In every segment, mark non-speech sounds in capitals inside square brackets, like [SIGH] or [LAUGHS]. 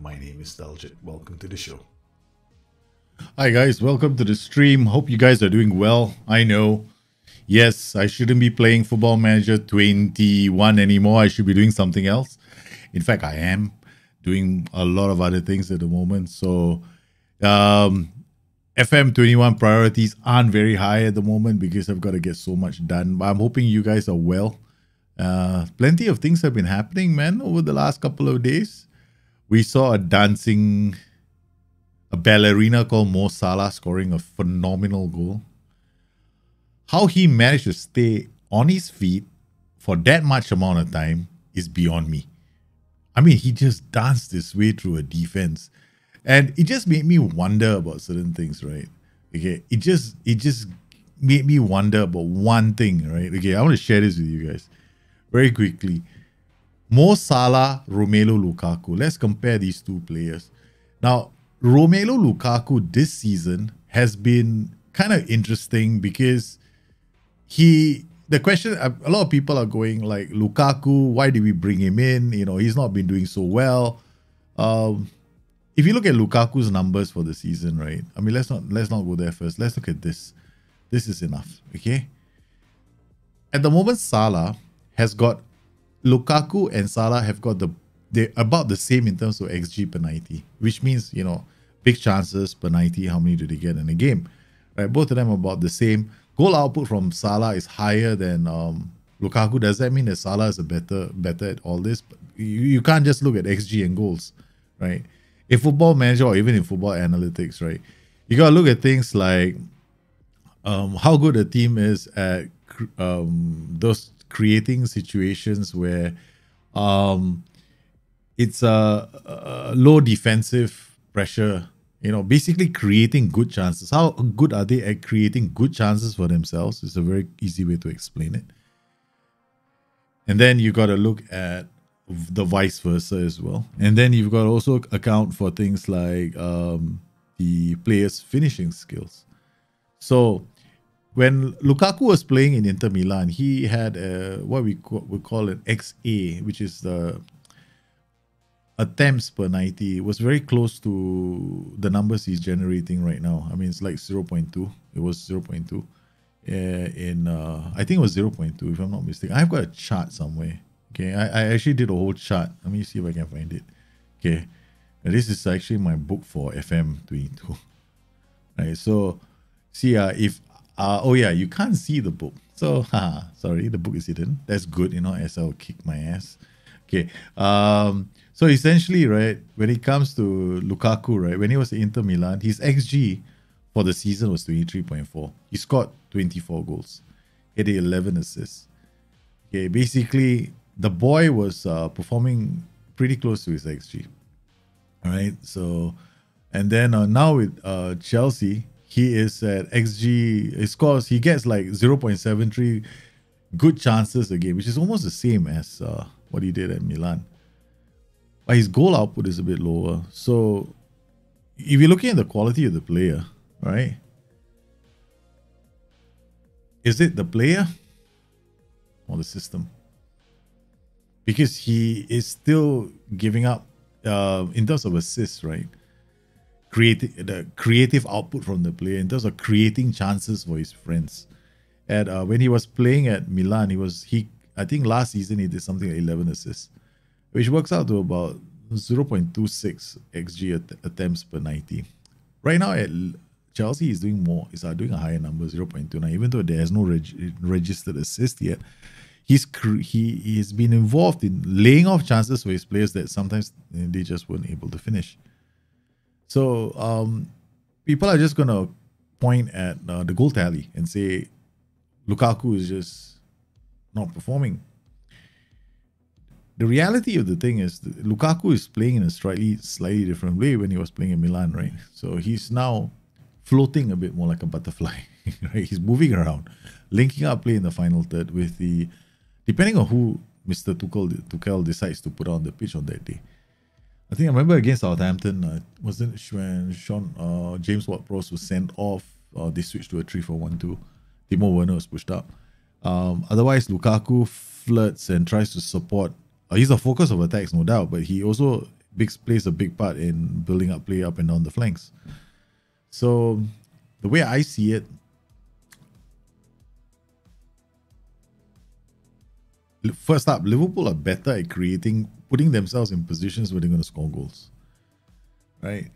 my name, is Daljit. Welcome to the show. Hi guys, welcome to the stream. Hope you guys are doing well. I know, yes, I shouldn't be playing Football Manager 21 anymore. I should be doing something else. In fact, I am doing a lot of other things at the moment. So, um, FM21 priorities aren't very high at the moment because I've got to get so much done. But I'm hoping you guys are well. Uh, plenty of things have been happening, man, over the last couple of days. We saw a dancing, a ballerina called Mo Salah scoring a phenomenal goal. How he managed to stay on his feet for that much amount of time is beyond me. I mean, he just danced his way through a defense. And it just made me wonder about certain things, right? Okay. It just it just made me wonder about one thing, right? Okay, I want to share this with you guys very quickly. Mo Salah, Romelu Lukaku. Let's compare these two players. Now, Romelu Lukaku this season has been kind of interesting because he the question a lot of people are going like Lukaku, why did we bring him in? You know, he's not been doing so well. Um, if you look at Lukaku's numbers for the season, right? I mean, let's not let's not go there first. Let's look at this. This is enough, okay? At the moment, Salah has got Lukaku and Salah have got the they about the same in terms of xG per 90, which means you know big chances per 90. How many do they get in a game? Right, both of them about the same. Goal output from Salah is higher than um, Lukaku. Does that mean that Salah is a better better at all this? You, you can't just look at xG and goals, right? In football manager or even in football analytics, right? You gotta look at things like um, how good a team is at um, those creating situations where um, it's a, a, low defensive pressure. You know, basically creating good chances. How good are they at creating good chances for themselves? It's a very easy way to explain it. And then you got to look at the vice versa as well. And then you've got to also account for things like um, the player's finishing skills. So when Lukaku was playing in Inter Milan, he had a, what we call, we call an XA, which is the attempts per 90. It was very close to the numbers he's generating right now. I mean, it's like 0.2. It was 0.2. Uh, in uh, I think it was 0.2 if I'm not mistaken. I've got a chart somewhere. Okay, I, I actually did a whole chart. Let me see if I can find it. Okay, now, this is actually my book for FM22. [LAUGHS] Right, so see, uh, if uh, oh yeah, you can't see the book. So, [LAUGHS] haha, sorry, the book is hidden. That's good, you know, as I'll kick my ass. Okay. Um, so essentially, right, when it comes to Lukaku, right, when he was in Inter Milan, his XG for the season was 23.4. He scored 24 goals. He had 11 assists. Okay, basically, the boy was uh, performing pretty close to his XG. All right, so, and then uh, now with uh, Chelsea, he is at XG, he scores, he gets like 0.73 good chances a game, which is almost the same as uh, what he did at Milan. But his goal output is a bit lower. So if you're looking at the quality of the player, right? Is it the player or the system? Because he is still giving up uh, in terms of assists, right? Creative the creative output from the player in terms of creating chances for his friends. And uh, when he was playing at Milan, he was he I think last season he did something like 11 assists, which works out to about 0.26 xg att- attempts per 90. Right now at Chelsea, he's doing more. He's uh, doing a higher number, 0.29, even though there has no reg- registered assist yet. He's he he's been involved in laying off chances for his players that sometimes they just weren't able to finish. So um, people are just going to point at uh, the goal tally and say Lukaku is just not performing. The reality of the thing is Lukaku is playing in a slightly slightly different way when he was playing in Milan, right? So he's now floating a bit more like a butterfly, [LAUGHS] right? He's moving around, linking up play in the final third with the, depending on who Mr. Tuchel, Tuchel decides to put on the pitch on that day. I think I remember against Southampton, uh, wasn't when Sean uh, James Ward-Prowse was sent off. Uh, they switched to a 3-4-1-2. Timo Werner was pushed up. Um, otherwise, Lukaku flirts and tries to support. Uh, he's the focus of attacks, no doubt, but he also big plays a big part in building up play up and down the flanks. So the way I see it, first up, Liverpool are better at creating, putting themselves in positions where they're going to score goals. Right.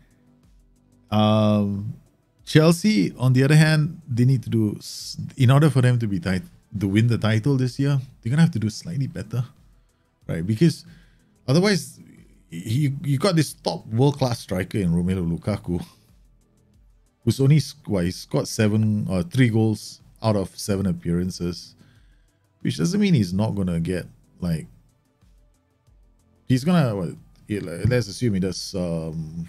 Um, Chelsea, on the other hand, they need to do in order for them to be tight to win the title this year. They're gonna have to do slightly better, right? Because otherwise, you you got this top world class striker in Romelu Lukaku, who's only he scored seven or three goals out of seven appearances, which doesn't mean he's not gonna get like he's gonna what, let's assume he does um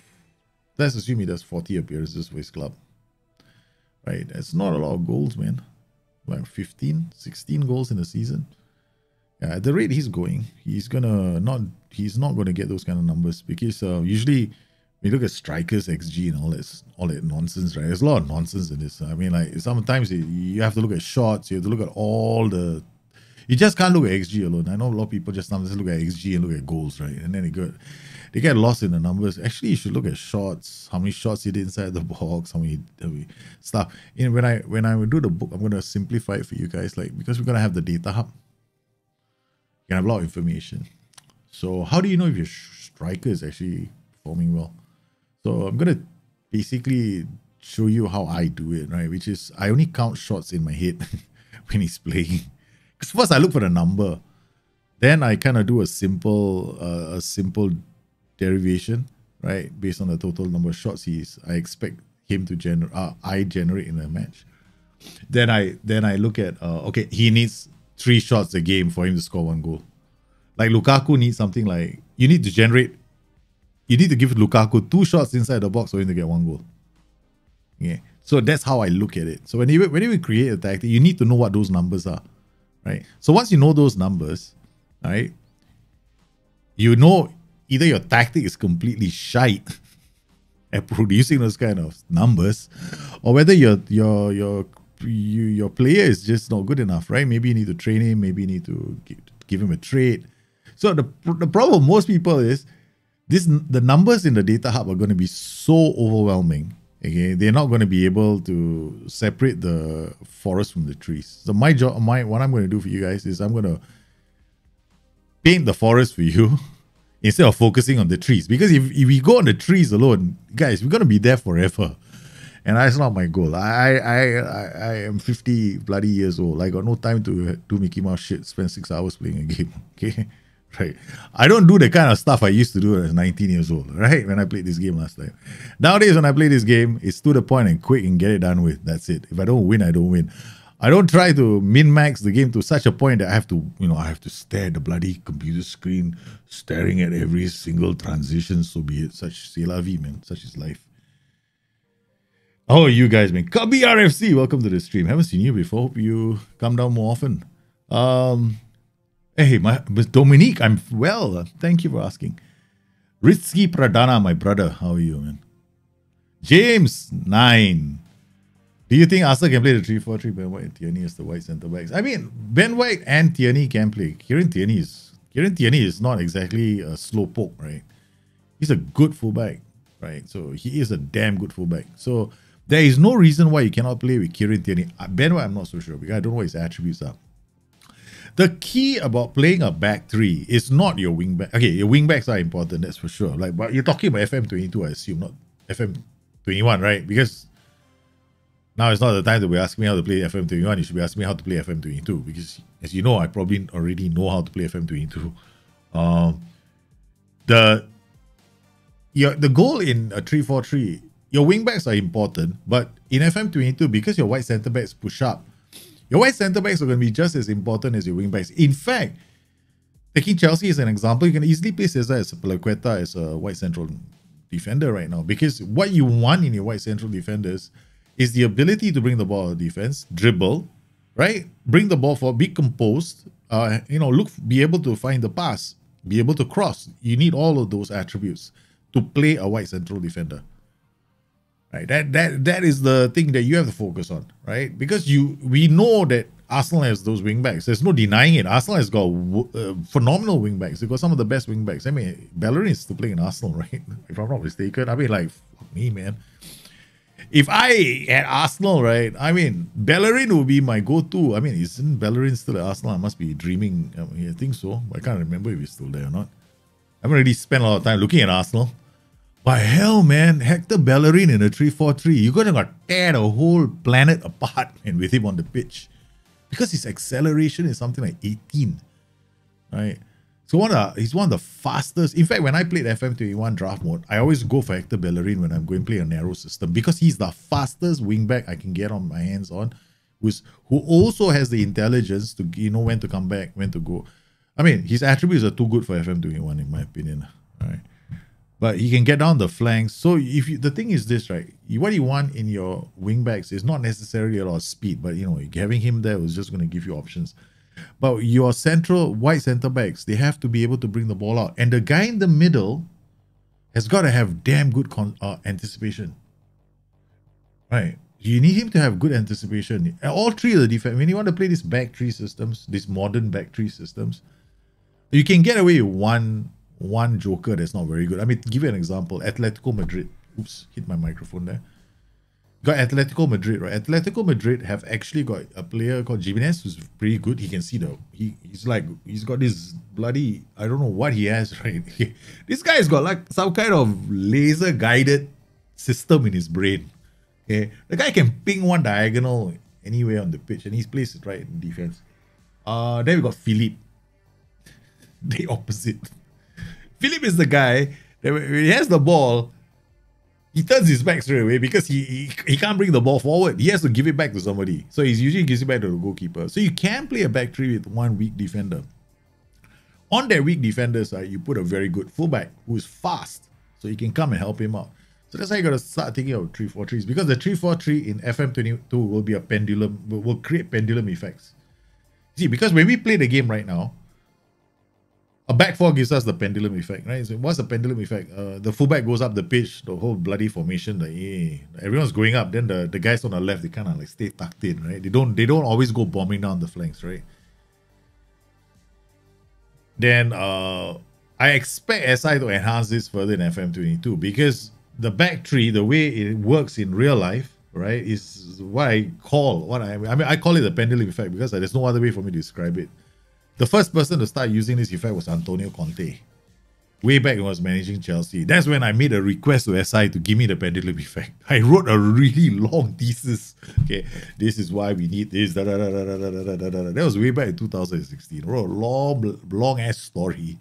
let's assume he does 40 appearances for his club. Right It's not a lot of goals man. Like 15 16 goals in a season. Yeah, at the rate he's going he's gonna not he's not gonna get those kind of numbers because uh, usually you look at strikers xg and all that all that nonsense right? There's a lot of nonsense in this. I mean like sometimes you have to look at shots you have to look at all the you just can't look at XG alone. I know a lot of people just sometimes look at XG and look at goals, right? And then they get they get lost in the numbers. Actually, you should look at shots, how many shots you did inside the box, how many, how many stuff. You know, when I when I do the book, I'm gonna simplify it for you guys, like because we're gonna have the data hub. You can have a lot of information. So how do you know if your striker is actually performing well? So I'm gonna basically show you how I do it, right? Which is I only count shots in my head [LAUGHS] when he's playing. First I look for the number, then I kind of do a simple uh, a simple derivation, right, based on the total number of shots he's I expect him to generate. Uh, I generate in a match. Then I then I look at uh, okay, he needs three shots a game for him to score one goal. Like Lukaku needs something like you need to generate. You need to give Lukaku two shots inside the box for him to get one goal. Yeah. So that's how I look at it. So when you when you create a tactic, you need to know what those numbers are right? So once you know those numbers, right, you know either your tactic is completely shite [LAUGHS] at producing those kind of numbers, or whether your your your you, your player is just not good enough, right? Maybe you need to train him, maybe you need to give, give him a trade. So the the problem most people is this the numbers in the data hub are going to be so overwhelming Okay, they're not going to be able to separate the forest from the trees. So my job, my what I'm going to do for you guys is I'm going to paint the forest for you [LAUGHS] instead of focusing on the trees. Because if, if we go on the trees alone, guys, we're going to be there forever. And that's not my goal. I, I I I am 50 bloody years old. I got no time to do Mickey Mouse shit, spend six hours playing a game. [LAUGHS] Okay right? I don't do the kind of stuff I used to do was 19 years old, right? When I played this game last time. Nowadays, when I play this game, it's to the point and quick and get it done with. That's it. If I don't win, I don't win. I don't try to min max the game to such a point that I have to, you know, I have to stare at the bloody computer screen, staring at every single transition. So be it. Such c'est la vie, man. Such is life. Oh, you guys, man. Cubby RFC, welcome to the stream. Haven't seen you before. Hope you come down more often. Um, Hey, my Dominique, I'm well. Thank you for asking. Rizky Pradana, my brother, how are you, man? James, nine. Do you think Arsenal can play the 3 4 3 Ben White and Tierney as the white centre backs? I mean, Ben White and Tierney can play. Kieran Tierney is Kieran Tierney is not exactly a slow poke, right? He's a good fullback, right? So he is a damn good fullback. So there is no reason why you cannot play with Kieran Tierney. Uh, ben White, I'm not so sure because I don't know what his attributes are. The key about playing a back three is not your wing back. Okay, your wing backs are important, that's for sure. Like, but you're talking about FM twenty two, I assume, not FM twenty one, right? Because now it's not the time to be asking me how to play FM twenty one. You should be asking me how to play FM twenty two because, as you know, I probably already know how to play FM twenty two. Um, the your the goal in a three four three, your wing backs are important, but in FM twenty two because your white centre backs push up your white centre backs are going to be just as important as your wing backs. In fact, taking Chelsea as an example, you can easily play Cesar as a Azpilicueta as a white central defender right now because what you want in your white central defenders is the ability to bring the ball to defense, dribble, right? Bring the ball for, be composed, uh, you know, look, be able to find the pass, be able to cross. You need all of those attributes to play a white central defender right that that that is the thing that you have to focus on right because you we know that Arsenal has those wing backs. There's no denying it. Arsenal has got uh, phenomenal wing backs. They've got some of the best wing backs. I mean, Bellerin is still playing in Arsenal, [LAUGHS] right? If I'm not mistaken. I mean, like, fuck me, man. If I had Arsenal, right? I mean, Bellerin would be my go-to. I mean, isn't Bellerin still at Arsenal? I must be dreaming. I, mean, I think so. I can't remember if he's still there or not. I haven't really spent a lot of time looking at Arsenal. By hell, man, Hector Bellerin in a 3-4-3, you're gonna tear the whole planet apart [LAUGHS] and with him on the pitch. Because his acceleration is something like 18. Right? So one the, he's one of the fastest. In fact, when I played FM21 draft mode, I always go for Hector Bellerin when I'm going to play a narrow system because he's the fastest wingback I can get on my hands on, who's who also has the intelligence to you know when to come back, when to go. I mean, his attributes are too good for FM21 in my opinion. Right. But he can get down the flanks. So if you, the thing is this, right? What you want in your wingbacks is not necessarily a lot of speed, but you know, having him there was just going to give you options. But your central white center backs, they have to be able to bring the ball out. And the guy in the middle has got to have damn good con- uh, anticipation. Right. You need him to have good anticipation. All three of the defense, when you want to play these back three systems, these modern back three systems, you can get away with one one joker that's not very good. I mean, give you an example. Atletico Madrid. Oops, hit my microphone there got Atletico Madrid, right? Atletico Madrid have actually got a player called Jimenez who's pretty good. He can see the he he's like he's got this bloody I don't know what he has, [LAUGHS] right? this guy's got like some kind of laser guided system in his brain. Okay. The guy can ping one diagonal anywhere on the pitch and he's placed it right in defense. Uh then we got Philippe. [LAUGHS] the opposite. Philippe is the guy that when he has the ball, he turns his back straight away because he, he, he can't bring the ball forward. He has to give it back to somebody. So he's usually gives it back to the goalkeeper. So you can play a back three with one weak defender. On their weak defender side, you put a very good fullback who is fast. So you can come and help him out. So that's how you got to start thinking of 3 4 3s because the 3 4 3 in FM22 will be a pendulum, will create pendulum effects. See, because when we play the game right now, a back four gives us the pendulum effect, right? So what's the pendulum effect? Uh, the fullback goes up the pitch, the whole bloody formation, the yeah, everyone's going up. Then the, the guys on the left, they kind of like stay tucked in, right? They don't they don't always go bombing down the flanks, right? Then uh, I expect SI to enhance this further in FM22 because the back tree, the way it works in real life, right, is what I call what I, I mean. I call it the pendulum effect because there's no other way for me to describe it the first person to start using this effect was Antonio Conte. Way back when I was managing Chelsea. That's when I made a request to SI to give me the pendulum effect. I wrote a really long thesis. Okay, this is why we need this. Da, da, da, da, da, da, da, da. That was way back in 2016. I wrote a long, long ass story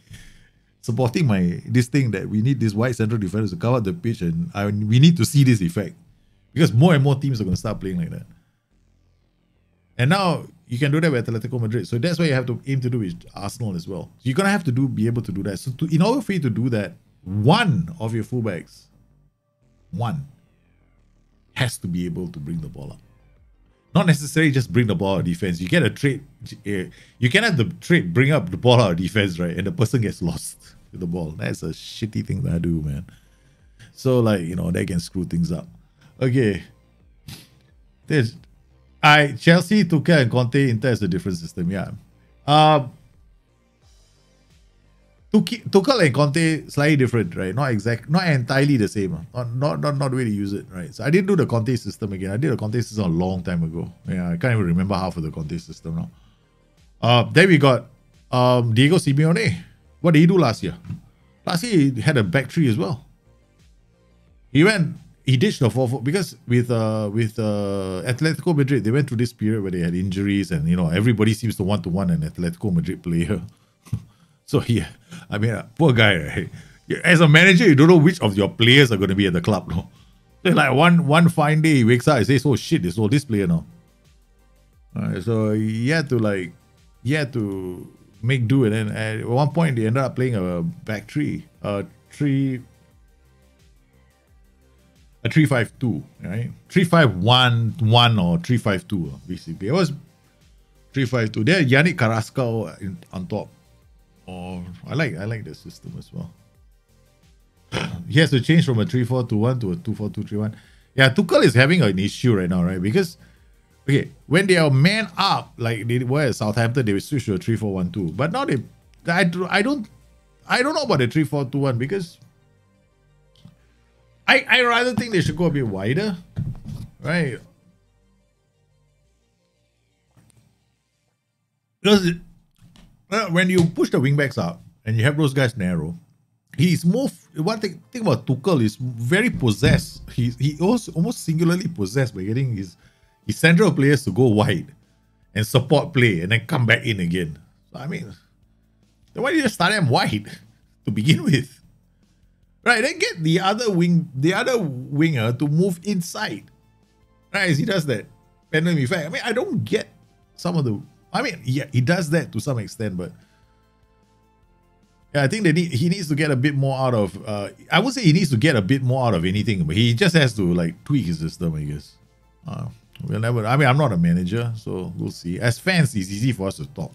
supporting my this thing that we need this white central defenders to cover the pitch and I, we need to see this effect because more and more teams are going to start playing like that. And now you can do that with Atletico Madrid. So that's what you have to aim to do with Arsenal as well. So you're gonna have to do be able to do that. So to, in order for you to do that, one of your fullbacks, one, has to be able to bring the ball up. Not necessarily just bring the ball out defense. You get a trade. Eh, you can have the trade bring up the ball out defense, right? And the person gets lost with the ball. That's a shitty thing that I do, man. So like you know they can screw things up. Okay. There's I Chelsea, Tuchel, and Conte, Inter is a different system. Yeah. Um, Tuchel and Conte slightly different, right? Not exact, not entirely the same. Not, not not not the way to use it, right? So I didn't do the Conte system again. I did the Conte system a long time ago. Yeah, I can't even remember half of the Conte system now. Uh, then we got um Diego Simeone. What did he do last year? Last year he had a back three as well. He went he ditched the four four because with uh with uh Atletico Madrid they went through this period where they had injuries and you know everybody seems to want to want an Atletico Madrid player. [LAUGHS] so yeah, I mean uh, poor guy. Right? As a manager, you don't know which of your players are going to be at the club. No, so like one one fine day he wakes up and says, "Oh shit, it's all this player now." So he had to like he had to make do, and then at one point they ended up playing a back three, uh three a 352, right? 3511 or 352, basically. It was 352. There, Yannick Carrasco on top. Oh, I like I like the system as well. [CLEARS THROAT] he has to change from a 3-4-2-1 to a 2-4-2-3-1. Yeah, Tuchel is having an issue right now, right? Because okay, when they are man up, like they were at Southampton, they will switch to a 3 4 1 2. But now they, I, I don't, I don't know about the 3 4 2 1 because I, I rather think they should go a bit wider, right? Because uh, when you push the wingbacks up and you have those guys narrow, he's more. One thing, thing about Tuchel is very possessed. He he also almost singularly possessed by getting his his central players to go wide and support play and then come back in again. So, I mean, then why did you start them wide [LAUGHS] to begin with? Right, then get the other wing, the other winger to move inside. Right, he does that pendulum effect. I mean, I don't get some of the. I mean, yeah, he does that to some extent, but yeah, I think they need he needs to get a bit more out of. Uh, I would say he needs to get a bit more out of anything, but he just has to like tweak his system, I guess. Uh, we'll never. I mean, I'm not a manager, so we'll see. As fans, it's easy for us to talk.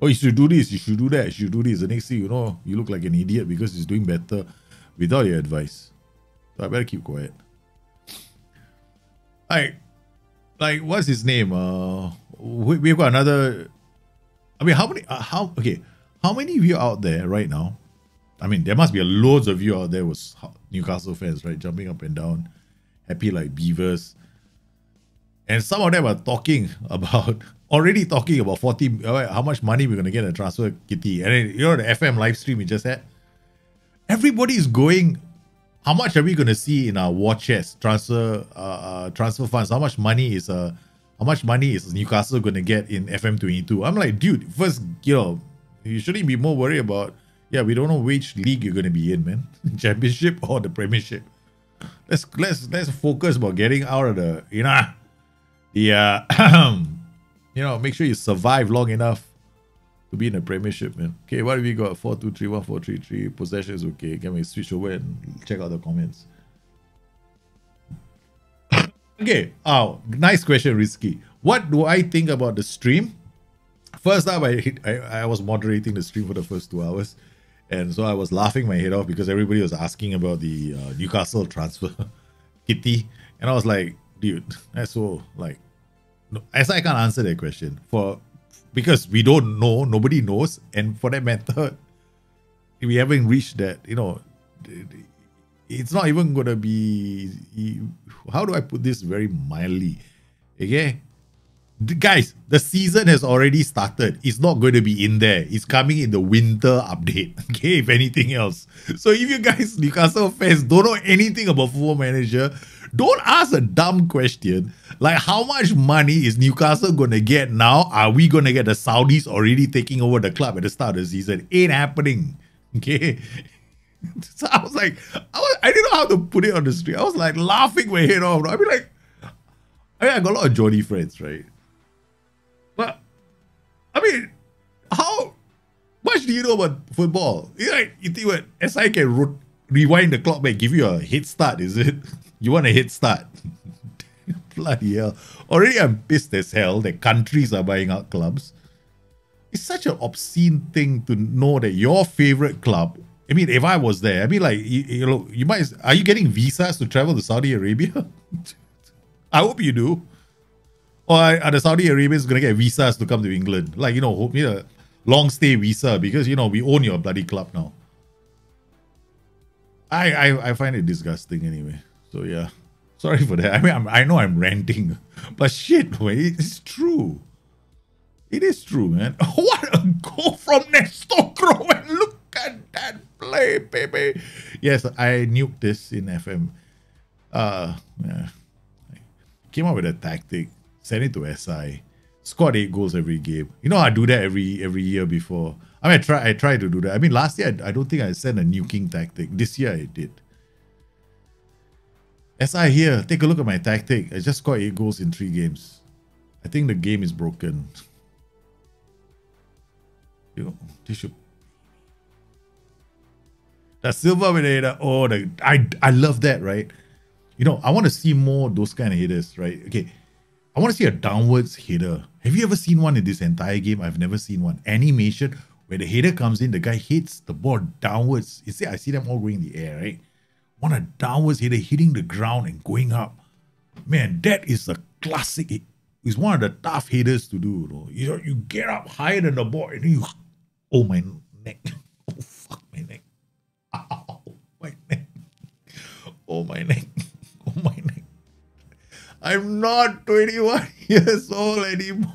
Oh, you should do this, you should do that, you should do this. The next thing you know, you look like an idiot because he's doing better without your advice. So I better keep quiet. Like, like what's his name? Uh, we, we've got another. I mean, how many? Uh, how okay? How many of you out there right now? I mean, there must be a loads of you out there with Newcastle fans, right? Jumping up and down, happy like beavers. And some of them are talking [LAUGHS] about already talking about 40 uh, how much money we're going to get a transfer kitty. And then, you know the fm live stream we just had? Everybody is going how much are we going to see in our war chest? Transfer uh, uh, transfer funds. How much money is uh how much money is newcastle going to get in fm22 i'm like dude first you know you shouldn't be more worried about yeah we don't know which league you're going to be in man. [LAUGHS] Championship or the premiership. Let's let's let's focus about getting out of the you know the uh [CLEARS THROAT] you know, make sure you survive long enough to be in a premiership, man. Okay, what have we got? 4 2 3 1 4 3 3. Possession is okay. Can we switch over and check out the comments? [COUGHS] okay, oh, nice question, Rizky. What do I think about the stream? First time I, I, I was moderating the stream for the first two hours. And so I was laughing my head off because everybody was asking about the uh, Newcastle transfer [LAUGHS] kitty. And I was like, dude, that's so like as I can't answer that question for because we don't know, nobody knows, and for that matter, [LAUGHS] we haven't reached that. You know, it's not even gonna be. How do I put this very mildly? Okay, guys, the season has already started. It's not going to be in there. It's coming in the winter update. [LAUGHS] Okay, if anything else. So if you guys Newcastle fans don't know anything about Football Manager, don't ask a dumb question like how much money is Newcastle gonna get now? Are we gonna get the Saudis already taking over the club at the start of the season? Ain't happening. Okay. [LAUGHS] So I was like, I, was, I didn't know how to put it on the street. I was like laughing my head off. I mean, like, I mean, I got a lot of Geordie friends, right? But I mean, how much do you know about football? You like you think what SI can re- rewind the clock back, give you a head start, is it? [LAUGHS] You want a head start? [LAUGHS] Bloody hell. Already I'm pissed as hell that countries are buying out clubs. It's such an obscene thing to know that your favorite club. I mean, if I was there, I mean, like, you, you know, you might. Are you getting visas to travel to Saudi Arabia? [LAUGHS] I hope you do. Or are the Saudi Arabians going to get visas to come to England? Like, you know, hope, you know, long stay visa because, you know, we own your bloody club now. I, I, I find it disgusting anyway. So yeah, sorry for that. I mean, I'm, i know I'm ranting, but shit, man, it's true. It is true, man. [LAUGHS] What a goal from Nestor Groen and look at that play, baby. Yes, I nuked this in FM. Uh, yeah. Came up with a tactic, sent it to SI, scored eight goals every game. You know, I do that every every year before. I mean, I try I try to do that. I mean, last year I, I don't think I sent a nuking tactic. This year I did. SI here, take a look at my tactic. I just scored 8 goals in 3 games. I think the game is broken. Know, this should... The silver Mineta, oh, the, I, I love that, right? You know, I want to see more those kind of headers, right? Okay, I want to see a downwards header. Have you ever seen one in this entire game? I've never seen one. Animation where the header comes in, the guy hits the ball downwards. You see, I see them all going in the air, right? On a downwards header hitting the ground and going up. Man, that is a classic. It's one of the tough hitters to do. You, know? you, you get up higher than the ball and you, oh my neck, [LAUGHS] oh fuck my neck, ow, my neck, oh my neck, oh my neck. [LAUGHS] Oh, I'm not 21 [LAUGHS] years old anymore.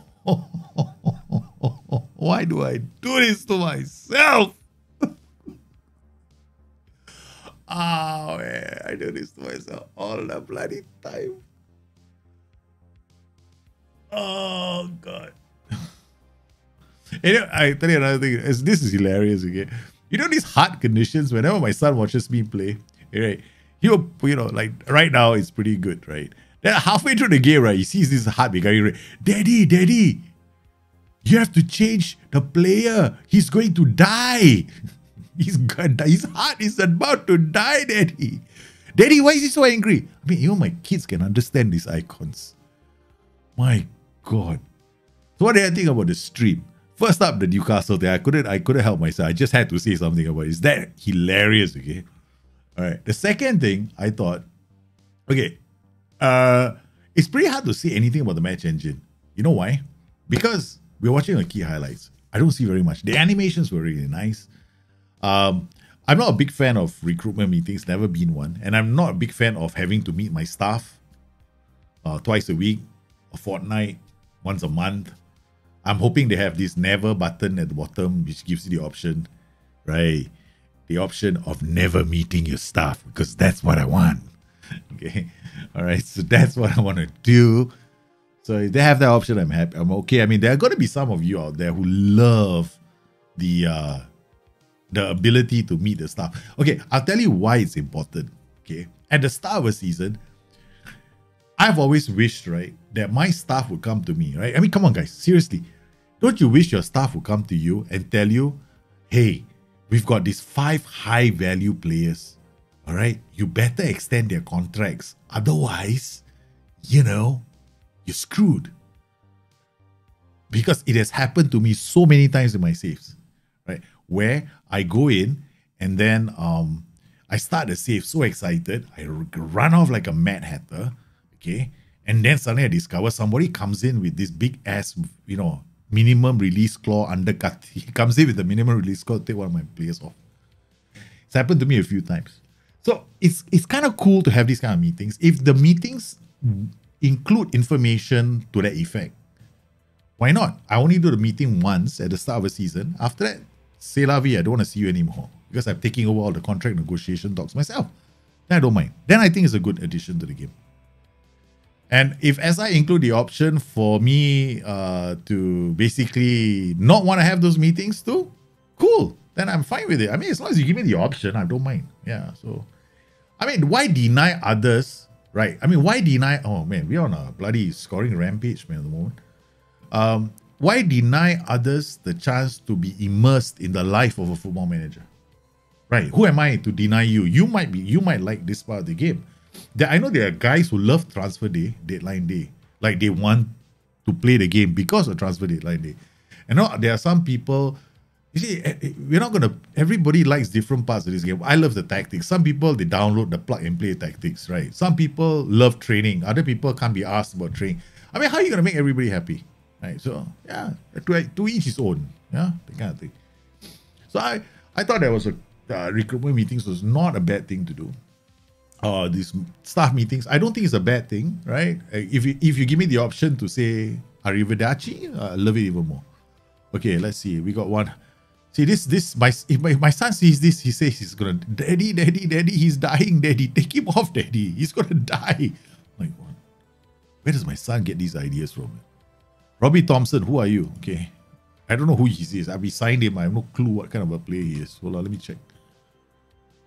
Why do I do this to myself? Oh man, I do this to myself all the bloody time. Oh god. [LAUGHS] you know, I tell you another thing. This is hilarious again. You know these heart conditions. Whenever my son watches me play, right, he'll you know like right now it's pretty good, right. Then halfway through the game, right, he sees this heart becoming, Daddy, Daddy, you have to change the player. He's going to die. [LAUGHS] His heart is about to die, Daddy. Daddy, why is he so angry? I mean, even my kids can understand these icons. My God. So what did I think about the stream? First up, the Newcastle thing. I couldn't I couldn't help myself. I just had to say something about it. Is that hilarious, okay? Alright. The second thing I thought, okay, uh it's pretty hard to say anything about the match engine. You know why? Because we're watching the key highlights. I don't see very much. The animations were really nice. Um, I'm not a big fan of recruitment meetings, never been one. And I'm not a big fan of having to meet my staff uh, twice a week, a fortnight, once a month. I'm hoping they have this never button at the bottom, which gives you the option, right? The option of never meeting your staff, because that's what I want. [LAUGHS] Okay. All right. So that's what I want to do. So if they have that option, I'm happy. I'm okay. I mean, there are going to be some of you out there who love the uh, the ability to meet the staff. Okay, I'll tell you why it's important. Okay, at the start of a season, I've always wished right that my staff would come to me. Right? I mean, come on, guys, seriously, don't you wish your staff would come to you and tell you, "Hey, we've got these five high value players. All right, you better extend their contracts. Otherwise, you know." you're screwed. Because it has happened to me so many times in my saves, right? Where I go in and then um, I start the save so excited, I run off like a mad hatter, okay? And then suddenly I discover somebody comes in with this big ass, you know, minimum release claw undercut. [LAUGHS] He comes in with the minimum release clause, take one of my players off. It's happened to me a few times. So it's it's kind of cool to have these kind of meetings. If the meetings include information to that effect. Why not? I only do the meeting once at the start of a season. After that, say la vie, I don't want to see you anymore because I'm taking over all the contract negotiation talks myself. Then I don't mind. Then I think it's a good addition to the game. And if SI include the option for me uh, to basically not want to have those meetings too, cool. Then I'm fine with it. I mean, as long as you give me the option, I don't mind. Yeah. So, I mean, why deny others Right. I mean, why deny? Oh man, we're on a bloody scoring rampage, man, at the moment. Um, why deny others the chance to be immersed in the life of a football manager? Right. Who am I to deny you? You might be, you might like this part of the game. There, I know there are guys who love transfer day, deadline day. Like they want to play the game because of transfer deadline day. And now there are some people you see, eh, eh, we're not gonna. Everybody likes different parts of this game. I love the tactics. Some people they download the plug and play tactics, right? Some people love training. Other people can't be asked about training. I mean, how are you gonna make everybody happy, right? So yeah, to, to each his own, yeah, that kind of thing. So I I thought that was a uh, recruitment meetings was not a bad thing to do. Uh, these staff meetings, I don't think it's a bad thing, right? Uh, if you if you give me the option to say arrivederci, I love it even more. Okay, let's see. We got one. See this this my if my, my son sees this, he says he's gonna daddy, daddy, daddy, he's dying, daddy. Take him off, daddy. He's gonna [LAUGHS] die. Like? Where does my son get these ideas from? Robbie Thompson, who are you? Okay. I don't know who he is. I've signed him. I have no clue what kind of a player he is. Hold on, let me check.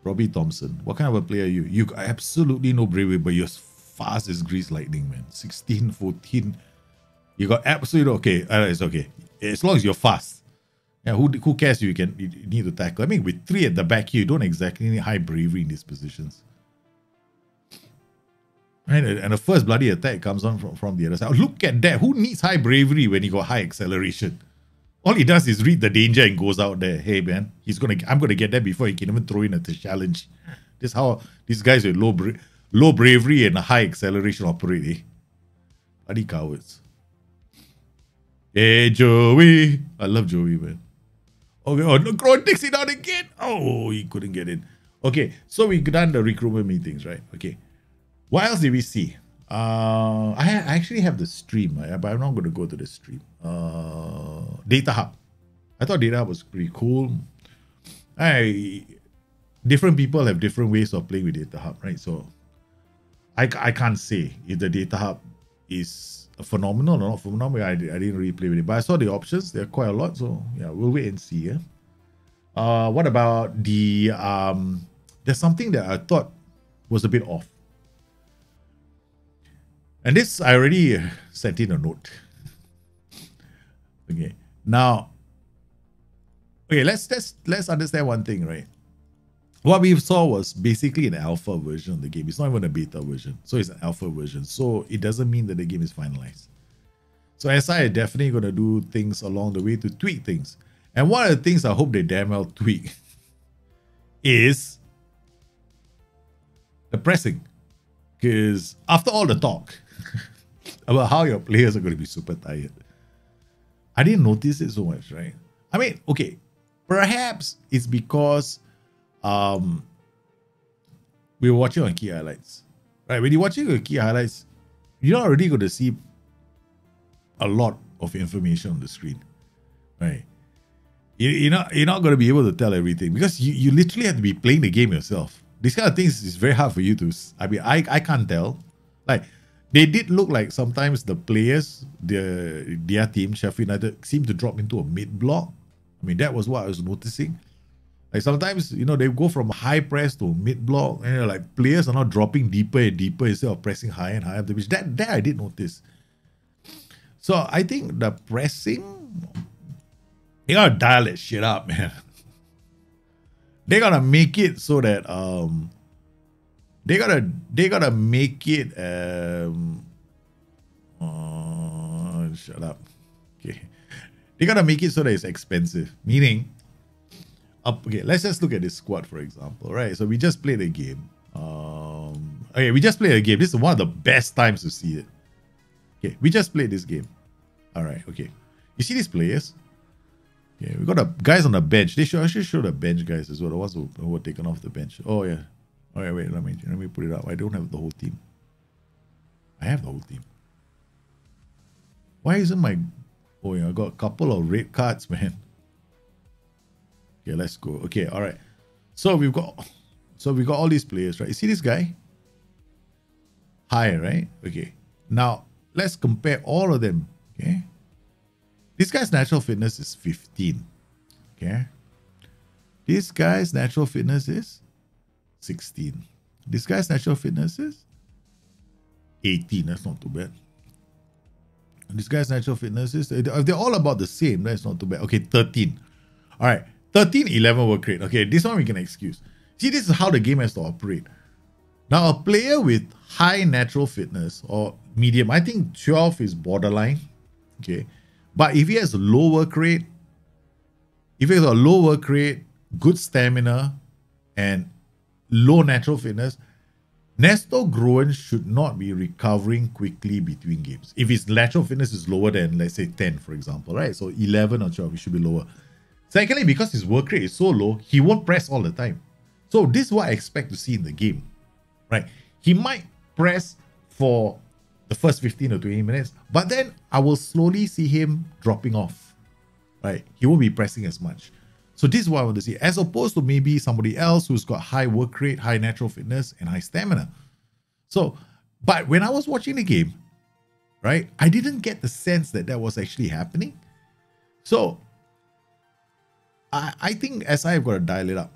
Robbie Thompson. What kind of a player are you? You got absolutely no bravery, but you're as fast as grease lightning, man. 16, 14. You got absolutely okay. Uh, it's okay. As long as you're fast. Yeah, who, who cares you can you need to tackle? I mean, with three at the back here, you don't exactly need high bravery in these positions. Right? And the first bloody attack comes on from, from the other side. Look at that. Who needs high bravery when he got high acceleration? All he does is read the danger and goes out there. Hey man, he's gonna I'm gonna get there before he can even throw in a challenge. This how these guys with low bra- low bravery and high acceleration operate. Eh? Bloody cowards. Hey, Joey. I love Joey, man. Okay, oh, no, Groen takes it out again. Oh, he couldn't get in. Okay, so we done the recruitment meetings, right? Okay. What else did we see? Uh, I, I actually have the stream, but I'm not going to go to the stream. Uh, Data Hub. I thought Data Hub was pretty cool. I different people have different ways of playing with Data Hub, right? So I, I can't say if the Data Hub is phenomenal or not phenomenal. I, I didn't really play with it, but I saw the options. There are quite a lot, so yeah, we'll wait and see. Yeah. Uh, what about the um? There's something that I thought was a bit off, and this I already sent in a note. okay, now, okay, let's let's let's understand one thing, right? what we saw was basically an alpha version of the game. It's not even a beta version. So it's an alpha version. So it doesn't mean that the game is finalized. So SI are definitely going to do things along the way to tweak things. And one of the things I hope they damn well tweak [LAUGHS] is the pressing. Because after all the talk [LAUGHS] about how your players are going to be super tired, I didn't notice it so much, right? I mean, okay, perhaps it's because um, we were watching on key highlights. Right, when you're watching your key highlights, you're not already going to see a lot of information on the screen, right? You're not you're not going to be able to tell everything because you, you literally have to be playing the game yourself. These kind of things is very hard for you to. I mean, I I can't tell. Like they did look like sometimes the players, their their team Sheffield United, seem to drop into a mid block. I mean, that was what I was noticing. Like sometimes, you know, they go from high press to mid block, and you know, like players are not dropping deeper and deeper instead of pressing high and high up the pitch. That that I did notice. So I think the pressing, you gotta dial that shit up, man. [LAUGHS] they gotta make it so that um they gotta they gotta make it um uh, shut up. Okay. They gotta make it so that it's expensive. Meaning up. Okay, let's just look at this squad, for example, right? So we just played a game. Um, okay, we just played a game. This is one of the best times to see it. Okay, we just played this game. All right, okay. You see these players? Okay, we got a guys on the bench. They should actually show the bench guys as well. The ones who, who were taken off the bench. Oh yeah. All right, wait. Let me let me put it up. I don't have the whole team. I have the whole team. Why isn't my? Oh yeah, I got a couple of red cards, [LAUGHS] man. Okay, let's go. Okay, all right. So we've got so we got all these players, right? You see this guy? Higher, right? Okay. Now let's compare all of them. Okay. This guy's natural fitness is 15. Okay. This guy's natural fitness is 16. This guy's natural fitness is 18. That's not too bad. this guy's natural fitness is, uh, they're all about the same. That's not too bad. Okay, 13. All right. 13, 11 work rate. Okay, this one we can excuse. See, this is how the game has to operate. Now, a player with high natural fitness or medium, I think 12 is borderline. Okay. But if he has a low work rate, if he has a low work rate, good stamina, and low natural fitness, Nestor Groen should not be recovering quickly between games. If his natural fitness is lower than, let's say, 10, for example, right? So 11 or 12, he should be lower. Secondly, because his work rate is so low, he won't press all the time. So this is what I expect to see in the game, right? He might press for the first 15 or 20 minutes, but then I will slowly see him dropping off, right? He won't be pressing as much. So this is what I want to see, as opposed to maybe somebody else who's got high work rate, high natural fitness, and high stamina. So, but when I was watching the game, right, I didn't get the sense that that was actually happening. So I, I think SI have got to dial it up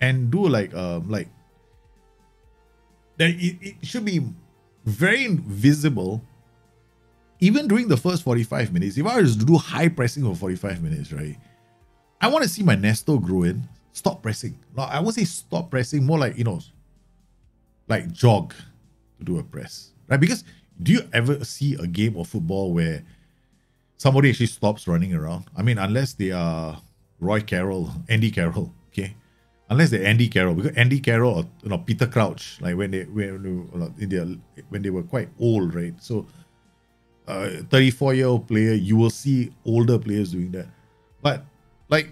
and do like um like that it, it should be very visible even during the first 45 minutes. If I was to do high pressing for 45 minutes, right? I want to see my Nestor Groen stop pressing. No, I won't say stop pressing, more like, you know, like jog to do a press. Right? Because do you ever see a game of football where somebody actually stops running around? I mean, unless they are Roy Carroll, Andy Carroll, okay? Unless they're Andy Carroll, because Andy Carroll or you know Peter Crouch, like when they when in their, when they were quite old, right? So uh, a 34 year old player, you will see older players doing that. But like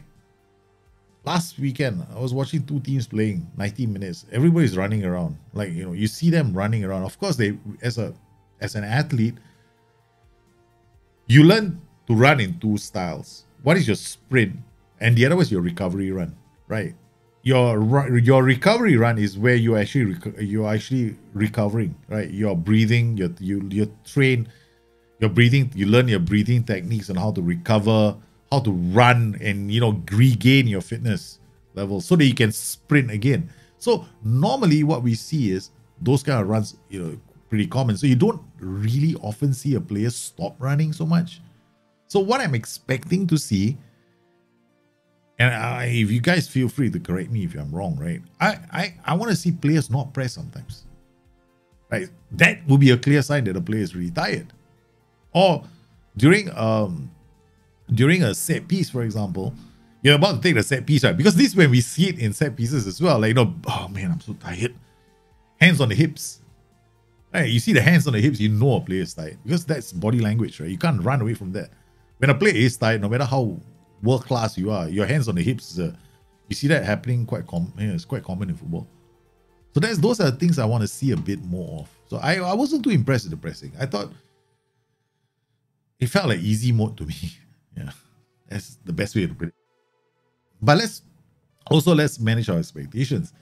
last weekend, I was watching two teams playing 90 minutes. Everybody's running around. Like, you know, you see them running around. Of course, they as a as an athlete, you learn to run in two styles. One is your sprint, and the other was your recovery run, right? Your your recovery run is where you actually you're actually recovering, right? You're breathing, you you you train your breathing, you learn your breathing techniques and how to recover, how to run, and you know regain your fitness level so that you can sprint again. So normally, what we see is those kind of runs, you know, pretty common. So you don't really often see a player stop running so much. So what I'm expecting to see, and I, if you guys feel free to correct me if I'm wrong, right? I I, I want to see players not press sometimes. Right? That would be a clear sign that a player is really tired. Or during um during a set piece, for example, you're about to take the set piece, right? Because this when we see it in set pieces as well. Like, you know, oh man, I'm so tired. Hands on the hips. Right, you see the hands on the hips, you know a player is tired because that's body language, right? You can't run away from that. When a player is tired, no matter how world class you are, your hands on the hips, uh, you see that happening quite common. Know, it's quite common in football. So that's those are the things I want to see a bit more of. So I, I wasn't too impressed with the pressing. I thought it felt like easy mode to me. [LAUGHS] yeah, that's the best way to put it. But let's also let's manage our expectations.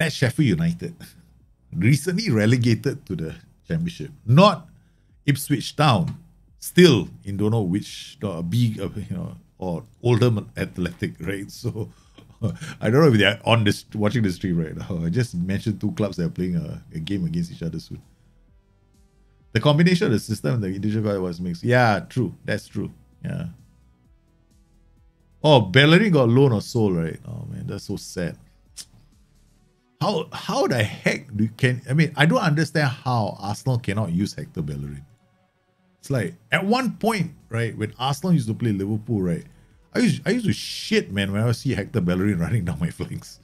At Sheffield United. [LAUGHS] recently relegated to the championship, not Ipswich Town, still in don't know which uh, big uh, you know or Oldham Athletic, right? [LAUGHS] So I don't know if they're on this watching the stream right now. I just mentioned two clubs that are playing a, a game against each other soon. The combination of the system and the individual guy was mixed. Yeah, true. That's true. Yeah. Oh, Bellerin got loan or soul, right? Oh man, that's so sad how how the heck do you can I mean I don't understand how Arsenal cannot use Hector Bellerin. It's like at one point, right, when Arsenal used to play Liverpool, right, I used I used to shit man when I see Hector Bellerin [LAUGHS] running down my flanks.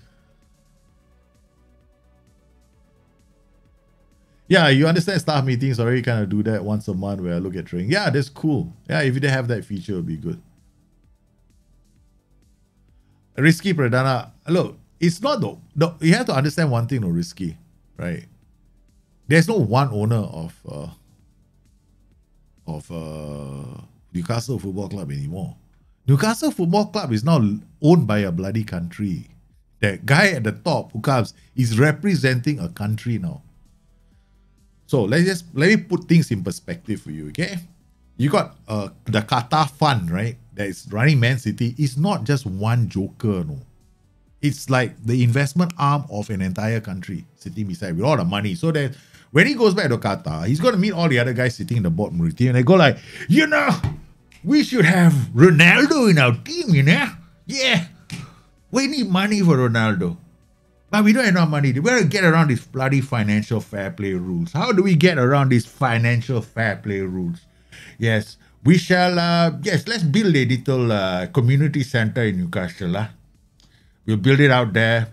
Yeah, you understand staff meetings already kind of do that once a month where I look at training. Yeah, that's cool. Yeah, if they have that feature, it would be good. Rizky Pradana. Look, it's not though. the you have to understand one thing no Rizky right there's no one owner of uh, of uh, Newcastle Football Club anymore. Newcastle Football Club is now owned by a bloody country. That guy at the top who comes is representing a country now. So let's just let me put things in perspective for you, okay? You got uh, the Qatar fund, right? That is running Man City. It's not just one joker, no it's like the investment arm of an entire country sitting beside with all the money. So that when he goes back to Qatar, he's going to meet all the other guys sitting in the board team and they go like, you know, we should have Ronaldo in our team, you know? Yeah. We need money for Ronaldo. But we don't have enough money. We got to get around these bloody financial fair play rules. How do we get around these financial fair play rules? Yes, we shall, uh, yes, let's build a little uh, community center in Newcastle. Uh. We'll build it out there.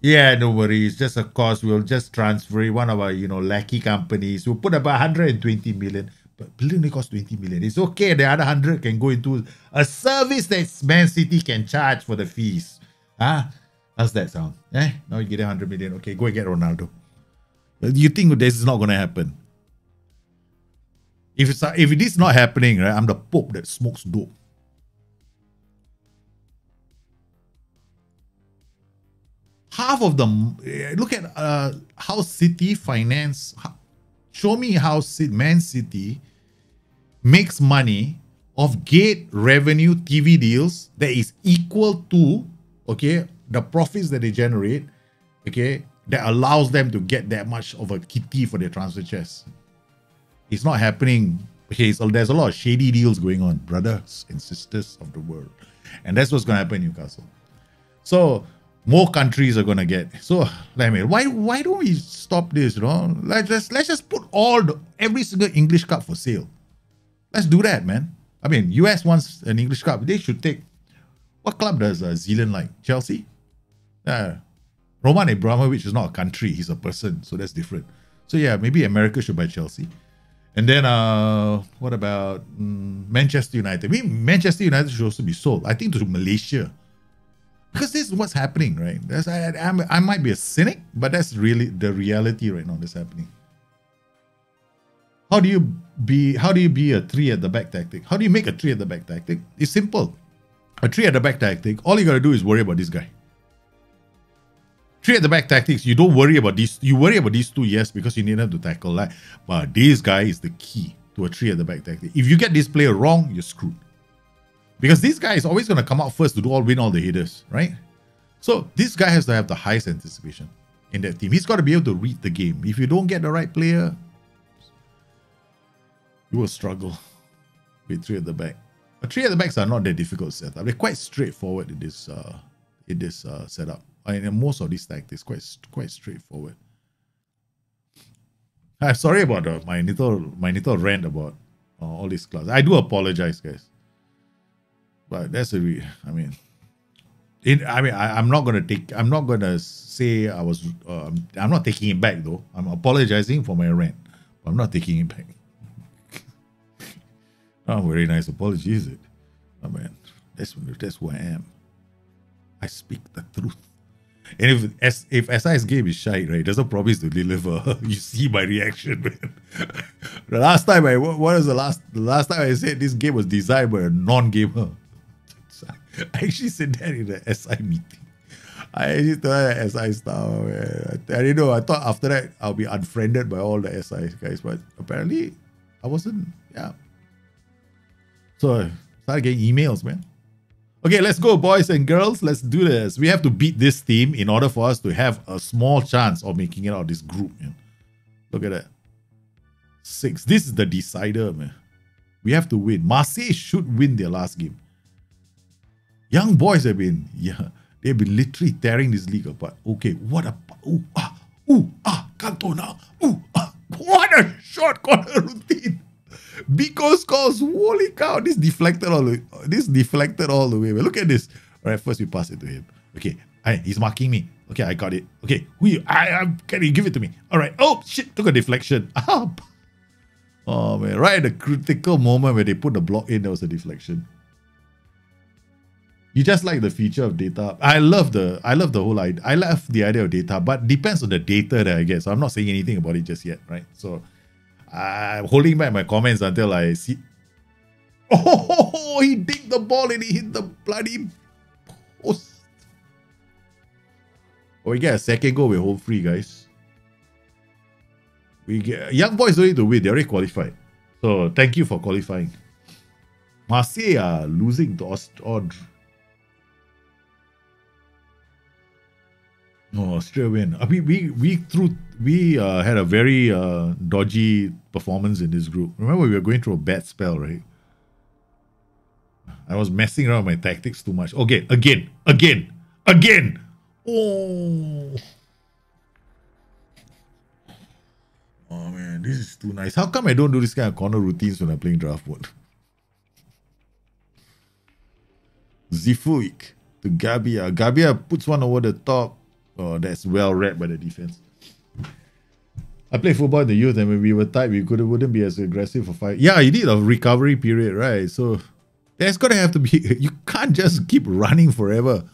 Yeah, no worries. Just a cost. We'll just transfer it. One of our, you know, lackey companies. We'll put about 120 million. But building only costs 20 million. It's okay. The other 100 can go into a service that Man City can charge for the fees. Huh? How's that sound? Eh? Now you get 100 million. Okay, go and get Ronaldo. You think this is not going to happen? If it's if it is not happening, right? I'm the Pope that smokes dope. half of them eh, look at uh, how City finance. Show me how Man City makes money of gate revenue TV deals that is equal to okay the profits that they generate. Okay, that allows them to get that much of a kitty for their transfer chest. It's not happening. Okay, so there's a lot of shady deals going on, brothers and sisters of the world, and that's what's going to happen in Newcastle. So more countries are gonna get. So, I mean, why why don't we stop this? You know, let's just let's just put all the every single English cup for sale. Let's do that, man. I mean, US wants an English cup. They should take. What club does uh, Zealand like? Chelsea. Yeah. Roman Abramovich is not a country; he's a person, so that's different. So yeah, maybe America should buy Chelsea. And then, uh, what about mm, Manchester United? I mean, Manchester United should also be sold. I think to Malaysia, because this is what's happening, right? That's, I, I, I might be a cynic, but that's really the reality right now. That's happening. How do you be? How do you be a three at the back tactic? How do you make a three at the back tactic? It's simple. A three at the back tactic. All you gotta do is worry about this guy. Three at the back tactics. You don't worry about these. You worry about these two, yes, because you need them to tackle. Like, but this guy is the key to a three at the back tactic. If you get this player wrong, you're screwed. Because this guy is always going to come out first to do all win all the hitters, right? So this guy has to have the highest anticipation in that team. He's got to be able to read the game. If you don't get the right player, you will struggle with three at the back. But three at the backs are not that difficult to set up. They're quite straightforward in this uh, in this uh, setup. I mean, most of these tactics quite quite straightforward. I'm sorry about uh, my little my little rant about uh, all these classes. I do apologize, guys. But that's a re- I mean, I mean, I, am not gonna take. I'm not gonna say I was. Uh, I'm not taking it back though. I'm apologizing for my rant. I'm not taking it back. [LAUGHS] not very nice apology, is it? Oh man, that's that's who I am. I speak the truth. And if S if SI's game is shy, right, doesn't promise to deliver. [LAUGHS] you see my reaction, [LAUGHS] man. the last time I what was the last the last time I said this game was designed by a non-gamer. [LAUGHS] I actually said that in the SI meeting. I actually told that SI stuff. Man. I, I didn't know. I thought after that I'll be unfriended by all the SI guys, but apparently I wasn't. Yeah. So I started getting emails, man. Okay, let's go, boys and girls. Let's do this. We have to beat this team in order for us to have a small chance of making it out of this group, man. Look at that. Six. This is the decider, man. We have to win. Marseille should win their last game. Young boys have been, yeah, they've been literally tearing this league apart. Okay, what a, ooh, ah, ooh, ah, Cantona, ooh, ah, what a short corner routine. Because scores, holy cow, this deflected all the, this deflected all the way. Look at this. All right, first we pass it to him. Okay, he's marking me. Okay, I got it. Okay, you? I, I can you give it to me? All right. Oh shit, took a deflection. [LAUGHS] Ah, oh man, right at the critical moment where they put the block in, there was a deflection. You just like the feature of data. I love the I love the whole idea. I love the idea of data, but depends on the data that I get. So I'm not saying anything about it just yet, right? So I'm holding back my comments until I see. [LAUGHS] Oh, he digged the ball and he hit the bloody post. Oh, we get a second goal with home free, guys. We get young boys don't need to win; they already qualified. So thank you for qualifying. Marseille are losing to Aust- Oh, straight. Uh, we we we through we uh, had a very uh, dodgy performance in this group. Remember, we were going through a bad spell, right? I was messing around with my tactics too much. Okay, again, again, again. Oh. Oh man, this is too nice. How come I don't do this kind of corner routines when I'm playing draft mode? Zifuik to Gabia. Gabia puts one over the top. Oh, that's well read by the defense. I played football in the youth, and when we were tight, we could wouldn't be as aggressive for fight. Yeah, you need a recovery period, right? So there's gonna have to be. [LAUGHS] You can't just keep running forever.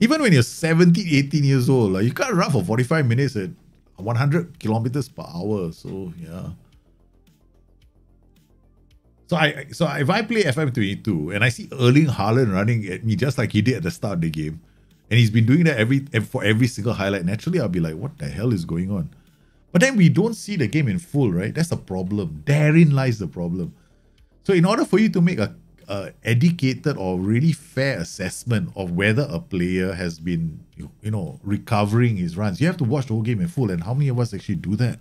Even when you're 17, 18 years old, like you can't run for 45 minutes at 100 kilometers per hour. So yeah. So I so if I play FM22 and I see Erling Haaland running at me just like he did at the start of the game, and he's been doing that every for every single highlight. Naturally, I'll be like, what the hell is going on? But then we don't see the game in full, right? That's the problem. Therein lies the problem. So in order for you to make a, a educated or really fair assessment of whether a player has been, you know, recovering his runs, you have to watch the whole game in full. And how many of us actually do that?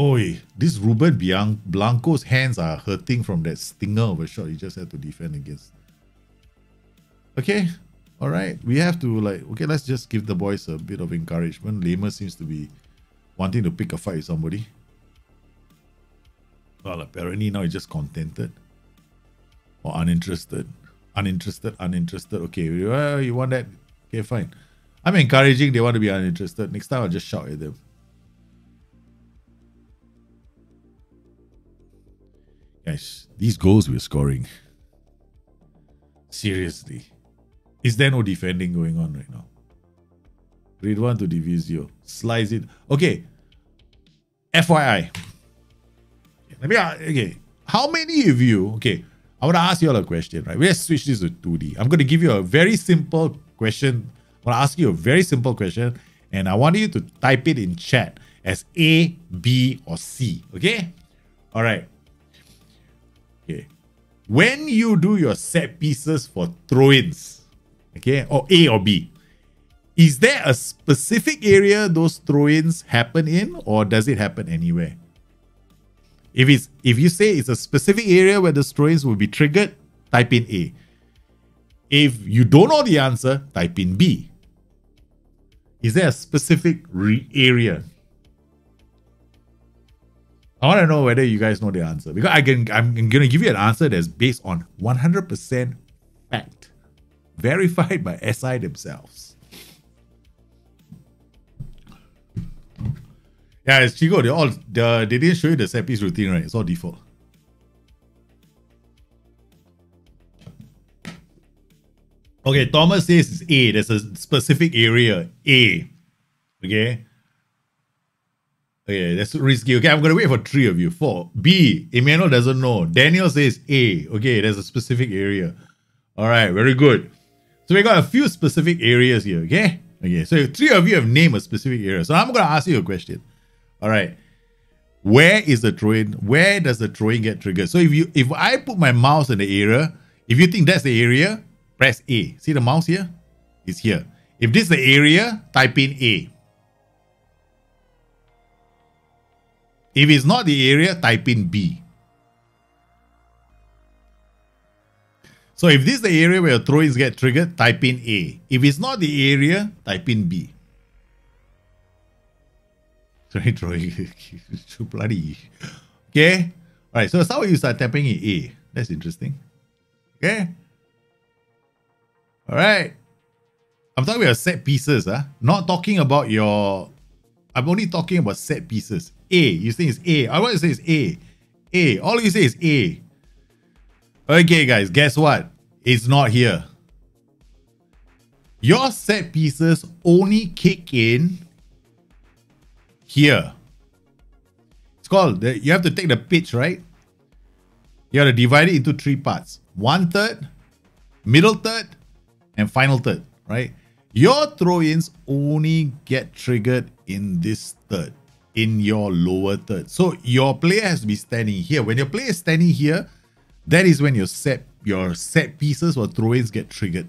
Oi, this Ruben Blanco's hands are hurting from that stinger of a shot he just had to defend against. Okay, all right. We have to like, okay, let's just give the boys a bit of encouragement. Lema seems to be wanting to pick a fight with somebody. Well, apparently now he's just contented or uninterested. Uninterested, uninterested. Okay, well, you want that? Okay, fine. I'm encouraging they want to be uninterested. Next time I'll just shout at them. Guys, these goals we're scoring. Seriously. Is there no defending going on right now? Read one to Divisio. Slice it. Okay. FYI. Let me uh, okay. How many of you, okay, I want to ask you all a question, right? Let's switch this to 2D. I'm going to give you a very simple question. I want to ask you a very simple question, and I want you to type it in chat as A, B, or C. Okay? All right. When you do your set pieces for throw-ins, okay, or A or B, is there a specific area those throw-ins happen in, or does it happen anywhere? If it's if you say it's a specific area where the throw-ins will be triggered, type in A. If you don't know the answer, type in B. Is there a specific area? I want to know whether you guys know the answer because I can. I'm going to give you an answer that's based on 100% fact, verified by SI themselves. Yeah, it's Chico. They all the they didn't show you the set piece routine, right? It's all default. Okay, Thomas says it's A. There's a specific area. A. Okay. Okay, that's risky. Okay, I'm gonna wait for three of you. Four. B. Emmanuel doesn't know. Daniel says A. Okay, there's a specific area. All right, very good. So we got a few specific areas here. Okay. Okay. So three of you have named a specific area. So I'm gonna ask you a question. All right. Where is the throw-in? Where does the throw-in get triggered? So if you if I put my mouse in the area, if you think that's the area, press A. See the mouse here? It's here. If this is the area, type in A. If it's not the area, type in B. So if this is the area where your throw-ins get triggered, type in A. If it's not the area, type in B. [LAUGHS] Sorry, Troy. too [LAUGHS] bloody. Okay. All right. So that's how you start tapping in A. That's interesting. Okay. All right. I'm talking about set pieces. Huh? Not talking about your. I'm only talking about set pieces. A. You say it's A. I want to say it's A. A. All you say is A. Okay, guys. Guess what? It's not here. Your set pieces only kick in here. It's called, the, you have to take the pitch, right? You have to divide it into three parts. One third, middle third, and final third, right? Your throw-ins only get triggered in this third, in your lower third. So your player has to be standing here. When your player is standing here, that is when your set your set pieces or throw-ins get triggered.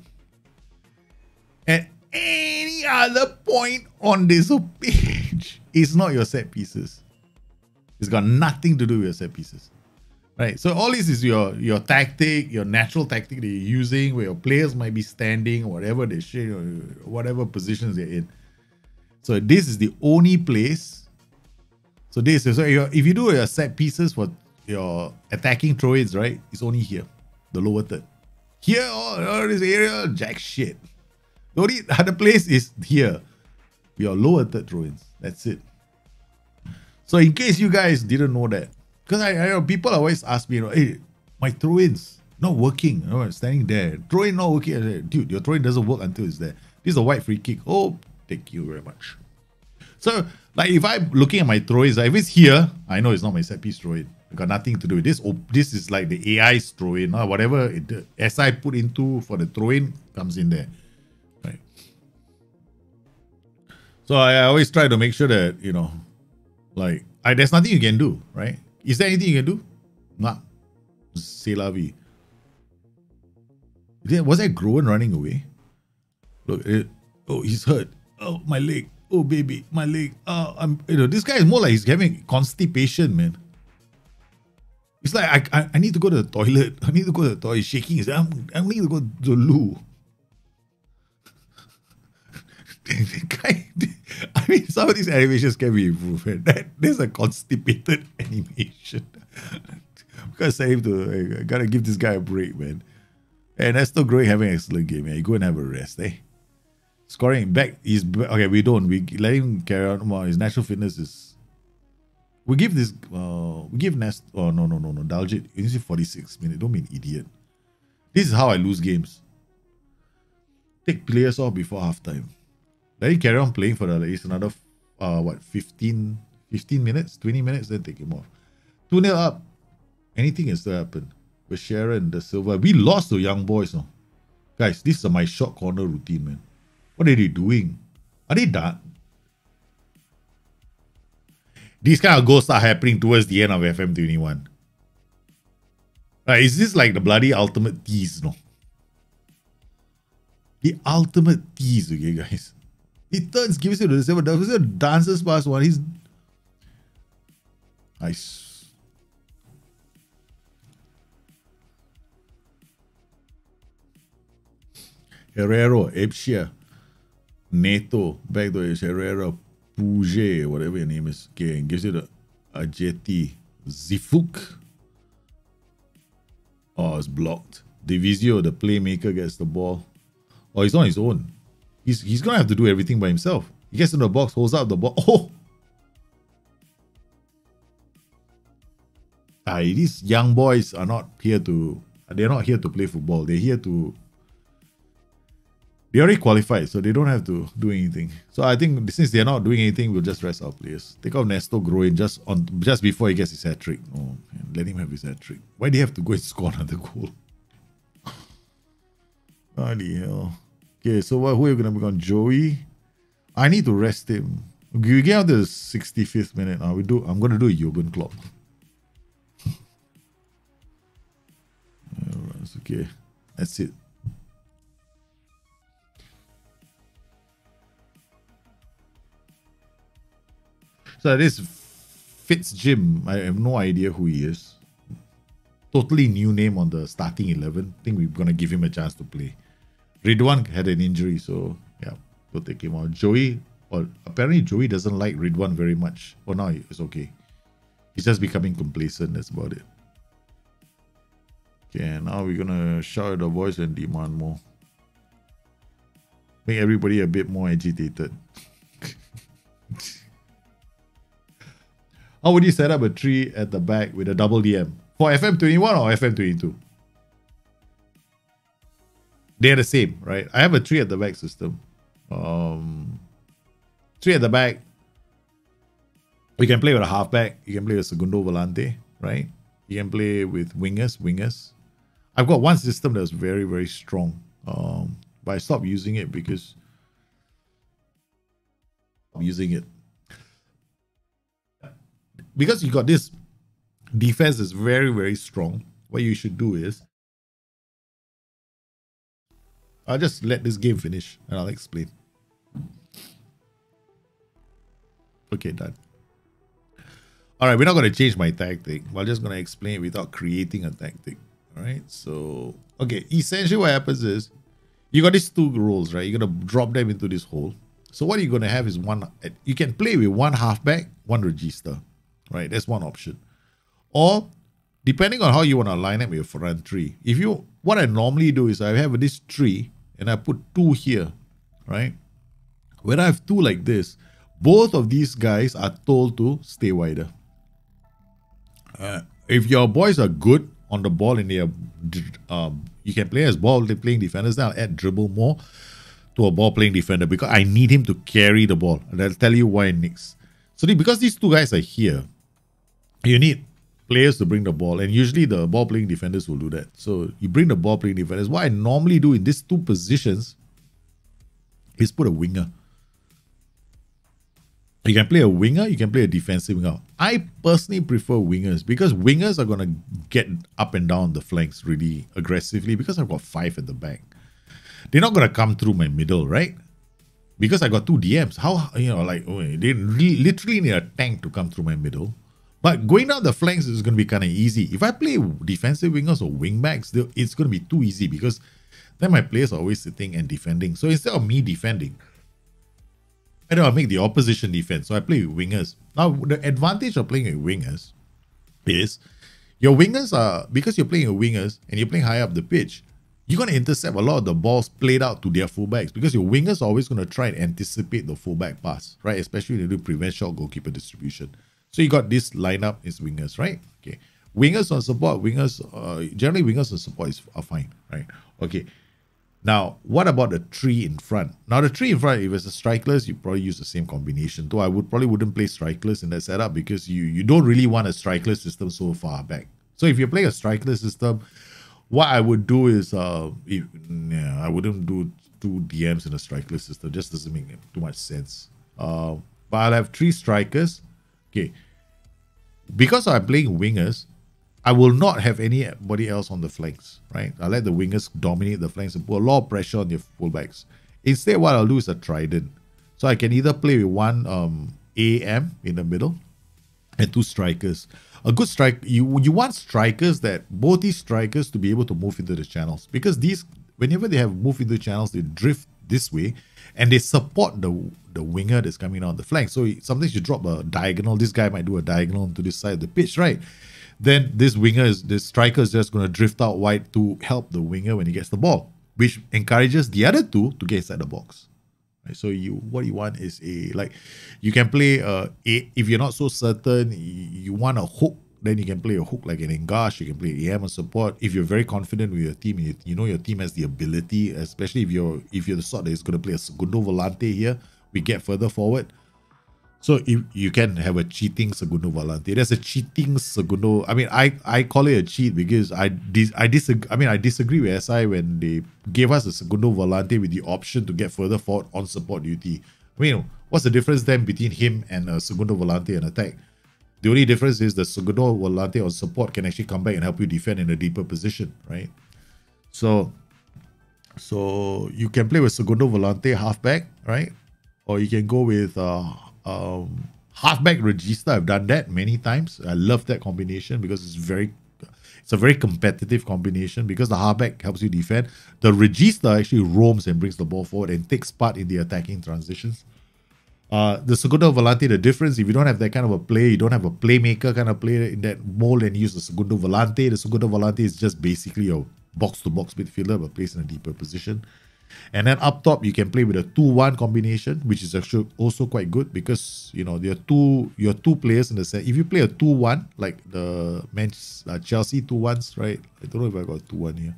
At any other point on this [LAUGHS] page, it's not your set pieces. It's got nothing to do with your set pieces. Right. So all this is your your tactic, your natural tactic that you're using, where your players might be standing, whatever they or whatever positions they're in. So this is the only place. So this is so if you do your set pieces for your attacking throw-ins, right? It's only here, the lower third. Here, all, this area, jack shit. The only other place is here, your lower third throw-ins. That's it. So in case you guys didn't know that, because I, I know people always ask me, you know, hey, my throw-ins not working. You know, standing there, throw-in not working. Said, Dude, your throw-in doesn't work until it's there. This is a white free kick. Oh, thank you very much. So like if I'm looking at my throw-ins, if it's here, I know it's not my set piece throw-in. got nothing to do with this. Oh, this is like the AI's throw-in or whatever it, the SI put into for the throw-in comes in there. Right. So I always try to make sure that, you know, like, I, there's nothing you can do, right? Is there anything you can do? Nah. C'est la vie. Was that Groen running away? Look, it, oh, he's hurt. Oh, my leg. Oh, baby, my leg. Oh, I'm, you know, this guy is more like he's having constipation, man. It's like, I, I, I need to go to the toilet. [LAUGHS] I need to go to the toilet. shaking his arm. I need to go to the loo. [LAUGHS] [LAUGHS] I mean, some of these animations can be improved. That there's a constipated animation. I have to, I gotta give this guy a break, man. And Aston Growing having an excellent game, man. You go and have a rest, eh? Scoring back is okay. We don't. We let him carry on. Well, his natural fitness is. We give this. Uh, we give Nest. Oh no no no no. Daljit. It's 46 minutes. Don't be an idiot. This is how I lose games. Take players off before halftime. Let him carry on playing for at least another uh what 15 15 minutes, 20 minutes, then take him off. 2 0 up. Anything can still happen. With Sharon, the silver. We lost to young boys, no? Guys, this is my short corner routine, man. What are they doing? Are they done? These kind of ghosts are happening towards the end of FM21. Right, is this like the bloody ultimate tease, no? The ultimate tease, okay, guys. He turns, gives it to the seven, the dances past one. He's Nice. Herrero, Epshia, Neto, back to is Herrera, Pouget, whatever your name is. Okay, gives it a, a jetty. Zifuk. Oh, it's blocked. Divisio, the playmaker, gets the ball. Oh, he's on his own. He's he's gonna have to do everything by himself. He gets in the box, holds up the ball. [LAUGHS] Oh, uh, these young boys are not here to they're not here to play football. They're here to they already qualified, so they don't have to do anything. So I think since they're not doing anything, we'll just rest our players. Take off Nesto Groen just on just before he gets his hat trick. Oh, let him have his hat trick. Why do you have to go and [LAUGHS] score another goal? Bloody hell. Okay, so what, who are you gonna be on? Joey? I need to rest him. We get out the 65th minute now. We do I'm gonna do a Jurgen Klopp. [LAUGHS] That's okay. That's it. So this Fitz Jim, I have no idea who he is. Totally new name on the starting 11. I think we're going to give him a chance to play. Ridwan had an injury, so yeah, we'll take him out. Joey, well, apparently Joey doesn't like Ridwan very much. Oh, For now, it's okay. He's just becoming complacent, that's about it. Okay, now we're gonna shout the voice and demand more. Make everybody a bit more agitated. How would you set up a tree at the back with a double DM? For FM21 or FM22? They're the same, right? I have a tree at the back system. Um, tree at the back. You can play with a halfback. You can play with Segundo Volante, right? You can play with wingers, wingers. I've got one system that's very, very strong. Um, but I stopped using it because I'm using it. Because you got this defense is very, very strong. What you should do is I'll just let this game finish and I'll explain. Okay, done. All right, we're not going to change my tactic. We're just going to explain it without creating a tactic. All right. So, okay. Essentially, what happens is you got these two roles, right? You're going to drop them into this hole. So, what you're going to have is one, you can play with one halfback, one regista, right? That's one option. Or, depending on how you want to line up with your front tree, if you, what I normally do is I have this tree and I put two here, right? When I have two like this, both of these guys are told to stay wider. Uh, if your boys are good, on the ball and they are, um, you can play as ball playing defenders. Then I'll add dribble more to a ball playing defender because I need him to carry the ball. And I'll tell you why next. So because these two guys are here, you need players to bring the ball, and usually the ball playing defenders will do that. So you bring the ball playing defenders. What I normally do in these two positions is put a winger. You can play a winger, you can play a defensive winger. I personally prefer wingers because wingers are going to get up and down the flanks really aggressively because I've got five at the back. They're not going to come through my middle, right? Because I got two DMs. How, you know, like, oh, they literally need a tank to come through my middle. But going down the flanks is going to be kind of easy. If I play defensive wingers or wingbacks, it's going to be too easy because then my players are always sitting and defending. So instead of me defending, I know I make the opposition defense. So I play with wingers. Now, the advantage of playing with wingers is your wingers are, because you're playing with wingers and you're playing high up the pitch, you're going to intercept a lot of the balls played out to their fullbacks because your wingers are always going to try and anticipate the fullback pass, right? Especially when they do prevent goalkeeper distribution. So you got this lineup is wingers, right? Okay. Wingers on support, wingers, uh, generally wingers on support is, are fine, right? Okay. Now, what about the three in front? Now, the three in front, if it's a strikers, you probably use the same combination. Though I would probably wouldn't play strikers in that setup because you you don't really want a strikeless system so far back. So if you're playing a strikeless system, what I would do is, uh, if, yeah, I wouldn't do two DMs in a strikeless system. Just doesn't make too much sense. Uh, but I'll have three strikers. Okay, because I'm playing wingers, I will not have anybody else on the flanks, right? I let the wingers dominate the flanks and put a lot of pressure on your fullbacks. Instead, what I'll do is a trident. So I can either play with one um, AM in the middle and two strikers. A good strike, you you want strikers that both these strikers to be able to move into the channels because these, whenever they have moved into channels, they drift this way and they support the the winger that's coming on the flank. So sometimes you drop a diagonal. This guy might do a diagonal to this side of the pitch, right? then this winger is this striker is just going to drift out wide to help the winger when he gets the ball, which encourages the other two to get inside the box. Right? So you what you want is a like you can play uh a, if you're not so certain you, want a hook then you can play a hook like an enganche, you can play AM and support. If you're very confident with your team, you, you know your team has the ability, especially if you're if you're the sort that is going to play a segundo volante here, we get further forward so if you can have a cheating Segundo Volante. There's a cheating Segundo. I mean, I, I call it a cheat because I dis, I disagree. I mean, I disagree with SI when they gave us a Segundo Volante with the option to get further forward on support duty. I mean, what's the difference then between him and a Segundo Volante and attack? The only difference is the Segundo Volante on support can actually come back and help you defend in a deeper position, right? So, so you can play with Segundo Volante halfback, right? Or you can go with uh, um, halfback regista. I've done that many times. I love that combination because it's very it's a very competitive combination because the halfback helps you defend. The regista actually roams and brings the ball forward and takes part in the attacking transitions. Uh, the Segundo Volante, the difference, if you don't have that kind of a player, you don't have a playmaker kind of player in that mold and use the Segundo Volante. The Segundo Volante is just basically a box to box midfielder but placed in a deeper position. And then up top, you can play with a 2-1 combination, which is actually also quite good because, you know, there are two, your two players in the set. If you play a 2-1, like the Manchester, uh, Chelsea 2-1s, right? I don't know if I got 2-1 here.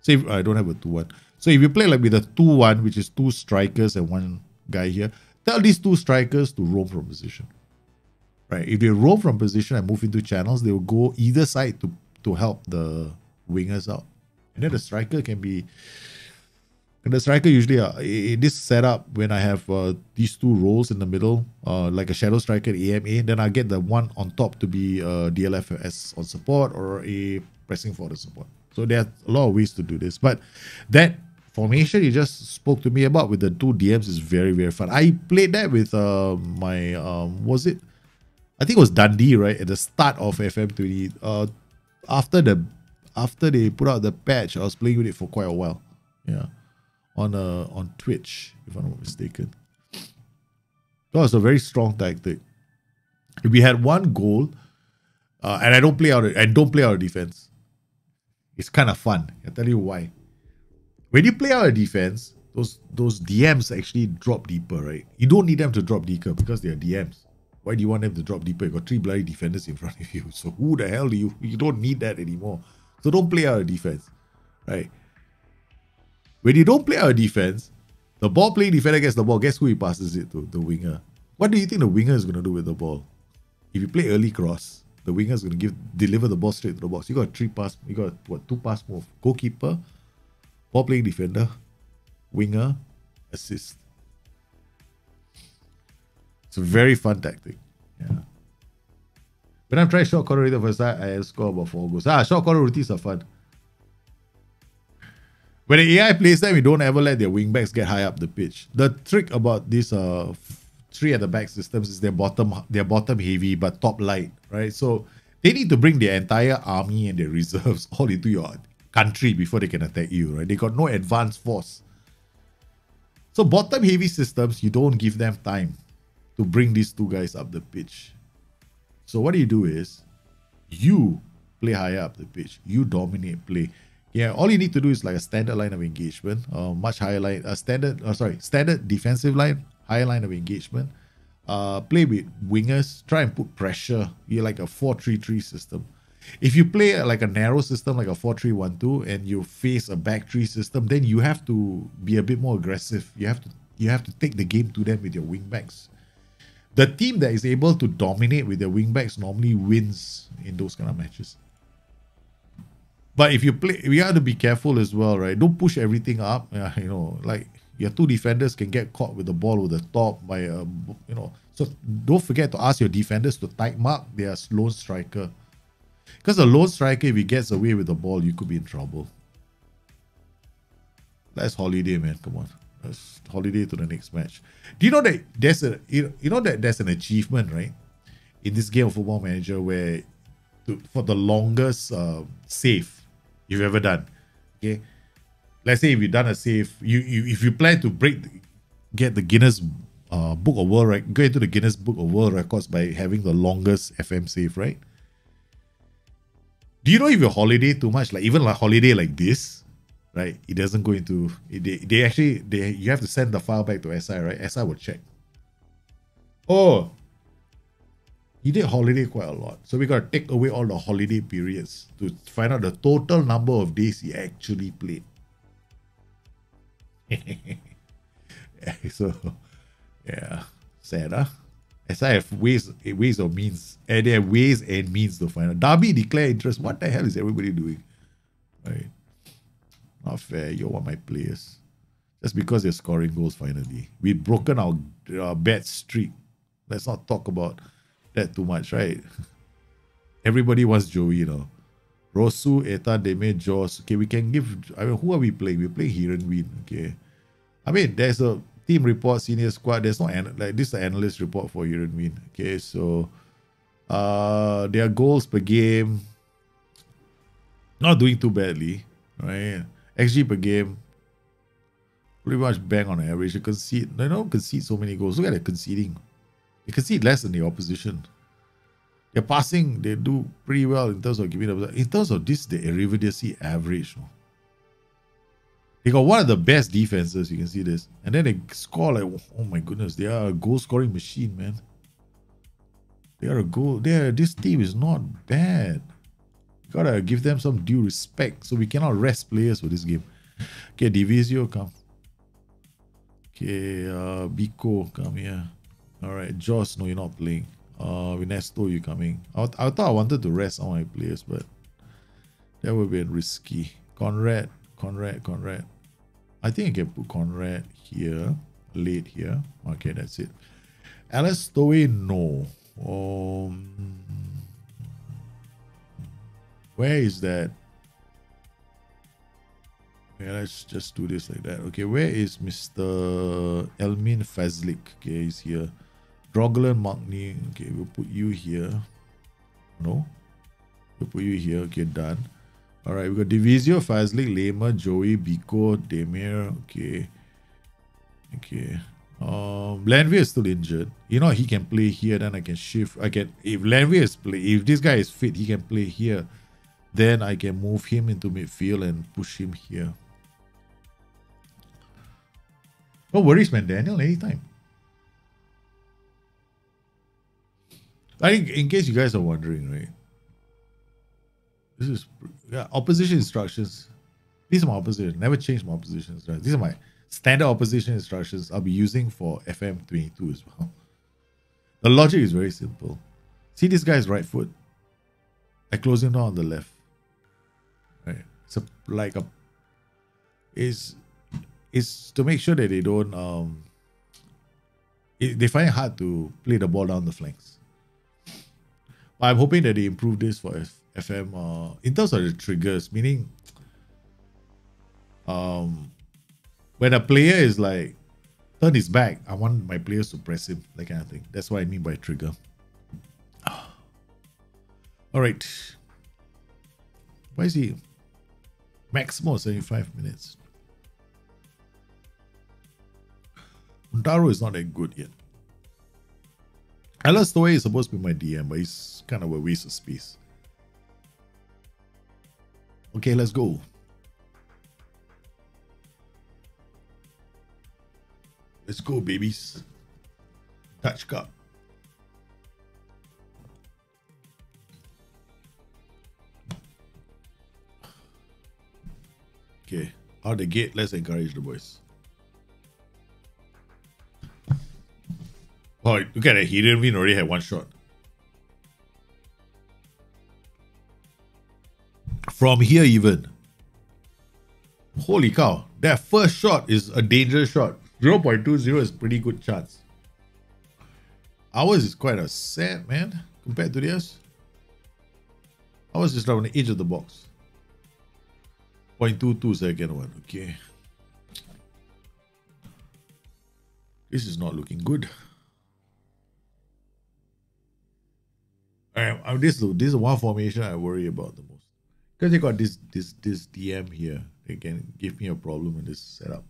So if, I don't have a 2-1. So if you play like with a 2-1, which is two strikers and one guy here, tell these two strikers to roam from position. Right? If they roam from position and move into channels, they will go either side to, to help the wingers out. And then the striker can be and the striker usually uh, in this setup when I have uh, these two roles in the middle, uh, like a shadow striker AMA, then I get the one on top to be uh, DLFS on support or a pressing for the support. So there are a lot of ways to do this, but that formation you just spoke to me about with the two DMs is very very fun. I played that with uh, my um, was it? I think it was Dundee right at the start of FM20. Uh, after the after they put out the patch, I was playing with it for quite a while. Yeah on uh, on Twitch, if I'm not mistaken. That was a very strong tactic. If we had one goal, uh, and I don't play out, I don't play out defense. It's kind of fun. I'll tell you why. When you play out a defense, those those DMs actually drop deeper, right? You don't need them to drop deeper because they are DMs. Why do you want them to drop deeper? You got three bloody defenders in front of you. [LAUGHS] So who the hell do you? You don't need that anymore. So don't play out a defense, right? When you don't play our defense, the ball playing defender gets the ball. Guess who he passes it to? The winger. What do you think the winger is going to do with the ball? If you play early cross, the winger is going to give deliver the ball straight to the box. You got three pass. You got what? Two pass move. Goalkeeper, ball playing defender, winger, assist. It's a very fun tactic. Yeah. When I'm trying short corner the first time, I score about four goals. Ah, short corner routines are fun. When the AI plays them, we don't ever let their wingbacks get high up the pitch. The trick about these uh three at the back systems is they're bottom they're bottom heavy but top light, right? So they need to bring their entire army and their [LAUGHS] reserves all into your country before they can attack you, right? They got no advanced force. So bottom heavy systems, you don't give them time to bring these two guys up the pitch. So what you do is you play higher up the pitch. You dominate play Yeah, all you need to do is like a standard line of engagement, uh, much higher line, a standard, uh, sorry, standard defensive line, higher line of engagement. Uh, play with wingers, try and put pressure. You're like a 4-3-3 system. If you play uh, like a narrow system, like a 4-3-1-2, and you face a back three system, then you have to be a bit more aggressive. You have to you have to take the game to them with your wingbacks. The team that is able to dominate with their wingbacks normally wins in those kind of matches. But if you play, we have to be careful as well, right? Don't push everything up. Yeah, [LAUGHS] you know, like your two defenders can get caught with the ball with the top by a, you know. So don't forget to ask your defenders to tight mark their lone striker. Because the lone striker, if he gets away with the ball, you could be in trouble. That's holiday, man. Come on. That's holiday to the next match. Do you know that there's a you know that there's an achievement, right? In this game of football manager where to, for the longest uh, save you've ever done. Okay. Let's say if you've done a save, you, you if you plan to break get the Guinness uh, Book of World right, go into the Guinness Book of World Records by having the longest FM save, right? Do you know if you holiday too much, like even like holiday like this, right? It doesn't go into they, they actually they you have to send the file back to SI, right? SI will check. Oh, he did holiday quite a lot. So we got to take away all the holiday periods to find out the total number of days he actually played. [LAUGHS] so, yeah, sad, huh? As I have ways, ways or means, and they have ways and means to find out. Derby declare interest. What the hell is everybody doing? Right? Not fair. You're one of my players. Just because they're scoring goals finally. We've broken our, our bad streak. Let's not talk about that too much, right? [LAUGHS] Everybody wants Joey you know. Rosu, Eta, Deme, Joss. Okay, we can give. I mean, who are we playing? We're playing Heerenveen. Okay. I mean, there's a team report, senior squad. There's no like this is an analyst report for Heerenveen. Okay, so uh their goals per game not doing too badly, right? XG per game pretty much bang on average. You concede, they don't concede so many goals. Look at it conceding. You concede less than the opposition. Their passing, they do pretty well in terms of giving up. In terms of this, the Eredivisie average. No? They got one of the best defenses. You can see this, and then they score like, oh my goodness, they are a goal scoring machine, man. They are a goal. They are, this team is not bad. You gotta give them some due respect. So we cannot rest players for this game. Okay, Divisio come. Okay, uh, Biko come here. All right, Joss, no, you're not playing. Uh, Vinesto, you coming? I, I thought I wanted to rest all my players, but that would be risky. Conrad, Conrad, Conrad. I think I can put Conrad here, late here. Okay, that's it. Alice Stowe, no. Um, where is that? Okay, let's just do this like that. Okay, where is Mr. Elmin Fazlik? Okay, he's here. Drogler Magni. Okay, we'll put you here. No? We'll put you here. Okay, done. Alright, we've got Divisio, Fazlik, Lema, Joey, Biko, Demir. Okay. Okay. Um, Lanvey is still injured. You know, he can play here, then I can shift. I can, if Lanvey is play, if this guy is fit, he can play here. Then I can move him into midfield and push him here. No worries, man. Daniel, anytime. I think, in case you guys are wondering, right? This is yeah, opposition instructions. These are my opposition. Never change my oppositions. Right? These are my standard opposition instructions I'll be using for FM22 as well. The logic is very simple. See this guy's right foot. I close him down on the left. Right. It's a, like a is is to make sure that they don't um it, they find it hard to play the ball down the flanks. I'm hoping that they improve this for FM uh, in terms of the triggers, meaning um, when a player is like turn his back, I want my players to press him, that kind of thing. That's what I mean by trigger. [SIGHS] All right. Why is he maximum 75 minutes? Montaro is not that good yet. Alice Stowe is supposed to be my DM, but he's kind of a waste of space. Okay, let's go. Let's go, babies. Dutch Cup. Okay, out the gate, let's encourage the boys. Oh, look at that. He didn't win already had one shot. From here, even. Holy cow. That first shot is a dangerous shot. 0.20 is pretty good chance. Ours is quite a set, man, compared to theirs. Ours is right on the edge of the box. 0.22 second one, okay. This is not looking good. I, I, um, this, this is one formation I worry about the most. Because they got this this this DM here. They can give me a problem in this setup.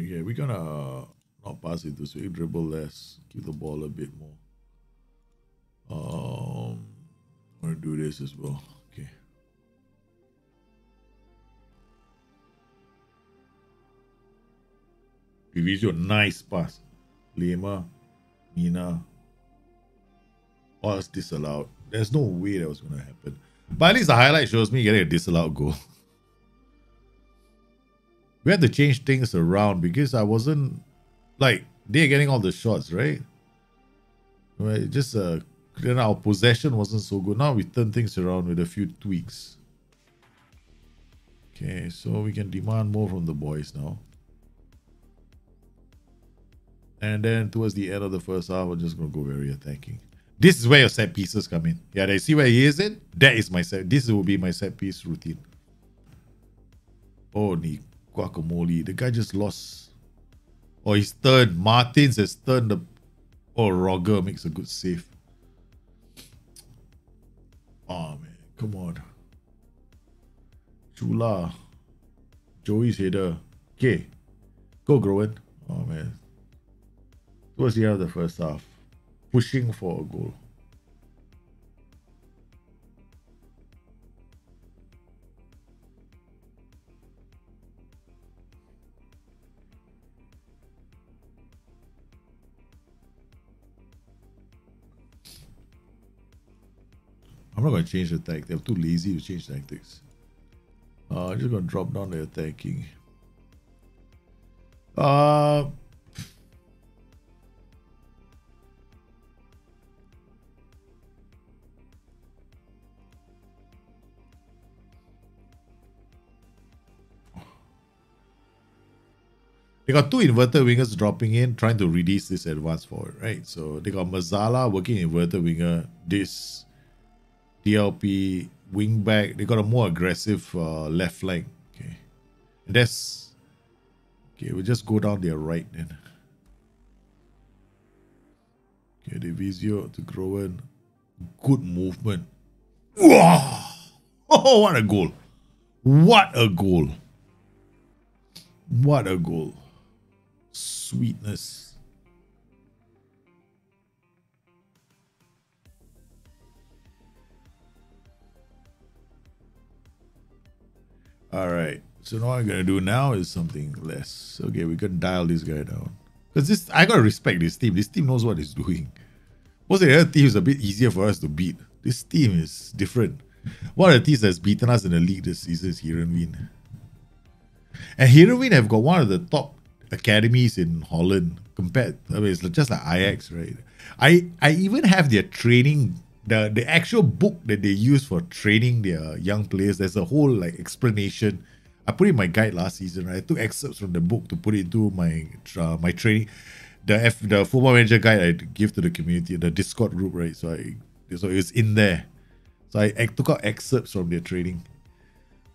Okay, we're gonna not pass it this way, dribble less, keep the ball a bit more. Um, I'm gonna do this as well. Okay. Divisio, nice pass. Lema, Mina. All disallowed. There's no way that was gonna happen. But at least the highlight shows me getting a disallowed goal. we had to change things around because I wasn't like they're getting all the shots, right? Right, just uh then our possession wasn't so good. Now we turn things around with a few tweaks. Okay, so we can demand more from the boys now. And then towards the end of the first half, we're just gonna go very attacking. This is where your set pieces come in. Yeah, they see where he is in? That is my set. This will be my set piece routine. Oh, ni guacamole. The guy just lost. Oh, he's turned. Martins has turned the. Oh, Roger makes a good save. Oh, man. Come on. Chula. Joey's header. Okay. Go, Groen. Oh, man. Towards the end of the first half. Pushing for a goal. I'm not going to change the tactic. I'm too lazy to change tactics. Uh, I'm just going to drop down the attacking. Uh, They got two inverted wingers dropping in, trying to release this advance forward, right? So they got Mezzala working inverted winger, this DLP wing back. They got a more aggressive uh, left flank. Okay, and that's okay. We'll just go down their right then. Okay, Divisio to Groen. Good movement. Wow! [LAUGHS] Oh, what a goal! What a goal! What a goal! Sweetness. All right. So now what I'm gonna do now is something less. Okay, we can dial this guy down. Because this I gotta respect this team. This team knows what it's doing. Most of the other teams a bit easier for us to beat. This team is different. One of the teams that's beaten us in the league this season is Heerenveen. And Heerenveen have got one of the top academies in Holland compared I mean it's just like Ajax, right? I I even have their training the the actual book that they use for training their young players. There's a whole like explanation. I put in my guide last season. Right? I took excerpts from the book to put into my uh, my training. The F the football manager guide I give to the community, the Discord group, right? So I so it's in there. So I, I took out excerpts from their training,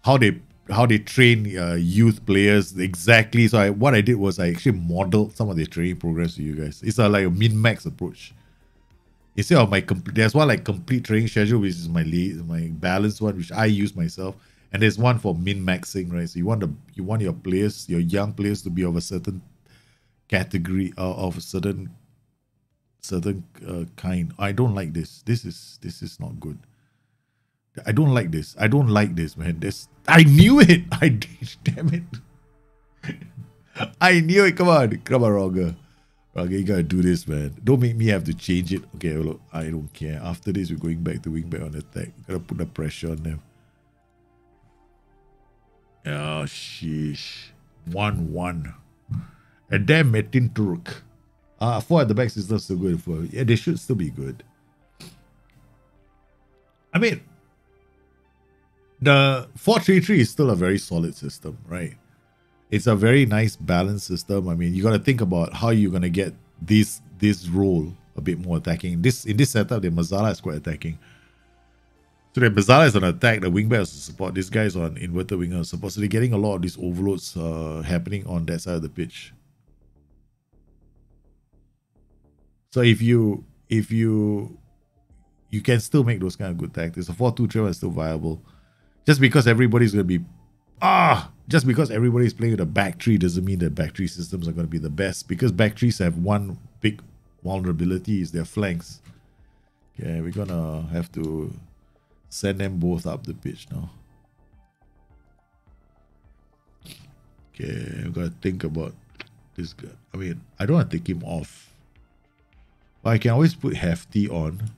how they how they train uh, youth players exactly. So I, what I did was I actually modeled some of their training programs to you guys. It's a, like a min max approach. Instead of my complete there's one like complete training schedule which is my lead my balanced one which i use myself. And there's one for min maxing right? So you want the you want your players your young players to be of a certain category uh, of a certain certain uh, kind. I don't like this. This is this is not good I don't like this. I don't like this, man. This I knew it. [LAUGHS] I did. damn it. I knew it. Come on, come on, Roger. Roger, you gotta do this, man. Don't make me have to change it. Okay, look, I don't care. After this, we're going back to wing back on attack. Gotta put the pressure on them. Oh, sheesh. 1 1. And damn Metin Turk. Uh, four at the back is not so good. For Yeah, they should still be good. I mean, the 433 is still a very solid system, right? It's a very nice balanced system. I mean, you got to think about how you're going to get this this role a bit more attacking. This In this setup, the Mezzala is quite attacking. So the Mezzala is on attack, the wingback is support. This guy is on inverted winger they're getting a lot of these overloads uh, happening on that side of the pitch. So if you if you you can still make those kind of good tactics. A 4-2-3 is still viable. Just because everybody's gonna be ah just because everybody's playing with a back three doesn't mean that back three systems are gonna be the best because back threes have one big vulnerability is their flanks. Okay, we're gonna have to send them both up the pitch now. Okay, I've got to think about this guy. I mean, I don't want to take him off. But I can always put Hefty on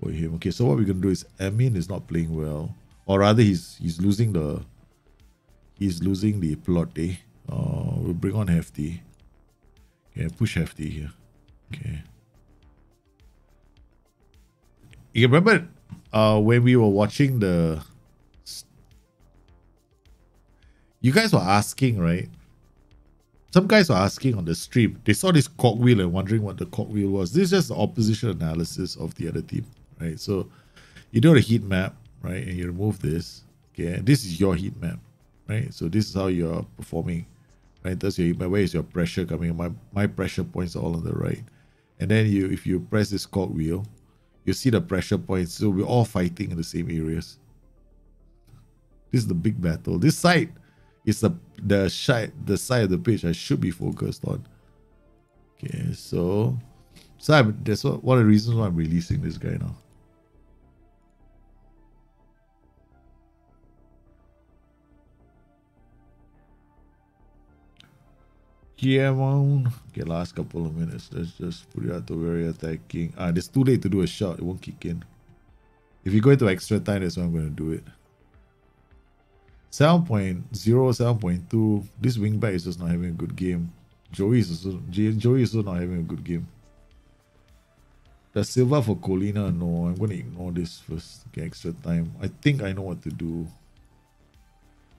for him. Okay, so what we're gonna do is Amin is not playing well. Or rather he's he's losing the he's losing the plot eh? Uh, we'll bring on Hefty. Okay, push Hefty here. Okay. You remember uh, when we were watching the you guys were asking, right? Some guys were asking on the stream. They saw this cogwheel and wondering what the cogwheel was. This is just the opposition analysis of the other team, right? So you do a heat map, right? And you remove this. Okay, this is your heat map, right? So this is how you're performing, right? That's your heat map. Where is your pressure coming? My my pressure points are all on the right. And then you if you press this cog wheel, you see the pressure points. So we're all fighting in the same areas. This is the big battle. This side is the the side the side of the page I should be focused on. Okay, so so I'm, that's what one of the reasons why I'm releasing this guy now. Kiamon. Okay, last couple of minutes. Let's just put it out to very attacking. Ah, it's too late to do a shot. It won't kick in. If you go into extra time, that's when I'm going to do it. 7.0, 7.2. This wingback is just not having a good game. Joey is also, Joey is also not having a good game. Da Silva for Colina? No, I'm going to ignore this first. Okay, extra time. I think I know what to do.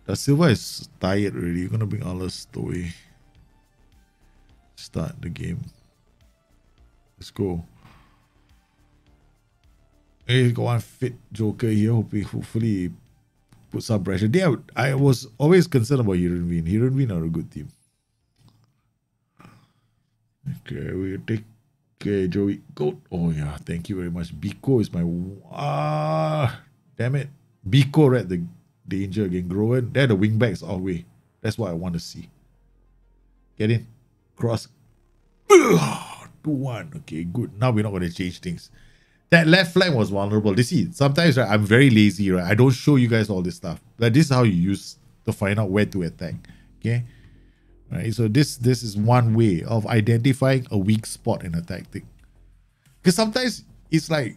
Da Silva is tired already. You're going to bring Alas away start the game. Let's go. Hey, got one fit Joker here. Hopefully, hopefully put some pressure. Yeah, I was always concerned about Heerenveen. Heerenveen are a good team. Okay, we take okay, Joey. Go. Oh yeah, thank you very much. Biko is my ah damn it. Biko read the danger again. Groen. They're the wingbacks all way. That's what I want to see. Get in cross. [SIGHS] 2-1. Okay, good. Now we're not going to change things. That left flank was vulnerable. You see, sometimes right, I'm very lazy, right? I don't show you guys all this stuff. But this is how you use to find out where to attack. Okay? Right. So this this is one way of identifying a weak spot in a tactic. Because sometimes it's like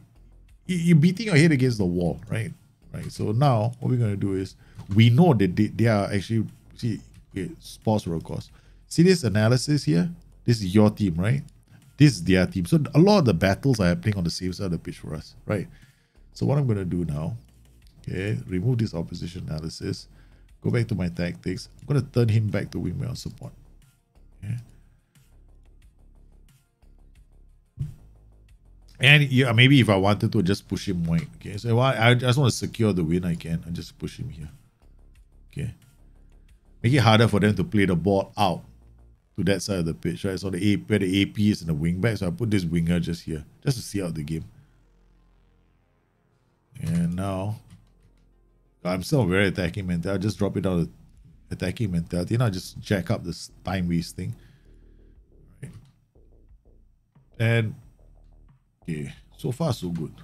you're beating your head against the wall, right? Right. So now what we're gonna do is we know that they, they are actually see okay, sports roll course. See this analysis here? This is your team, right? This is their team. So a lot of the battles are happening on the same side of the pitch for us, right? So what I'm going to do now, okay, remove this opposition analysis, go back to my tactics. I'm going to turn him back to wingman support. Okay. And yeah, maybe if I wanted to just push him wide, okay. So I just want to secure the win, I can. I just push him here. Okay. Make it harder for them to play the ball out to that side of the pitch, right? So the A where the AP is in the wing back. So I put this winger just here, just to see out the game. And now I'm still very attacking mentality. I'll just drop it out of attacking mentality. And I'll just jack up this time wasting. Right. And okay, so far so good.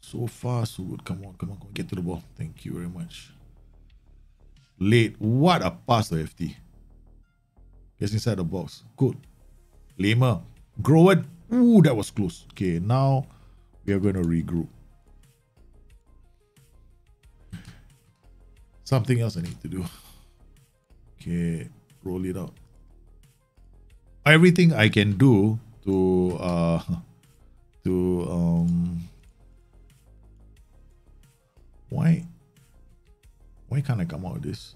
So far, so good. Come on, come on, come on. Get to the ball. Thank you very much. Late. What a pass to FT. Gets inside the box. Good. Lema. Groen. Ooh, that was close. Okay, now we are going to regroup. Something else I need to do. Okay, roll it out. Everything I can do to uh to um why why can't I come out of this?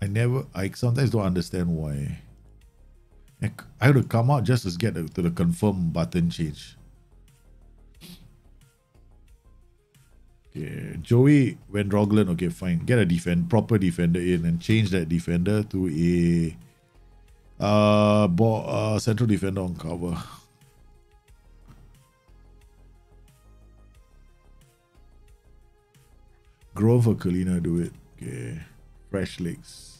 I never I sometimes don't understand why. I have to come out just to get to the confirm button change. Okay, Joey Van Droglen, okay, fine. Get a defend proper defender in and change that defender to a uh, bo- uh central defender on cover. Grove or Kalina do it. Okay. Fresh legs.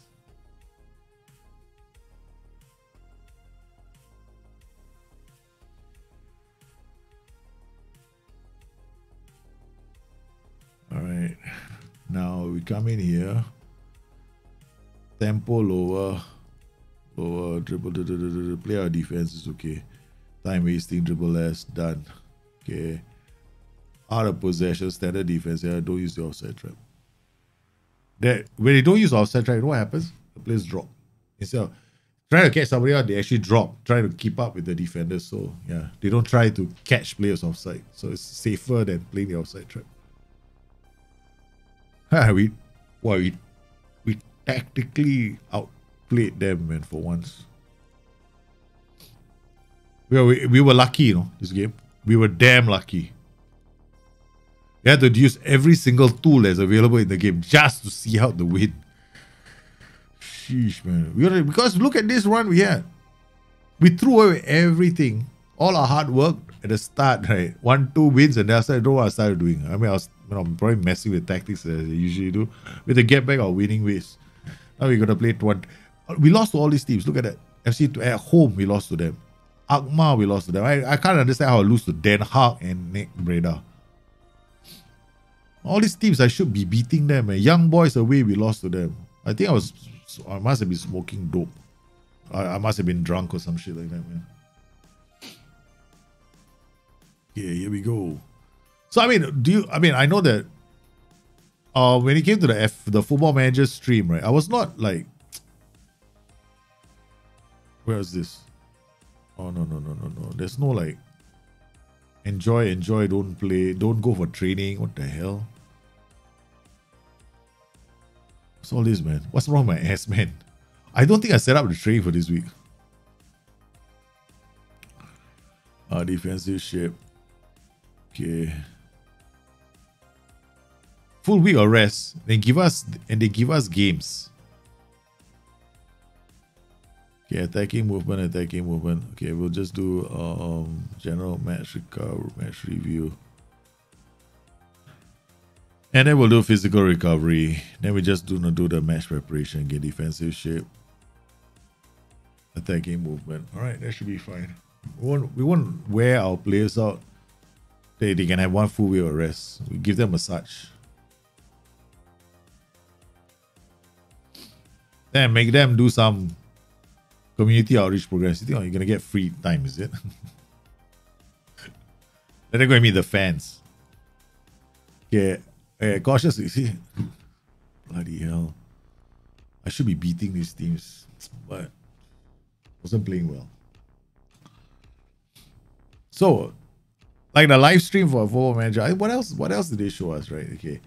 All right. Now we come in here. Tempo lower. Lower. Dribble. Dribble, Play our defense is okay. Time wasting. Dribble less. Done. Okay. Out of possession. Standard defense. Yeah. Don't use the offside trap. That when they don't use offside trap, what happens? The players drop. Instead of trying to catch somebody out, they actually drop, trying to keep up with the defenders. So yeah, they don't try to catch players offside. So it's safer than playing the offside trap. [LAUGHS] we, well, we, we tactically outplayed them, man, for once. We were, we were lucky, you know, this game. We were damn lucky. We had to use every single tool that's available in the game just to see out the win. Sheesh, man. Because look at this run we had. We threw away everything, all our hard work at the start, right? One, two wins, and then I started, what I started doing. I mean, I was you know, probably messing with tactics as I usually do. With the get back or winning ways. Now we're gonna play one. We lost to all these teams. Look at that. FC at home, we lost to them. Alkmaar, we lost to them. I, I can't understand how I lose to Den Haag and NAC Breda. All these teams, I should be beating them. Man. Young boys away, we lost to them. I think I was, I must have been smoking dope. I, I must have been drunk or some shit like that, man. Yeah, here we go. So I mean, do you? I mean, I know that. Uh, when it came to the F, the football manager stream, right? I was not like. Where is this? Oh no no no no no! There's no like. Enjoy, enjoy, don't play, don't go for training. What the hell? What's all this, man? What's wrong with my ass, man? I don't think I set up the training for this week. Uh, defensive shape. Okay full week of rest. They give us and they give us games. Okay, attacking movement, attacking movement. Okay, we'll just do um general match recover, match review. And then we'll do physical recovery. Then we just do not do the match preparation, get defensive shape. Attacking movement. Alright, that should be fine. We won't we won't wear our players out. They, they can have one full week of rest. We give them a massage. Then make them do some community outreach programs. You think oh, you're gonna get free time, is it? [LAUGHS] then they're gonna meet the fans. Okay, uh, cautious. You see, bloody hell! I should be beating these teams, but wasn't playing well. So, like the live stream for Football Manager. What else? What else did they show us? Right? Okay.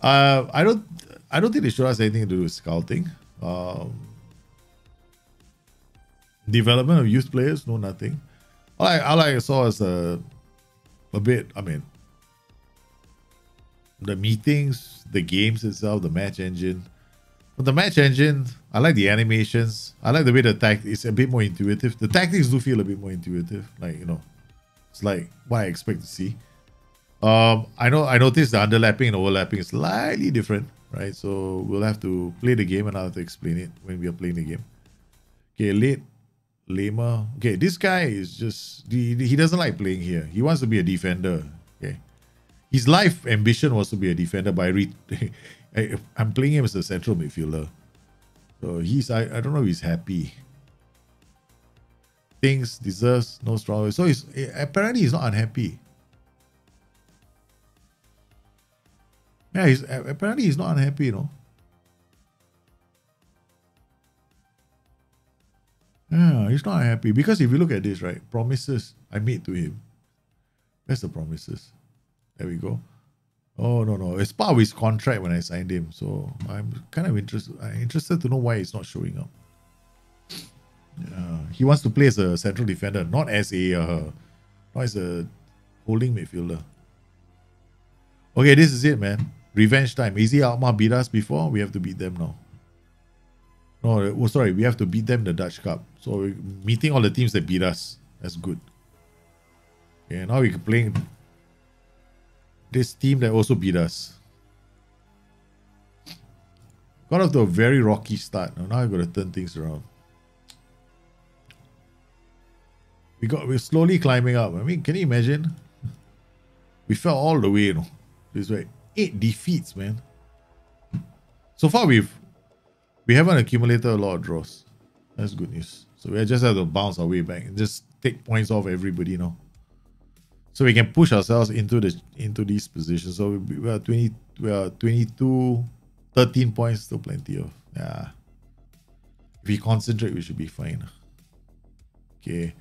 Uh, I don't. I don't think they showed us anything to do with scouting. Um, development of youth players, no, nothing. All I, all I saw is a, a bit. I mean, the meetings, the games itself, the match engine. But the match engine, I like the animations. I like the way the tactics is a bit more intuitive. The tactics do feel a bit more intuitive. Like you know, it's like what I expect to see. Um, I know I noticed the underlapping and overlapping is slightly different, right? So we'll have to play the game and I'll have to explain it when we are playing the game. Okay, late Lema. Okay, this guy is just he, he doesn't like playing here. He wants to be a defender. Okay, his life ambition was to be a defender. But I read, [LAUGHS] I, I'm playing him as a central midfielder, so he's I, I don't know if he's happy. Things deserves no strong. So he's eh, apparently he's not unhappy. Yeah, he's apparently he's not unhappy, you know. Yeah, he's not happy because if you look at this, right, promises I made to him. That's the promises. There we go. Oh no no, it's part of his contract when I signed him. So I'm kind of interested. I'm interested to know why he's not showing up. Yeah, he wants to play as a central defender, not as a uh, not as a holding midfielder. Okay, this is it, man. Revenge time. AZ Alkmaar beat us before. We have to beat them now. No, oh, sorry, we have to beat them in the Dutch Cup. So meeting all the teams that beat us. That's good. Okay, now we're playing this team that also beat us. Got off to a very rocky start. Now I've got to turn things around. We got we're slowly climbing up. I mean, can you imagine? We fell all the way, you know. This way. Eight defeats, man. So far we've we haven't accumulated a lot of draws. That's good news. So we just have to bounce our way back and just take points off everybody you now. So we can push ourselves into the into these positions. So we, we are 20 we are 22 13 points still plenty of. Yeah. If we concentrate, we should be fine. Okay.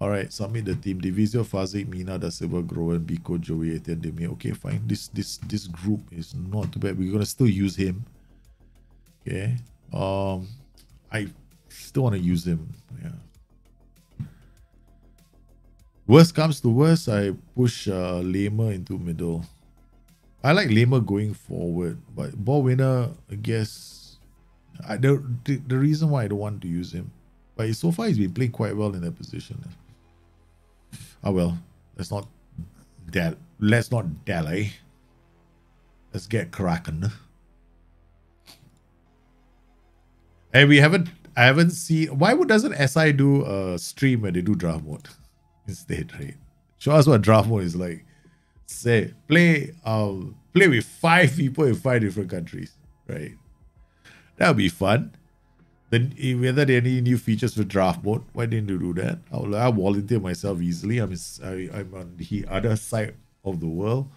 Alright, submit the team. Divisio, Fazik, Mina, Da Silva, Groen, Biko, Joey, Etienne, Demi. Okay, fine. This this this group is not too bad. We're gonna still use him. Okay. Um, I still want to use him. Yeah. Worst comes to worst, I push uh, Lema into middle. I like Lema going forward, but ball winner, I guess. I the, the reason why I don't want to use him, but so far he's been playing quite well in that position. Oh well, let's not that let's not dally. Let's get cracking. And we haven't I haven't seen why would doesn't SI do a stream where they do draft mode instead, right? Show us what draft mode is like. Say play um play with five people in five different countries, right? That would be fun. Then whether there any new features for draft mode, why didn't you do that? I'll, I'll volunteer myself easily. I'm I, I'm on the other side of the world.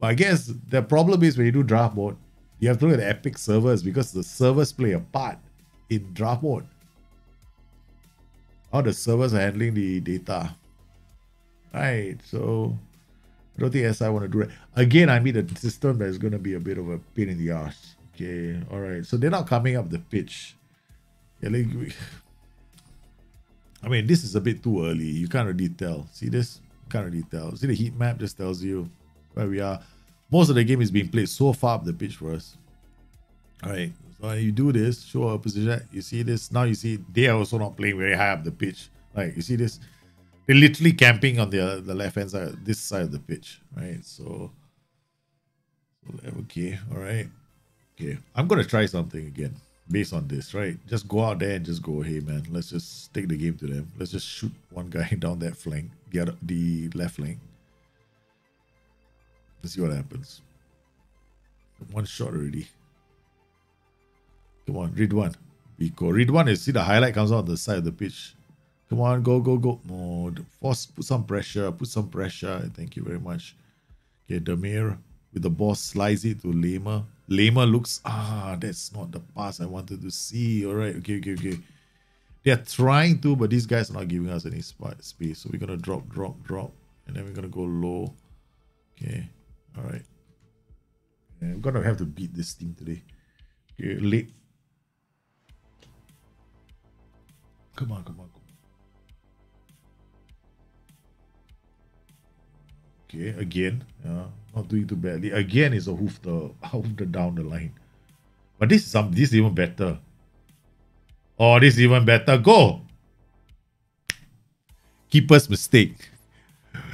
But I guess the problem is when you do draft mode, you have to look at the Epic servers because the servers play a part in draft mode. How the servers are handling the data. Right, so I don't think SI want to do it. Again, I mean a system that is going to be a bit of a pain in the ass. Okay, all right. So they're not coming up the pitch. Yeah, like, I mean, this is a bit too early. You can't really tell. See this? Can't really tell. See the heat map just tells you where we are. Most of the game is being played so far up the pitch for us. All right, So you do this, show a position, you see this. Now you see they are also not playing very high up the pitch. Right, you see this? They're literally camping on the uh, the left hand side, this side of the pitch. Right, so, okay, all right, okay. I'm gonna try something again based on this. Right, just go out there and just go, hey man, let's just take the game to them. Let's just shoot one guy [LAUGHS] down that flank, other, the left flank. Let's see what happens. One shot already. Come on, Ridwan. Read one is see the highlight comes out on the side of the pitch. Come on, go, go, go. Oh, force, put some pressure, put some pressure. Thank you very much. Okay, Demir with the boss slides it to Lema. Lema looks, ah, that's not the pass I wanted to see. All right, okay, okay, okay. They're trying to, but these guys are not giving us any space. So we're going to drop, drop, drop. And then we're going to go low. Okay, all right. Yeah, I'm going to have to beat this team today. Okay, late Come on, come on, come on. Okay, again, uh, not doing too badly. Again, is a hoof the [LAUGHS] hoof the down the line. But this is some this is even better. Oh, this is even better. Go. Keeper's mistake.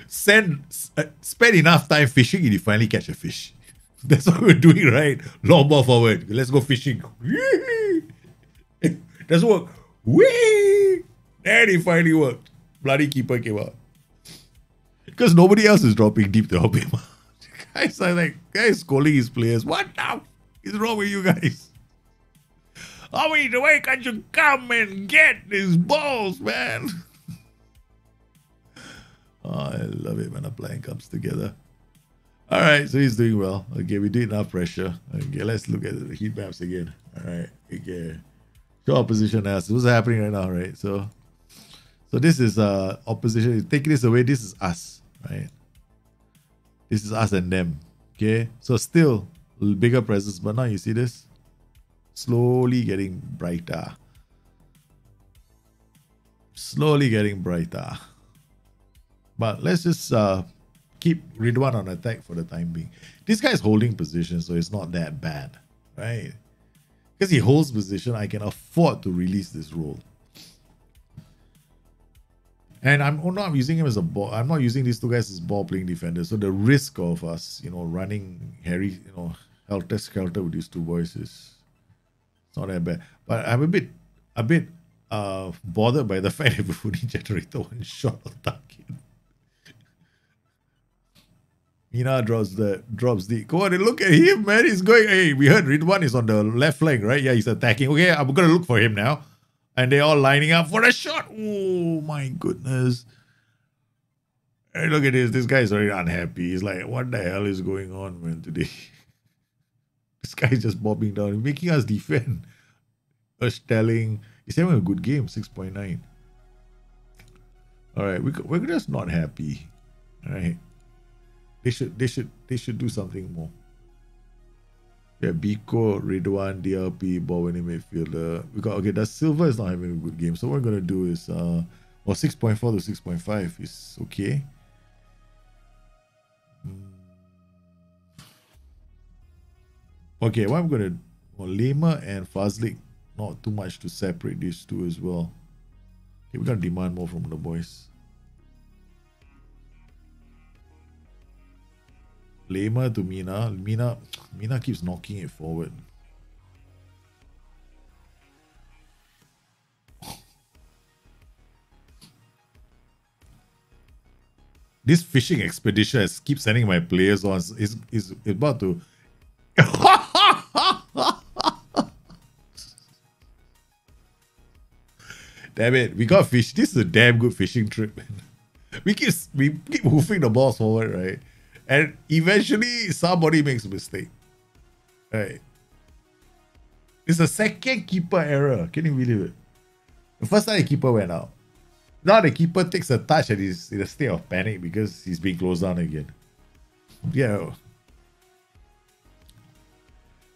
Send uh, spend enough time fishing and you finally catch a fish. [LAUGHS] That's what we're doing, right? Long ball forward. Let's go fishing. [LAUGHS] Doesn't work. Whee! And it finally worked. Bloody keeper came out. Because nobody else is dropping deep help him. [LAUGHS] guys are like, guys calling his players. What now? is wrong with you guys? Oh, wait, why can't you come and get these balls, man? [LAUGHS] oh, I love it when a plan comes together. All right, so he's doing well. Okay, we did enough pressure. Okay, let's look at the heat maps again. All right, okay. Show opposition as what's happening right now, right? So, so this is uh opposition. Take this away, this is us, right? This is us and them. Okay, so still bigger presence, but now you see this slowly getting brighter. Slowly getting brighter. But let's just uh, keep Ridwan on attack for the time being. This guy's holding position, so it's not that bad, right? Because he holds position, I can afford to release this role. And I'm not using him as a ball. I'm not using these two guys as ball playing defenders. So the risk of us, you know, running Harry, you know, helter skelter with these two boys is not that bad. But I'm a bit, a bit uh bothered by the [LAUGHS] fact that we're putting generator one shot on target. Mina drops the drops the go on and look at him, man. He's going. Hey, we heard Ridwan is on the left flank, right? Yeah, he's attacking. Okay, I'm gonna look for him now. And they're all lining up for a shot. Oh my goodness. Hey, look at this. This guy's already unhappy. He's like, what the hell is going on, man, today? [LAUGHS] this guy's just bobbing down, making us defend. Us telling. He's having a good game, 6.9. All right, we, we're just not happy. All right. They should they should they should do something more. Yeah, Biko, Ridwan, DLP, winning midfielder. We got okay, that Silva is not having a good game. So what we're gonna do is uh well 6.4 to 6.5 is okay. Hmm. Okay, what I'm gonna well Lema and Fazlik, not too much to separate these two as well. Okay, we're gonna demand more from the boys. Lema to Mina. Mina Mina keeps knocking it forward. This fishing expedition has keep sending my players on is is about to [LAUGHS] Damn it, we got fish. This is a damn good fishing trip. man. [LAUGHS] We keep we keep moving the balls forward, right? And eventually somebody makes a mistake. Right. It's a second keeper error. Can you believe it? The first time the keeper went out. Now the keeper takes a touch and he's in a state of panic because he's being closed down again. Yeah.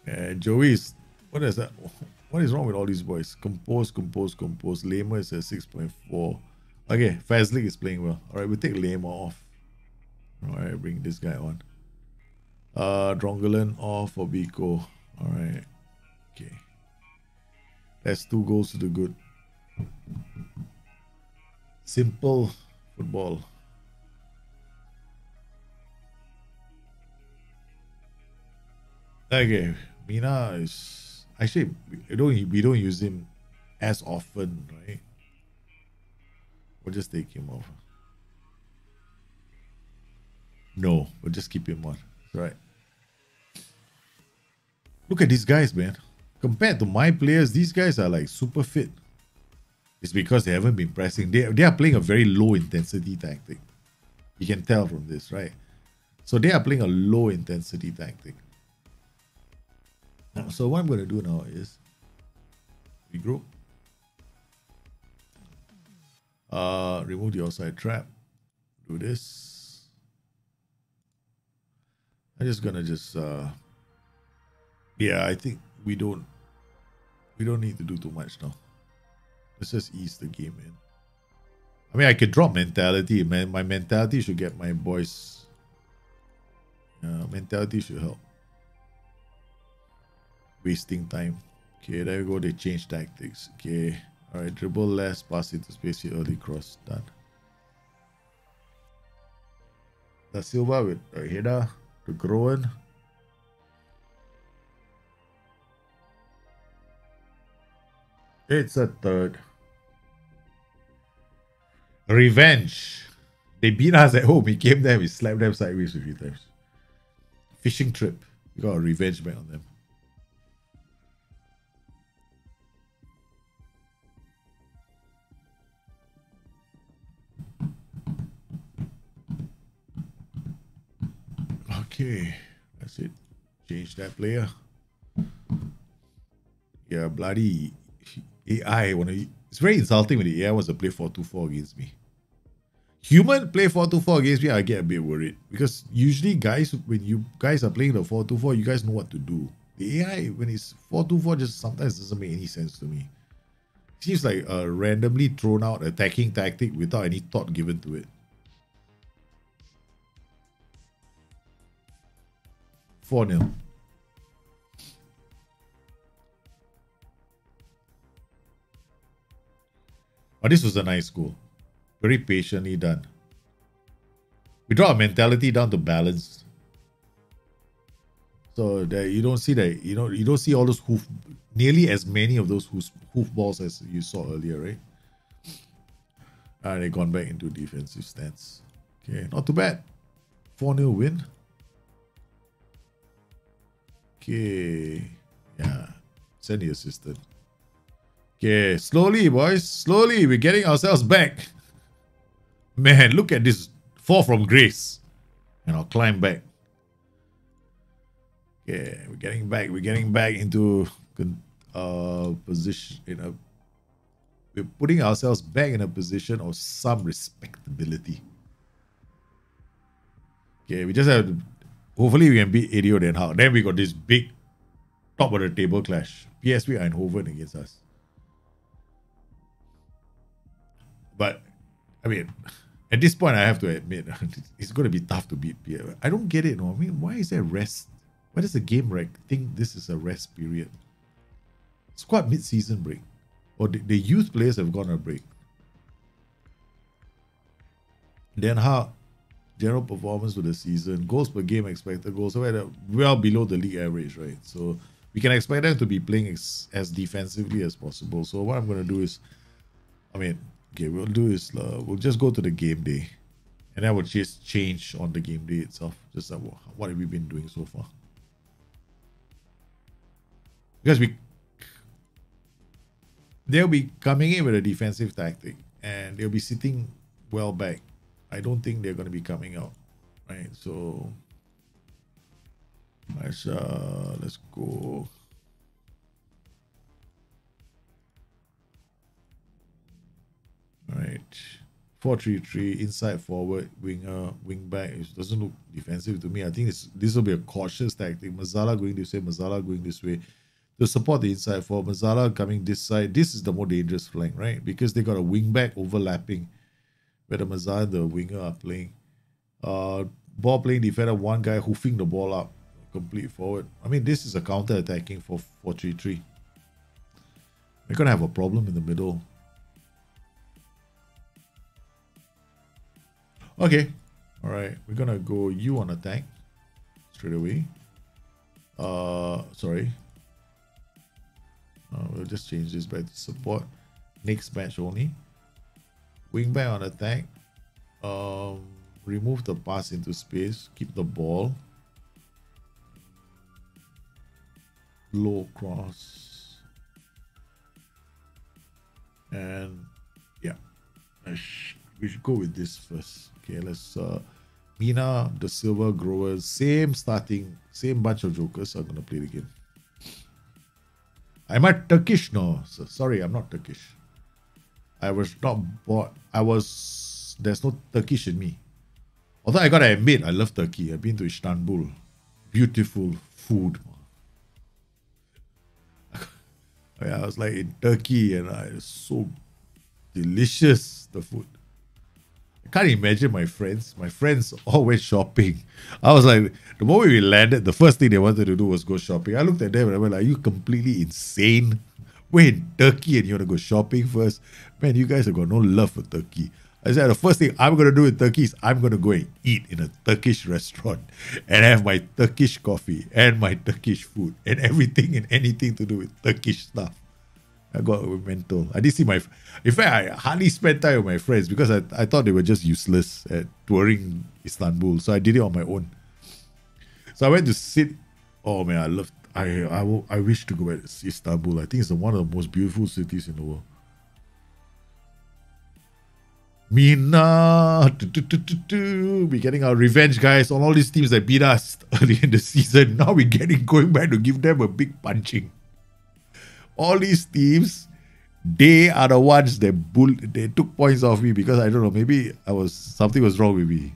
And Joey is what is that? What is wrong with all these boys? Compose, compose, compose. Lema is at 6.4. Okay, Fazlik is playing well. Alright, we take Lema off. Alright, bring this guy on. Uh, Drongolen off for Biko. Alright. Okay. That's two goals to the good. Simple football. Okay, Mina is actually we don't we don't use him as often, right? We'll just take him off. No, we'll just keep him on. Right. Look at these guys, man. Compared to my players, these guys are like super fit. It's because they haven't been pressing. They, they are playing a very low intensity tactic. You can tell from this, right? So they are playing a low intensity tactic. So what I'm going to do now is regroup. Uh, remove the offside trap. Do this. I'm just gonna just uh yeah, I think we don't we don't need to do too much now. Let's just ease the game in. I mean I could drop mentality, man. My mentality should get my boys uh, mentality should help. Wasting time. Okay, there we go. They change tactics. Okay. Alright, dribble less, pass into space, early cross. Done. Da Silva with a header to Groen. It's a third. Revenge. They beat us at home. We came there, we slapped them sideways a few times. Fishing trip. We got a revenge back on them. Okay, that's it. Change that player. Yeah, bloody AI. Wanna, it's very insulting when the AI wants to play 4-2-4 against me. Human play 4-2-4 against me, I get a bit worried. Because usually guys, when you guys are playing the 4-2-4, you guys know what to do. The AI, when it's 4-2-4, just sometimes doesn't make any sense to me. Seems like a randomly thrown out attacking tactic without any thought given to it. 4 0. Oh, this was a nice goal. Very patiently done. We draw our mentality down to balance. So that you don't see that you know you don't see all those hoof nearly as many of those hoof, hoof balls as you saw earlier, right? And they gone back into defensive stance. Okay, not too bad. 4 0 win. Okay. Yeah. Send the assistant. Okay, slowly, boys. Slowly, we're getting ourselves back. Man, look at this fall from grace. And I'll climb back. Okay, we're getting back. We're getting back into uh position in a we're putting ourselves back in a position of some respectability. Okay, we just have to Hopefully we can beat ADO Den Haag. Then we got this big top of the table clash. PSV Eindhoven against us. But I mean, at this point, I have to admit [LAUGHS] it's going to be tough to beat PSV. I don't get it. No, I mean, why is there rest? Why does the game rank think this is a rest period? Squad mid-season break, or the, the youth players have gone on a break. Den Haag general performance for the season, goals per game expected goals, so well below the league average, right? So we can expect them to be playing as, defensively as possible. So what I'm going to do is, I mean, okay, we'll do is uh, we'll just go to the game day, and then we'll just change on the game day itself. Just uh, what have we been doing so far? Because we they'll be coming in with a defensive tactic, and they'll be sitting well back I don't think they're going to be coming out, right? So let's uh let's go. All right, four three three inside forward winger wing back. It doesn't look defensive to me. I think this this will be a cautious tactic. Mezzala going this way, Mezzala going this way to support the inside for Mezzala coming this side. This is the more dangerous flank, right? Because they got a wing back overlapping where the Mazar, the winger, are playing. Uh, ball playing defender, one guy hoofing the ball up, complete forward. I mean, this is a counter attacking for 4 3 3. We're going to have a problem in the middle. Okay. All right. We're going to go you on attack straight away. Uh, sorry. Uh, we'll just change this back to support. Next match only. Wing back on attack. Um, remove the pass into space. Keep the ball. Low cross. And yeah, we should go with this first. Okay, let's. Uh, Mina, the Silver Growers, same starting, same bunch of jokers are gonna play the game. Am I Turkish? No, sorry, I'm not Turkish. I was not bought. I was there's no Turkish in me. Although I gotta admit, I love Turkey. I've been to Istanbul. Beautiful food. [LAUGHS] I was like in Turkey and I was so delicious the food. I can't imagine my friends. My friends always shopping. I was like, the moment we landed, the first thing they wanted to do was go shopping. I looked at them and I went, Are you completely insane? In Turkey and you want to go shopping first? Man, you guys have got no love for Turkey. I said the first thing I'm gonna do in Turkey is I'm gonna go and eat in a Turkish restaurant and have my Turkish coffee and my Turkish food and everything and anything to do with Turkish stuff. I got mental. I didn't see my. In fact, I hardly spent time with my friends because I, I thought they were just useless at touring Istanbul. So I did it on my own. So I went to sit. Oh man, I love. I I, will, I wish to go to Istanbul. I think it's one of the most beautiful cities in the world. Mina, we're getting our revenge, guys, on all these teams that beat us [LAUGHS] early in the season. Now we're getting going back to give them a big punching all these teams, they are the ones that bull they took points off me because I don't know, maybe I was something was wrong with me.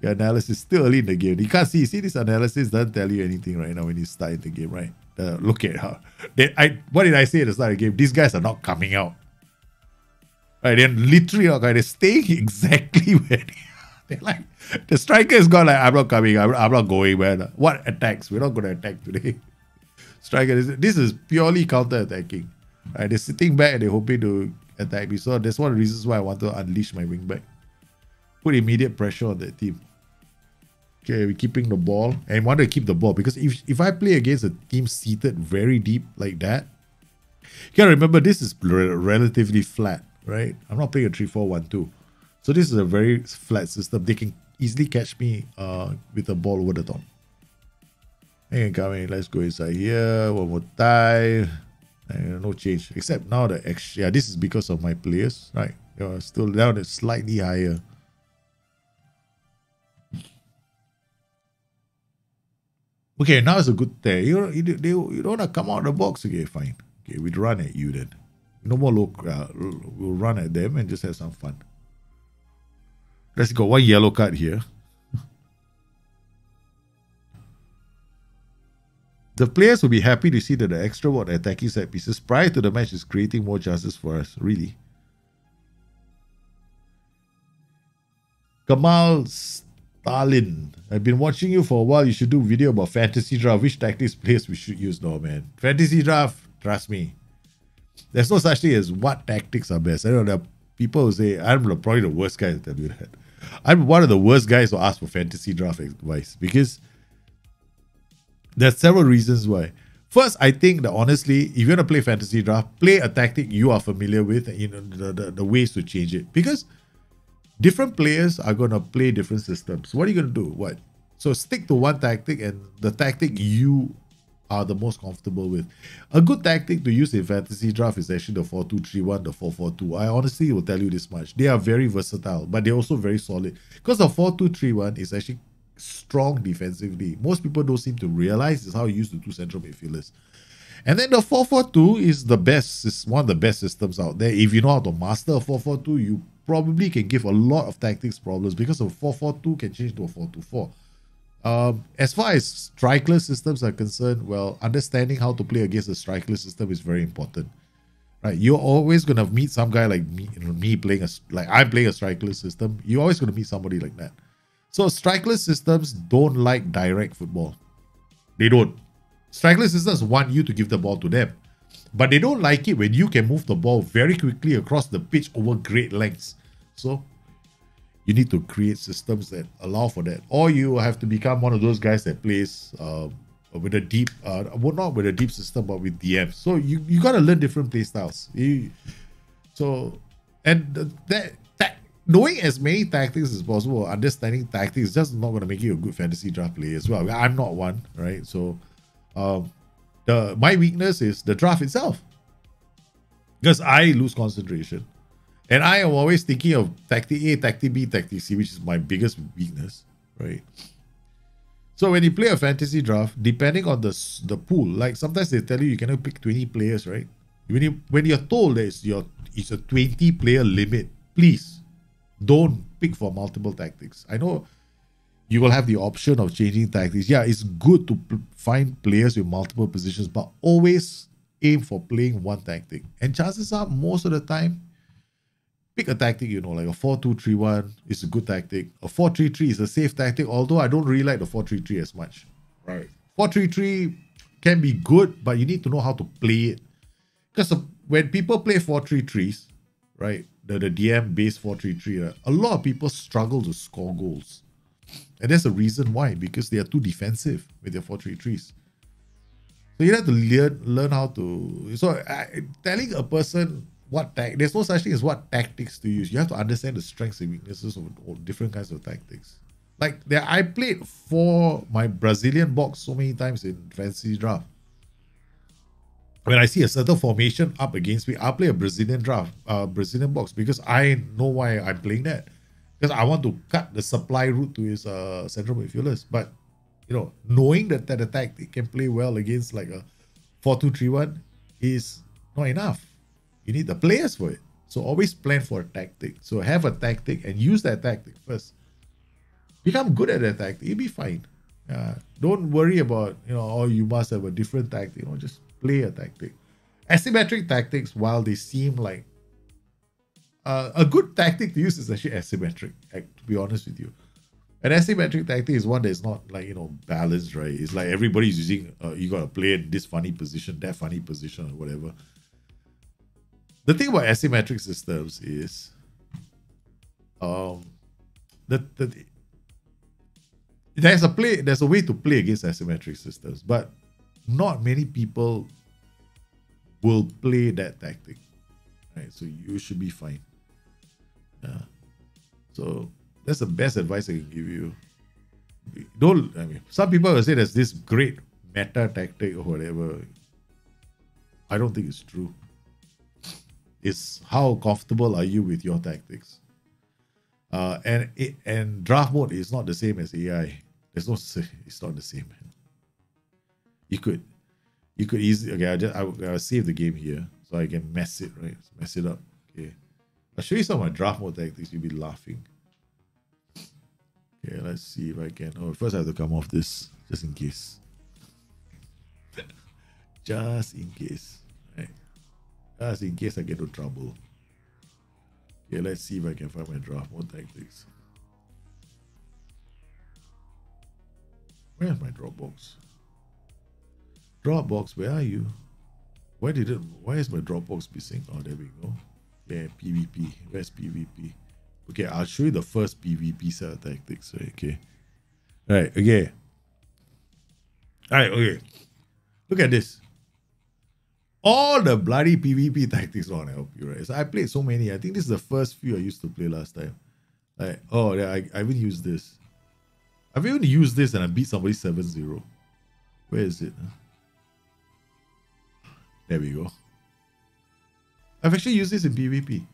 The analysis still early in the game. You can't see, see this analysis doesn't tell you anything right now when you start in the game, right? Uh, look at how I what did I say at the start of the game? These guys are not coming out. Right, they're literally not They're staying [LAUGHS] exactly [LAUGHS] where they are. They're like the striker is gone like I'm not coming, I'm, I'm not going, man. What attacks? We're not gonna attack today. [LAUGHS] striker. This is purely counter attacking. Right? They're sitting back and they're hoping to attack me. So that's one of the reasons why I want to unleash my wing back. Put immediate pressure on that team. Okay, we're keeping the ball and want to keep the ball because if if I play against a team seated very deep like that, you gotta remember this is relatively flat, right? I'm not playing a 3-4-1-2. So this is a very flat system. They can easily catch me uh, with a ball over the top. And coming, let's go inside here. One more time. And no change. Except now the X. Yeah, this is because of my players, right? You're still down slightly higher. Okay, now it's a good day. You you, they, you don't want to come out of the box. Okay, fine. Okay, we'd run at you then. No more look. Uh, we'll run at them and just have some fun. Let's go. One yellow card here. [LAUGHS] The players will be happy to see that the extrovert attacking set pieces prior to the match is creating more chances for us, really. Kamal Stalin. I've been watching you for a while. You should do video about fantasy draft. Which tactics players we should use? No, man. Fantasy draft, trust me. There's no such thing as what tactics are best. I know. People who say, I'm probably the worst guy to tell you that. I'm one of the worst guys to ask for fantasy draft advice because there's several reasons why. First, I think that honestly, if you're gonna play fantasy draft, play a tactic you are familiar with, you know the, the, the ways to change it. Because different players are gonna play different systems. What are you gonna do? What? So stick to one tactic and the tactic you are the most comfortable with. A good tactic to use in fantasy draft is actually the 4-2-3-1, the 4-4-2. I honestly will tell you this much. They are very versatile, but they're also very solid. Because the 4-2-3-1 is actually strong defensively. Most people don't seem to realize is how you use the two central midfielders. And then the 4-4-2 is the best, is one of the best systems out there. If you know how to master a 4-4-2, you probably can give a lot of tactics problems because a 4-4-2 can change to a 4-2-4. Um, as far as strikeless systems are concerned, well, understanding how to play against a strikeless system is very important. Right, you're always gonna meet some guy like me, me playing a like I'm playing a strikeless system. You're always gonna meet somebody like that. So strikeless systems don't like direct football. They don't. Strikeless systems want you to give the ball to them. But they don't like it when you can move the ball very quickly across the pitch over great lengths. So you need to create systems that allow for that. Or you have to become one of those guys that plays uh, with a deep, uh, well, not with a deep system, but with DM. So you, you got to learn different play styles. You, so, and that knowing as many tactics as possible, understanding tactics just not going to make you a good fantasy draft player as well. I'm not one, right? So, um, the my weakness is the draft itself because I lose concentration, and I am always thinking of tactic A, tactic B, tactic C, which is my biggest weakness, right? So when you play a fantasy draft, depending on the the pool, like sometimes they tell you you cannot pick 20 players, right? When you when you're told that it's your it's a 20 player limit, please don't pick for multiple tactics. I know you will have the option of changing tactics. Yeah, it's good to find players with multiple positions, but always aim for playing one tactic. And chances are, most of the time, pick a tactic, you know, like a 4 2 3 1 is a good tactic. A 4 3 3 is a safe tactic, although I don't really like the 4 3 3 as much. Right. 4 3 3 can be good, but you need to know how to play it. Because when people play 4 3 3s, right, the, the DM base 433, uh, a lot of people struggle to score goals. And there's a reason why, because they are too defensive with their 433s. So you have to learn learn how to. So uh, telling a person what tactics, there's no such thing as what tactics to use. You have to understand the strengths and weaknesses of different kinds of tactics. Like there, I played for my Brazilian box so many times in fantasy draft. When I see a certain formation up against me, I'll play a Brazilian draft, uh, Brazilian box because I know why I'm playing that. Because I want to cut the supply route to his uh, central midfielders. But you know, knowing that that attack can play well against like a 4-2-3-1 is not enough. You need the players for it. So always plan for a tactic. So have a tactic and use that tactic first. Become good at that tactic. You'll be fine. Uh, don't worry about, you know, oh, you must have a different tactic. You know, just play a tactic. Asymmetric tactics, while they seem like uh, a good tactic to use, is actually asymmetric, to be honest with you. An asymmetric tactic is one that's not like, you know, balanced, right? It's like everybody's using, uh, you got to play in this funny position, that funny position, or whatever. The thing about asymmetric systems is um, that the, there's a play, there's a way to play against asymmetric systems, but not many people will play that tactic. Right. So you should be fine. Yeah. So that's the best advice I can give you. Don't I mean some people will say there's this great meta tactic or whatever. I don't think it's true. It's how comfortable are you with your tactics. Uh, and it, and draft mode is not the same as AI. There's no [LAUGHS] it's not the same. You could you could easily okay. I just I, I'll save the game here so I can mess it right, mess it up. Okay, I'll show you some of my draft mode tactics. You'll be laughing. Okay, let's see if I can. Oh, first I have to come off this just in case. [LAUGHS] just in case. Right. Just in case I get into trouble. Okay, let's see if I can find my draft mode tactics. Where's my Dropbox? Dropbox, where are you? Why did it? Why is my Dropbox missing? Oh, there we go. Yeah, PvP. Where's PvP? Okay, I'll show you the first PvP set of tactics. Right, okay. Right, okay. Alright, okay. Look at this. All the bloody PvP [LAUGHS] tactics help you, right? So I played so many. I think this is the first few I used to play last time. Like, oh, yeah, I, I even used this. I've even used this and I beat somebody 7-0. Where is it? There we go. I've actually used this in PvP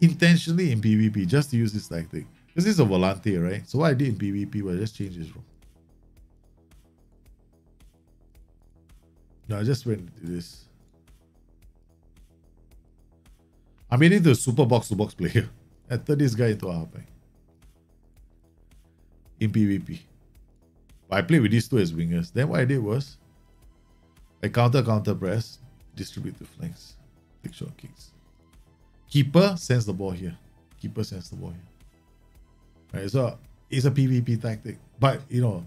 intentionally in PvP just to use this tactic. This is a Volante, right? So what I did in PvP was just change this room. No, I just went to this. I made it into a super box to box player. I turned this guy into a halfback. In PvP. But I played with these two as wingers. Then what I did was I counter counter press, distribute the flanks, take short kicks. Keeper sends the ball here. Keeper sends the ball here. Right, so it's a PvP tactic, but you know,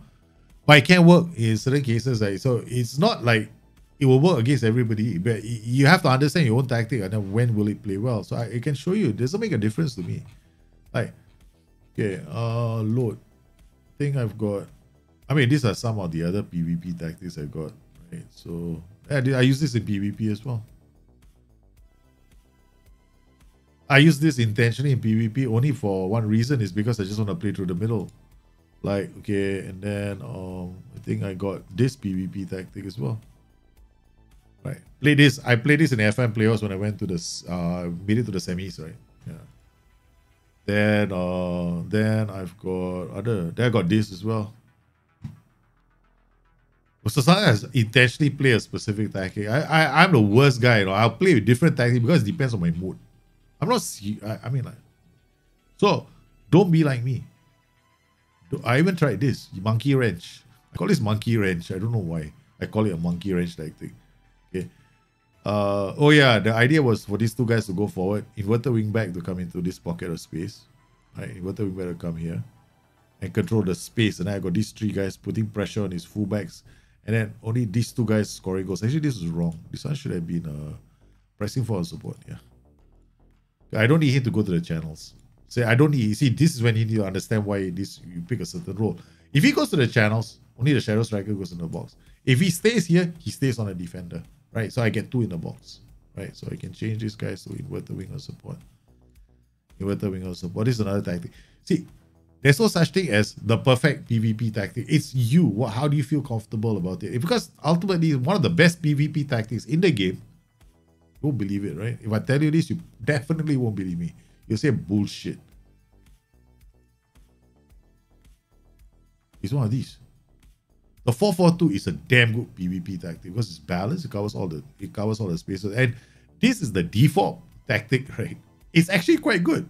but it can work in certain cases. Right? So it's not like it will work against everybody, but you have to understand your own tactic and then when will it play well. So I, can show you. It doesn't make a difference to me. Like, okay, uh, load. I think I've got. I mean, these are some of the other PvP tactics I got. Right, so I use this in PvP as well. I use this intentionally in PvP only for one reason is because I just want to play through the middle. Like, okay, and then um, I think I got this PvP tactic as well. Right. Play this. I played this in the FM playoffs when I went to this uh made it to the semis, right? Yeah. Then uh then I've got other then I got this as well. So sometimes intentionally play a specific tactic. I, I I'm the worst guy, you know. I'll play with different tactics because it depends on my mood. I'm not. I, I mean, like, so don't be like me. I even tried this monkey wrench. I call this monkey wrench. I don't know why. I call it a monkey wrench tactic. Uh, oh yeah, the idea was for these two guys to go forward, inverted wing back to come into this pocket of space. Right, inverted wing back to come here and control the space. And I got these three guys putting pressure on his fullbacks. And then only these two guys scoring goals. Actually, this is wrong. This one should have been uh, pressing for support. Yeah. I don't need him to go to the channels. Say I don't need. See, this is when you need to understand why this you pick a certain role. If he goes to the channels, Only the shadow striker goes in the box. If he stays here, he stays on a defender, right? So I get two in the box, right? So I can change this guy to inverted winger support. Inverted winger support. This is another tactic. See, there's no such thing as the perfect PvP tactic. It's you. What, how do you feel comfortable about it? Because ultimately, one of the best PvP tactics in the game. You won't believe it, right? If I tell you this, you definitely won't believe me. You'll say bullshit. It's one of these. The 442 is a damn good PvP tactic because it's balanced, it covers all the it covers all the spaces. And this is the default tactic, [LAUGHS] right? It's actually quite good.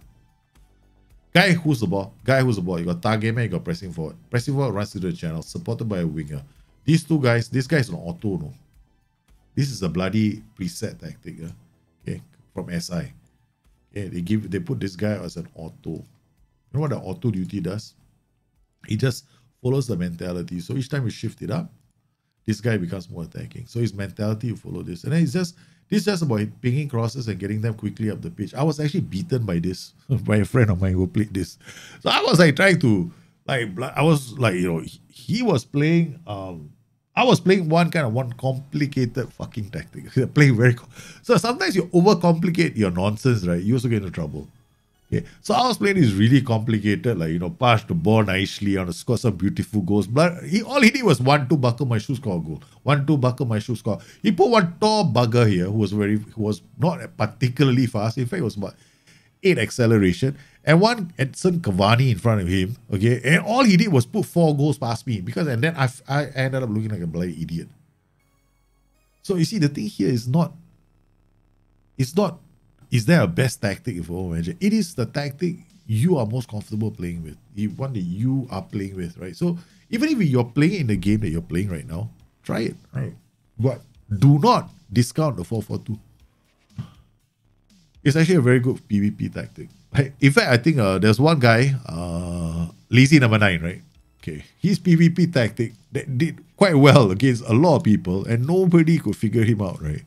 Guy who's the ball, guy who's the ball. You got target man, you got pressing forward. Pressing forward runs to the channel, supported by a winger. These two guys, this guy is an auto, no. This is a bloody preset tactic, okay, from SI. Okay, they give they put this guy as an auto. You know what the auto duty does? He just follows the mentality. So each time you shift it up, this guy becomes more attacking. So his mentality you follow this. And then it's just this is just about pinging crosses and getting them quickly up the pitch. I was actually beaten by this [LAUGHS] by a friend of mine who played this. So I was like trying to like I was like you know he was playing um I was playing one kind of one complicated fucking tactic. [LAUGHS] playing very so sometimes you overcomplicate your nonsense, right? You also get into trouble. Okay. So was playing is really complicated, like, you know, pass the ball nicely, on to score some beautiful goals. But he all he did was one, two buckle my shoe score goal. One, two buckle my shoe score. He put one tall bugger here who was very who was not particularly fast. In fact, it was about eight acceleration. And one Edson Cavani in front of him. Okay. And all he did was put four goals past me. Because and then I I ended up looking like a bloody idiot. So you see, the thing here is not it's not is there a best tactic for Football Manager? It is the tactic you are most comfortable playing with, the one that you are playing with, right? So even if you're playing in the game that you're playing right now, try it, right? But do not discount the 442. It's actually a very good PvP tactic. In fact, I think uh, there's one guy, uh, Lazy number nine, right? Okay, his PvP tactic that did quite well against a lot of people, and nobody could figure him out, right?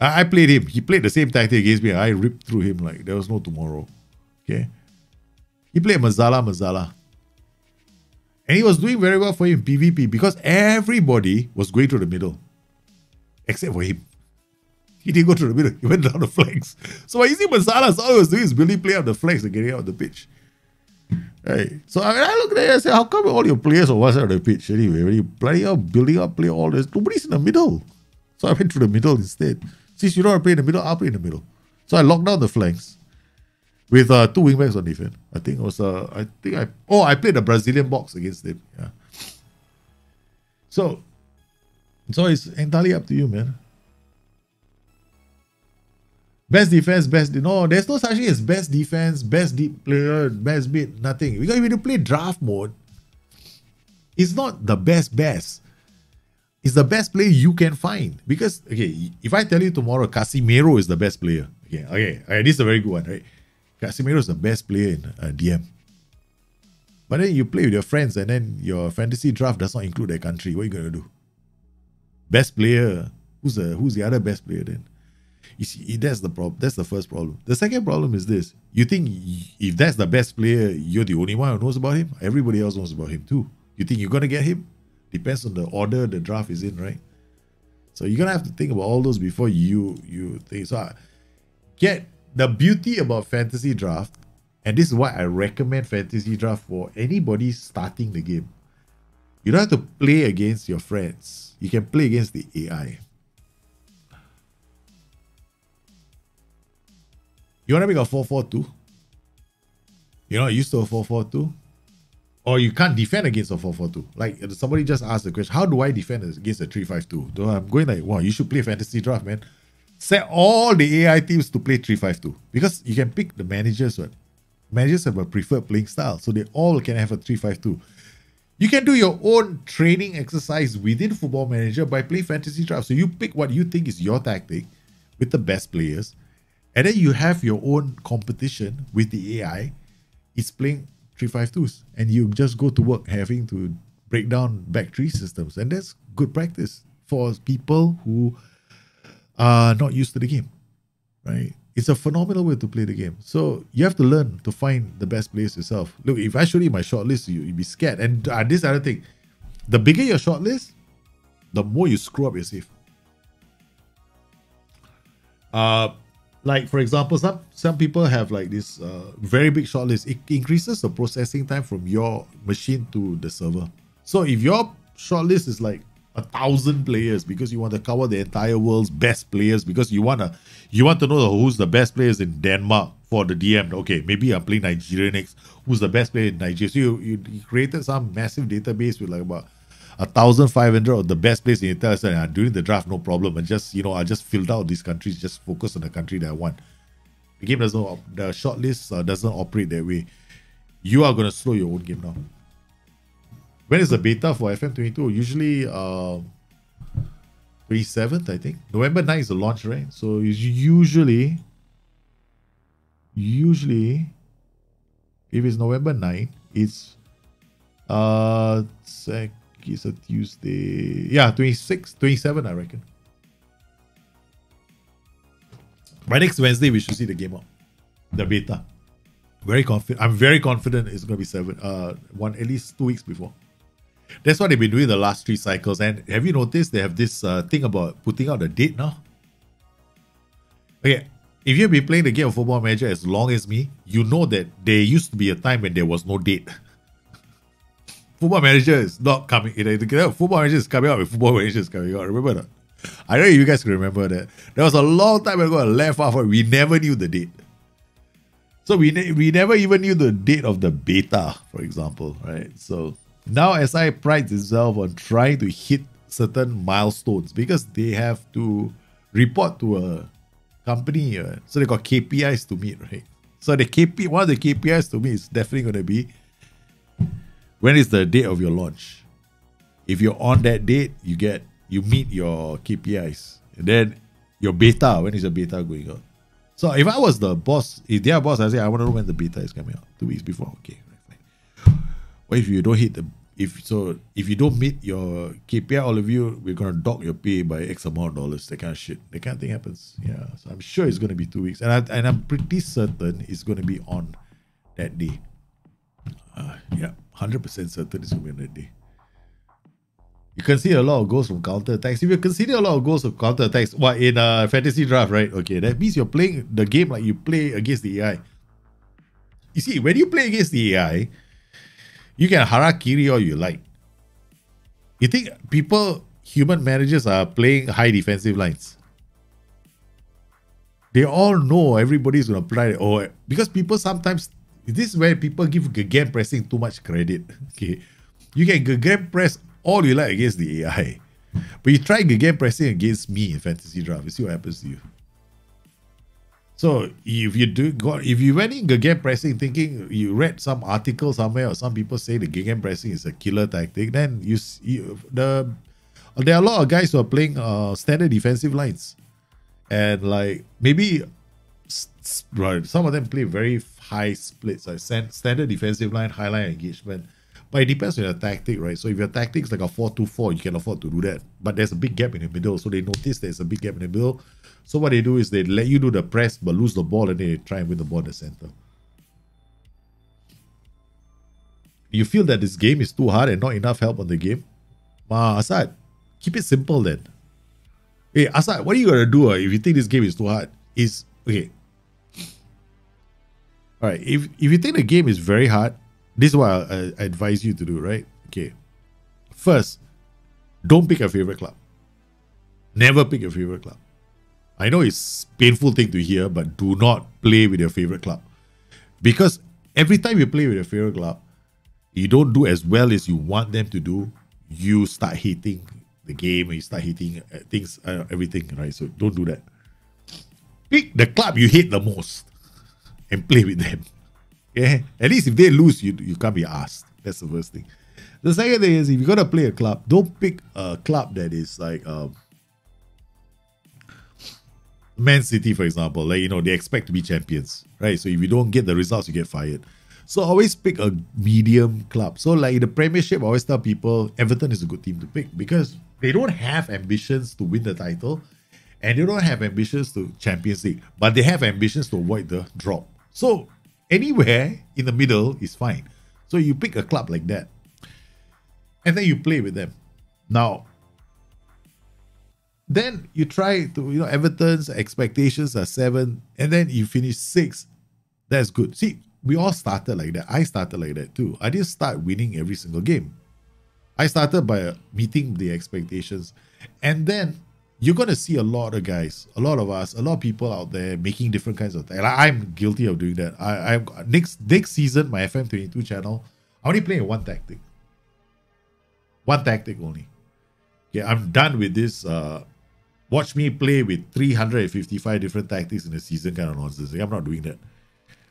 I, I played him. He played the same tactic against me. I ripped through him like there was no tomorrow. Okay. He played Mezzala Mezzala. And he was doing very well for him PvP because everybody was going to the middle. Except for him. He didn't go to the middle. He went down the flanks. So you see Mezzala, all he was doing is really play up the flanks and getting out of the pitch. Hey, so I, mean, I look there and say, how come all your players are one side of the pitch anyway? When you bloody up, building up, play all this, nobody's in the middle. So I went to the middle instead. Since you want to play in the middle, I'll play in the middle. So I locked down the flanks with uh, two wingbacks on defense. I think it was uh, I think I oh I played the Brazilian box against them. Yeah. So so it's entirely up to you, man. Best defense, best no, there's no such thing as best defense, best deep player, best bit, nothing. Because if you play draft mode, it's not the best best is the best player you can find. Because okay, if I tell you tomorrow Casemiro is the best player, okay, okay, okay this is a very good one, right? Casemiro is the best player in uh, DM. But then you play with your friends and then your fantasy draft does not include that country. What are you gonna do? Best player. Who's the who's the other best player then? You see, that's the problem. That's the first problem. The second problem is this: you think if that's the best player, you're the only one who knows about him. Everybody else knows about him too. You think you're gonna get him? Depends on the order the draft is in, right? So you're gonna have to think about all those before you you think. So I get the beauty about fantasy draft, and this is why I recommend fantasy draft for anybody starting the game. You don't have to play against your friends. You can play against the AI. You want to make a 4-4-2? You know, used to a 4-4-2 or you can't defend against a 4-4-2. Like somebody just asked the question, how do I defend against a 3-5-2? So I'm going like, wow, you should play fantasy draft, man. Set all the AI teams to play 3-5-2 because you can pick the managers. Right? Managers have a preferred playing style, so they all can have a 3-5-2. You can do your own training exercise within Football Manager by playing fantasy draft. So you pick what you think is your tactic with the best players, and then you have your own competition with the AI. It's playing 352s and you just go to work having to break down back tree systems. And that's good practice for people who are not used to the game, right? it's a phenomenal way to play the game. So you have to learn to find the best players yourself. Look, if I show you my shortlist, you, you'd be scared. And uh, this other thing, the bigger your shortlist, the more you screw up your save. Uh, like for example, some some people have like this uh, very big shortlist. It increases the processing time from your machine to the server. So if your shortlist is like a thousand players because you want to cover the entire world's best players because you wanna you want to know who's the best players in Denmark for the DM. Okay, maybe I'm playing Nigeria next. Who's the best player in Nigeria? So you, you, you created some massive database with like about a thousand five hundred of the best place in Italy. And during the draft, no problem. And just you know, I just filled out these countries, just focus on the country that I want. The game doesn't the shortlist uh, doesn't operate that way. You are gonna slow your own game now. When is the beta for FM22? Usually uh, 27th, I think. November 9th is the launch, right? So it's usually, usually, if it's November 9th, it's, uh, it's a Tuesday. Yeah, 26, 27, I reckon. By next Wednesday, we should see the game out. The beta. Very confident. I'm very confident it's going to be seven, uh, one, at least two weeks before. That's what they've been doing the last three cycles. And have you noticed they have this uh, thing about putting out a date now? Okay, if you've been playing the game of Football Manager as long as me, you know that there used to be a time when there was no date. [LAUGHS] Football Manager is not coming. Football Manager is coming out with Football Manager is coming out. Remember that? I don't know if you guys can remember that. There was a long time ago, a left off, we never knew the date. So we, ne- we never even knew the date of the beta, for example, right? So now, SI prides itself on trying to hit certain milestones because they have to report to a company. Uh, so they got KPIs to meet, right? So the KP, one of the KPIs to me is definitely going to be when is the date of your launch. If you're on that date, you get you meet your KPIs, and then your beta. When is the beta going on? So if I was the boss, if their boss, I say I want to know when the beta is coming out. Two weeks before, okay. What if you don't hit the if so if you don't meet your KPI, all of you, we're gonna dock your pay by X amount of dollars. That kind of shit. That kind of thing happens. Yeah. So I'm sure it's gonna be two weeks, and I and I'm pretty certain it's gonna be on that day. Uh, yeah, hundred percent certain it's gonna be on that day. You can see a lot of goals from counter attacks. If you consider a lot of goals from counter attacks, what in a fantasy draft, right? Okay, that means you're playing the game like you play against the AI. You see, when you play against the AI, you can harakiri all you like. You think people, human managers are playing high defensive lines? They all know everybody's going to play. Or because people sometimes, this is where people give Gegen pressing too much credit. [LAUGHS] Okay, you can Gegen press all you like against the AI, but you try Gegen pressing against me in fantasy draft. You see what happens to you. So if you do got if you went in Gegen pressing thinking you read some article somewhere or some people say the Gegen pressing is a killer tactic, then you, you the there are a lot of guys who are playing uh, standard defensive lines, and like maybe right, some of them play very high splits, like standard defensive line, high line engagement. But it depends on your tactic, right? So if your tactic is like a 4-2-4, you can afford to do that. But there's a big gap in the middle. So they notice there's a big gap in the middle. So what they do is they let you do the press but lose the ball and they try and win the ball in the center. You feel that this game is too hard and not enough help on the game? Ma, Asad, keep it simple then. Hey, Asad, what are you gonna do uh, if you think this game is too hard? Is okay. Alright, if if you think the game is very hard, this is what I, I advise you to do, right? Okay. First, don't pick a favorite club. Never pick a favorite club. I know it's painful thing to hear, but do not play with your favorite club. Because every time you play with your favorite club, you don't do as well as you want them to do, you start hating the game, you start hating uh, things, uh, everything, right? So don't do that. Pick the club you hate the most and play with them. Okay? At least if they lose, you, you can't be asked. That's the first thing. The second thing is if you're gonna play a club, don't pick a club that is like um, Man City, for example, like you know, they expect to be champions, right? So if you don't get the results, you get fired. So always pick a medium club. So like in the Premiership, I always tell people Everton is a good team to pick because they don't have ambitions to win the title, and they don't have ambitions to Champions League, but they have ambitions to avoid the drop. So anywhere in the middle is fine. So you pick a club like that, and then you play with them. Now, then you try to you know Everton's expectations are seven, and then you finish six. That's good. See, we all started like that. I started like that too. I didn't start winning every single game. I started by meeting the expectations, and then you're gonna see a lot of guys, a lot of us, a lot of people out there making different kinds of. Th- and I'm guilty of doing that. I, I next next season, my FM22 channel, I only play one tactic. One tactic only. Okay, I'm done with this. Uh, watch me play with 355 different tactics in a season kind of nonsense. I'm not doing that.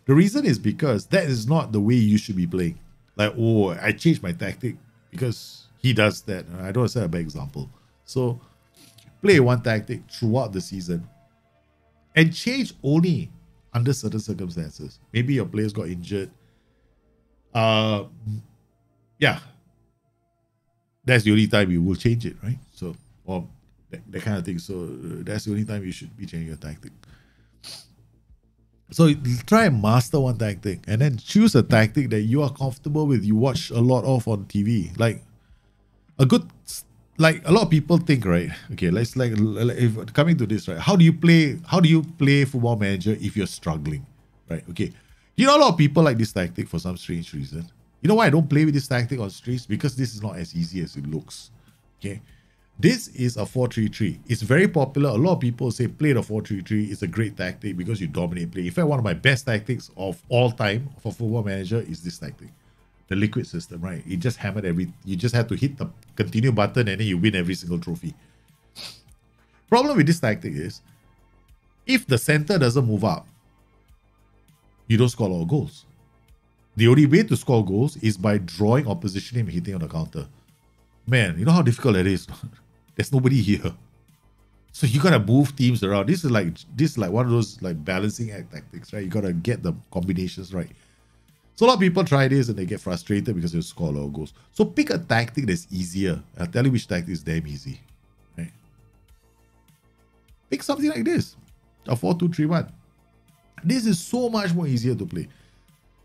The reason is because that is not the way you should be playing. Like, oh, I changed my tactic because he does that. I don't set a bad example. So play one tactic throughout the season and change only under certain circumstances. Maybe your players got injured. Uh yeah. That's the only time you will change it, right? So or that, that kind of thing. So that's the only time you should be changing your tactic. So try and master one tactic and then choose a tactic that you are comfortable with. You watch a lot of on TV. Like a good like a lot of people think, right? Okay, let's like if coming to this, right? How do you play how do you play football manager if you're struggling? Right? Okay. You know a lot of people like this tactic for some strange reason. You know why I don't play with this tactic on streets? Because this is not as easy as it looks. Okay. This is a 4-3-3. It's very popular. A lot of people say play the 4-3-3. It's a great tactic because you dominate play. In fact, one of my best tactics of all time for football manager is this tactic. The liquid system, right? You just hammered every you just have to hit the continue button and then you win every single trophy. Problem with this tactic is if the center doesn't move up, you don't score a lot of goals. The only way to score goals is by drawing opposition and hitting on the counter. Man, you know how difficult that is? [LAUGHS] There's nobody here. So you gotta move teams around. This is like this is like one of those like balancing act tactics, right? You gotta get the combinations right. So a lot of people try this and they get frustrated because they score of goals. So pick a tactic that's easier. I'll tell you which tactic is damn easy. Right? Pick something like this. A 4-2-3-1. This is so much more easier to play.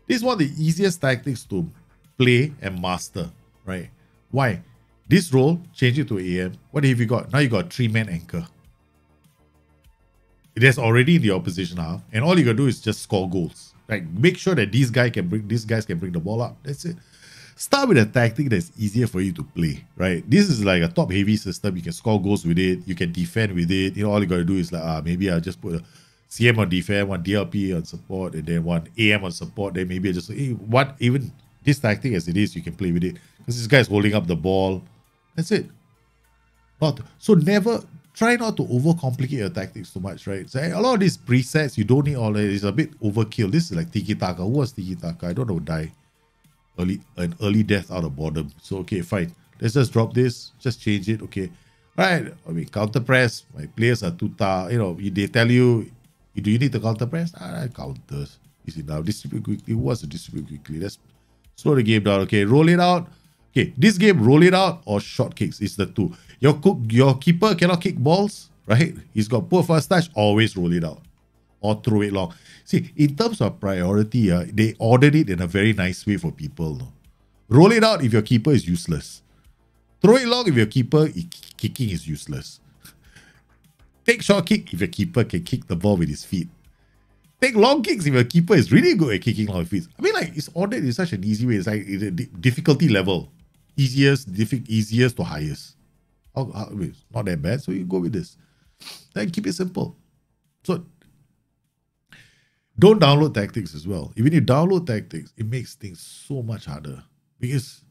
This is one of the easiest tactics to play and master, right? Why? This role, change it to AM. What have you got? Now you got three-man anchor. It is already in the opposition half, and all you gotta do is just score goals. Right? Make sure that these guys can bring these guys can bring the ball up. That's it. Start with a tactic that's easier for you to play. Right? This is like a top-heavy system. You can score goals with it. You can defend with it. You know, all you gotta do is like, ah, maybe I'll just put a CM on defense, one DLP on support, and then one AM on support. Then maybe I just hey, what even this tactic as it is, you can play with it because this guy's holding up the ball. That's it. Not so never try not to overcomplicate your tactics too much, right? So a lot of these presets, you don't need all that. It's a bit overkill. This is like Tiki Taka. Who was Tiki Taka? I don't know. Die early an early death out of boredom. So okay, fine. Let's just drop this. Just change it. Okay. All right. I mean, counter press. My players are too tough. You know, they tell you, do you need to counter press? Ah, I counters. You see now, distribute quickly. Who wants to distribute quickly? Let's slow the game down. Okay, roll it out. Okay, this game, roll it out or short kicks is the two. Your cook, your keeper cannot kick balls, right? He's got poor first touch. Always roll it out or throw it long. See, in terms of priority, uh, they ordered it in a very nice way for people. No? Roll it out if your keeper is useless. Throw it long if your keeper kicking is useless. Take short kick if your keeper can kick the ball with his feet. Take long kicks if your keeper is really good at kicking long feet. I mean, like it's ordered in such an easy way. It's like the difficulty level easiest, diffi- easiest to highest. How, how, not that bad, so you go with this. Then keep it simple. So don't download tactics as well. Even if you download tactics, it makes things so much harder because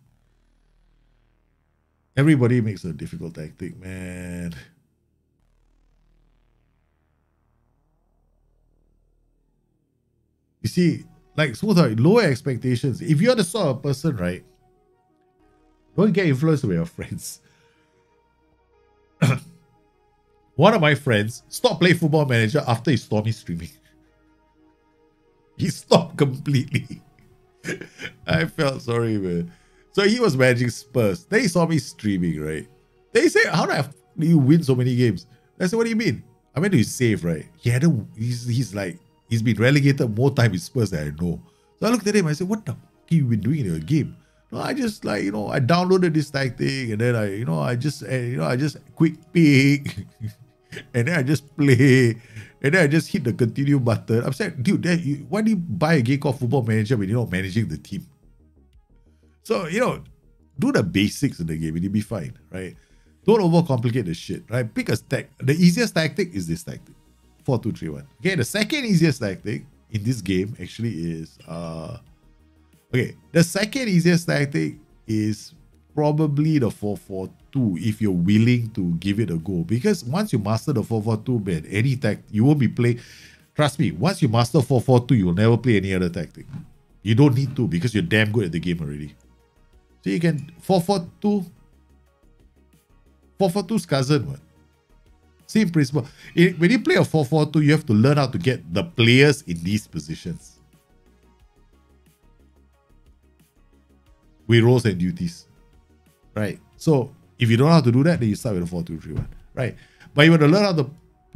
everybody makes a difficult tactic, man. You see, like smooth out, lower expectations. If you're the sort of person, right, don't get influenced by your friends. [COUGHS] One of my friends stopped playing Football Manager after he saw me streaming. [LAUGHS] He stopped completely. [LAUGHS] I felt sorry, man. So he was managing Spurs. Then he saw me streaming, right? They he said, How do, I, do you win so many games? I said, What do you mean? I mean, his save, right? He had a, he's, he's like, he's been relegated more time in Spurs than I know. So I looked at him, I said, what the fuck you been doing in your game? No, I just like, you know, I downloaded this tactic and then I, you know, I just, eh, you know, I just quick pick [LAUGHS] and then I just play and then I just hit the continue button. I'm saying, dude, you, why do you buy a game called Football Manager when you're not managing the team? So, you know, do the basics in the game and you'll be fine, right? Don't overcomplicate the shit, right? Pick a stack. The easiest tactic is this tactic. 4 2 3 1. Okay, the second easiest tactic in this game actually is uh okay, the second easiest tactic is probably the 4 4 2 if you're willing to give it a go. Because once you master the 4 4 2, man, any tactic, you won't be playing. Trust me, once you master 4 4 2, you'll never play any other tactic. You don't need to because you're damn good at the game already. So you can 4 4 2 442's cousin, what? Same principle. When you play a 442, you have to learn how to get the players in these positions. With roles and duties. Right? So if you don't know how to do that, then you start with a 4231. Right? But you want to learn how to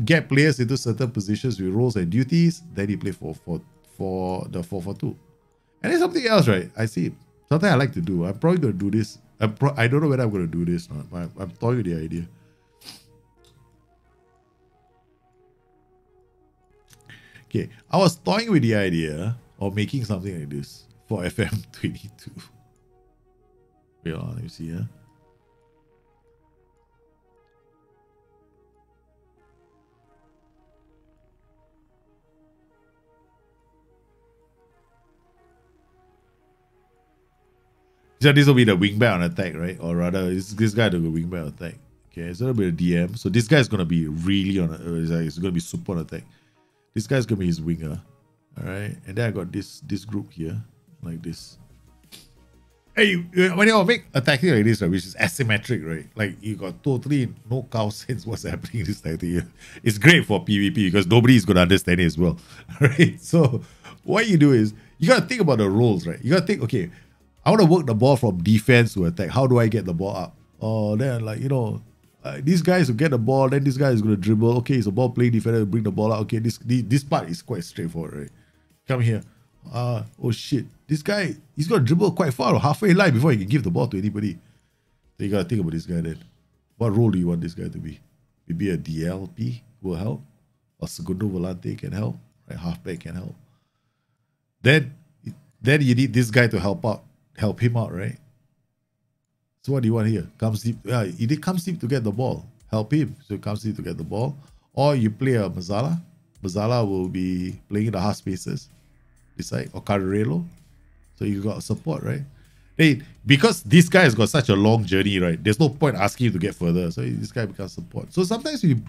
get players into certain positions with roles and duties, then you play for for, for the 442. And there's something else, right? I see. Something I like to do. I'm probably going to do this I'm pro- I don't know whether I'm going to do this or not, but I'm, I'm the idea. Okay, I was toying with the idea of making something like this for FM22. [LAUGHS] Let me see here. So this will be the wingback on attack, right? Or rather, this, this guy to be wingback on attack. Okay, so that'll be a DM. So this guy's gonna be really on. Uh, it's gonna be super on attack. This guy's gonna be his winger. All right, and then I got this this group here, like this. Hey, when you make attacking like this, right, which is asymmetric, right? Like you got totally no cow [LAUGHS] sense what's happening in this tactic. It's great for PvP because nobody is gonna understand it as well. [LAUGHS] Right? So what you do is you gotta think about the roles, right? You gotta think, okay, I want to work the ball from defense to attack. How do I get the ball up? Oh, then like you know, uh, these guys will get the ball. Then this guy is going to dribble. Okay, it's a ball playing defender. Bring the ball out. Okay, this, this this part is quite straightforward, right? Come here. Uh oh shit. This guy he's going to dribble quite far, halfway line before he can give the ball to anybody. So you got to think about this guy then. What role do you want this guy to be? Maybe a DLP will help, or Segundo Volante can help, right? Halfback can help. Then then you need this guy to help out help him out, right? So what do you want here? Comes deep. Yeah, he did comes deep to get the ball. Help him. So comes deep to get the ball. Or you play a Mezzala. Mezzala will be playing the half spaces. Side. Or Carrilero. So you got support, right? Hey, because this guy has got such a long journey, right? There's no point asking you to get further. So this guy becomes support. So sometimes you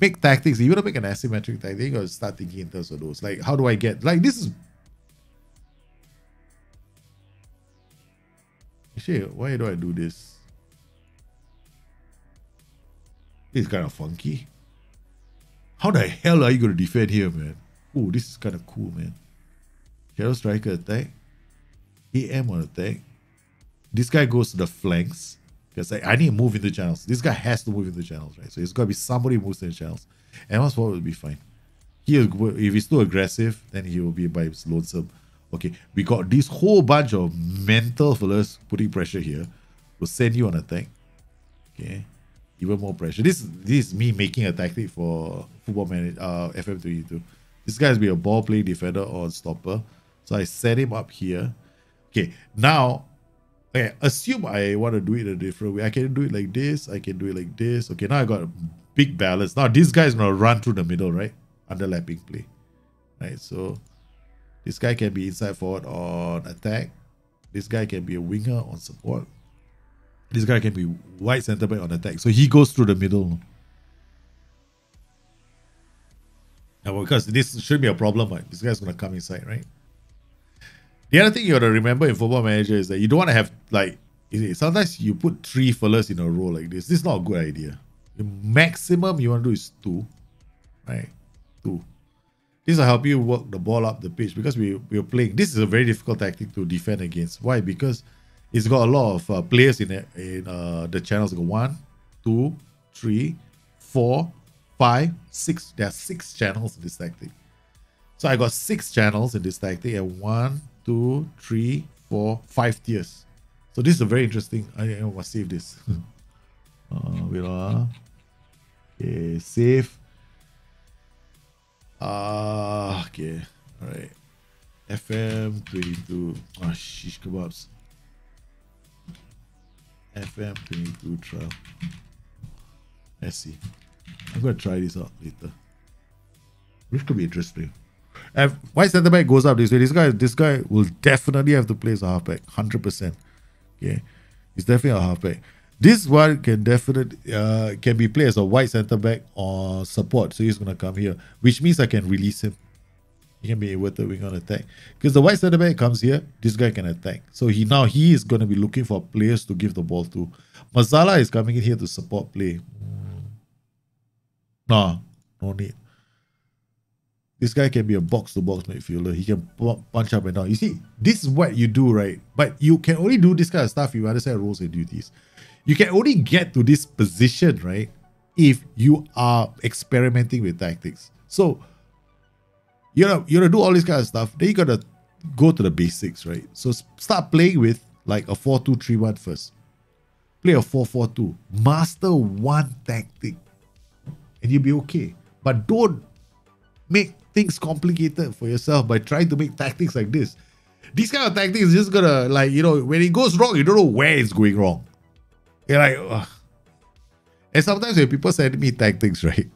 make tactics. You want to make an asymmetric tactic, you got to start thinking in terms of those. Like, how do I get like this is Actually, why do I do this? This is kind of funky. How the hell are you going to defend here, man? Oh, this is kind of cool, man. Shadow Striker attack. AM on attack. This guy goes to the flanks. Because I, I need to move into channels. This guy has to move into channels, right? So it's got to be somebody moves into channels. And once will be fine. He, if he's too aggressive, then he will be by his lonesome. Okay, we got this whole bunch of mental fellas putting pressure here. We'll send you on attack. Okay, even more pressure. This this is me making a tactic for football manager uh FM22. This guy's be a ball play defender or stopper. So I set him up here. Okay, now okay, assume I want to do it a different way. I can do it like this. I can do it like this. Okay, now I got a big balance. Now this guy's gonna run through the middle, right? Underlapping play. Right, so this guy can be inside forward on attack. This guy can be a winger on support. This guy can be wide center back on attack. So he goes through the middle. Now, because this should be a problem, right? This guy's gonna come inside, right? The other thing you gotta remember in Football Manager is that you don't want to have like sometimes you put three fellas in a row like this. This is not a good idea. The maximum you want to do is two, right? Two. This will help you work the ball up the pitch because we we're playing. This is a very difficult tactic to defend against. Why? Because it's got a lot of uh, players in it, in uh, the channels. Go one, two, three, four, five, six. There are six channels in this tactic. So I got six channels in this tactic and one, two, three, four, five tiers. So this is a very interesting. I, I must save this. [LAUGHS] uh, wait, uh, okay, save. Ah, uh, okay, all right. FM 22. Ah, oh, shish kebabs. FM 22 trial. Let's see. I'm gonna try this out later. This could be interesting. If wide center back goes up this way, this guy, this guy will definitely have to play as a halfback, hundred percent. Okay, he's definitely a halfback. This one can definitely uh, can be played as a wide center back or support. So he's gonna come here, which means I can release him. He can be to wing on attack because the white center back comes here. This guy can attack. So he now he is gonna be looking for players to give the ball to. Mezzala is coming in here to support play. No, no need. This guy can be a box to box midfielder. He can punch up and down. You see, this is what you do, right? But you can only do this kind of stuff if you understand roles and duties. You can only get to this position, right? If you are experimenting with tactics. So you know, you gotta do all this kind of stuff. Then you gotta go to the basics, right? So start playing with like a 4-2-3-1 first. Play a 4-4-2. Master one tactic. And you'll be okay. But don't make things complicated for yourself by trying to make tactics like this. These kind of tactics is just gonna like you know when it goes wrong, you don't know where it's going wrong. You're like, Ugh. and sometimes when people send me tactics, [LAUGHS] right?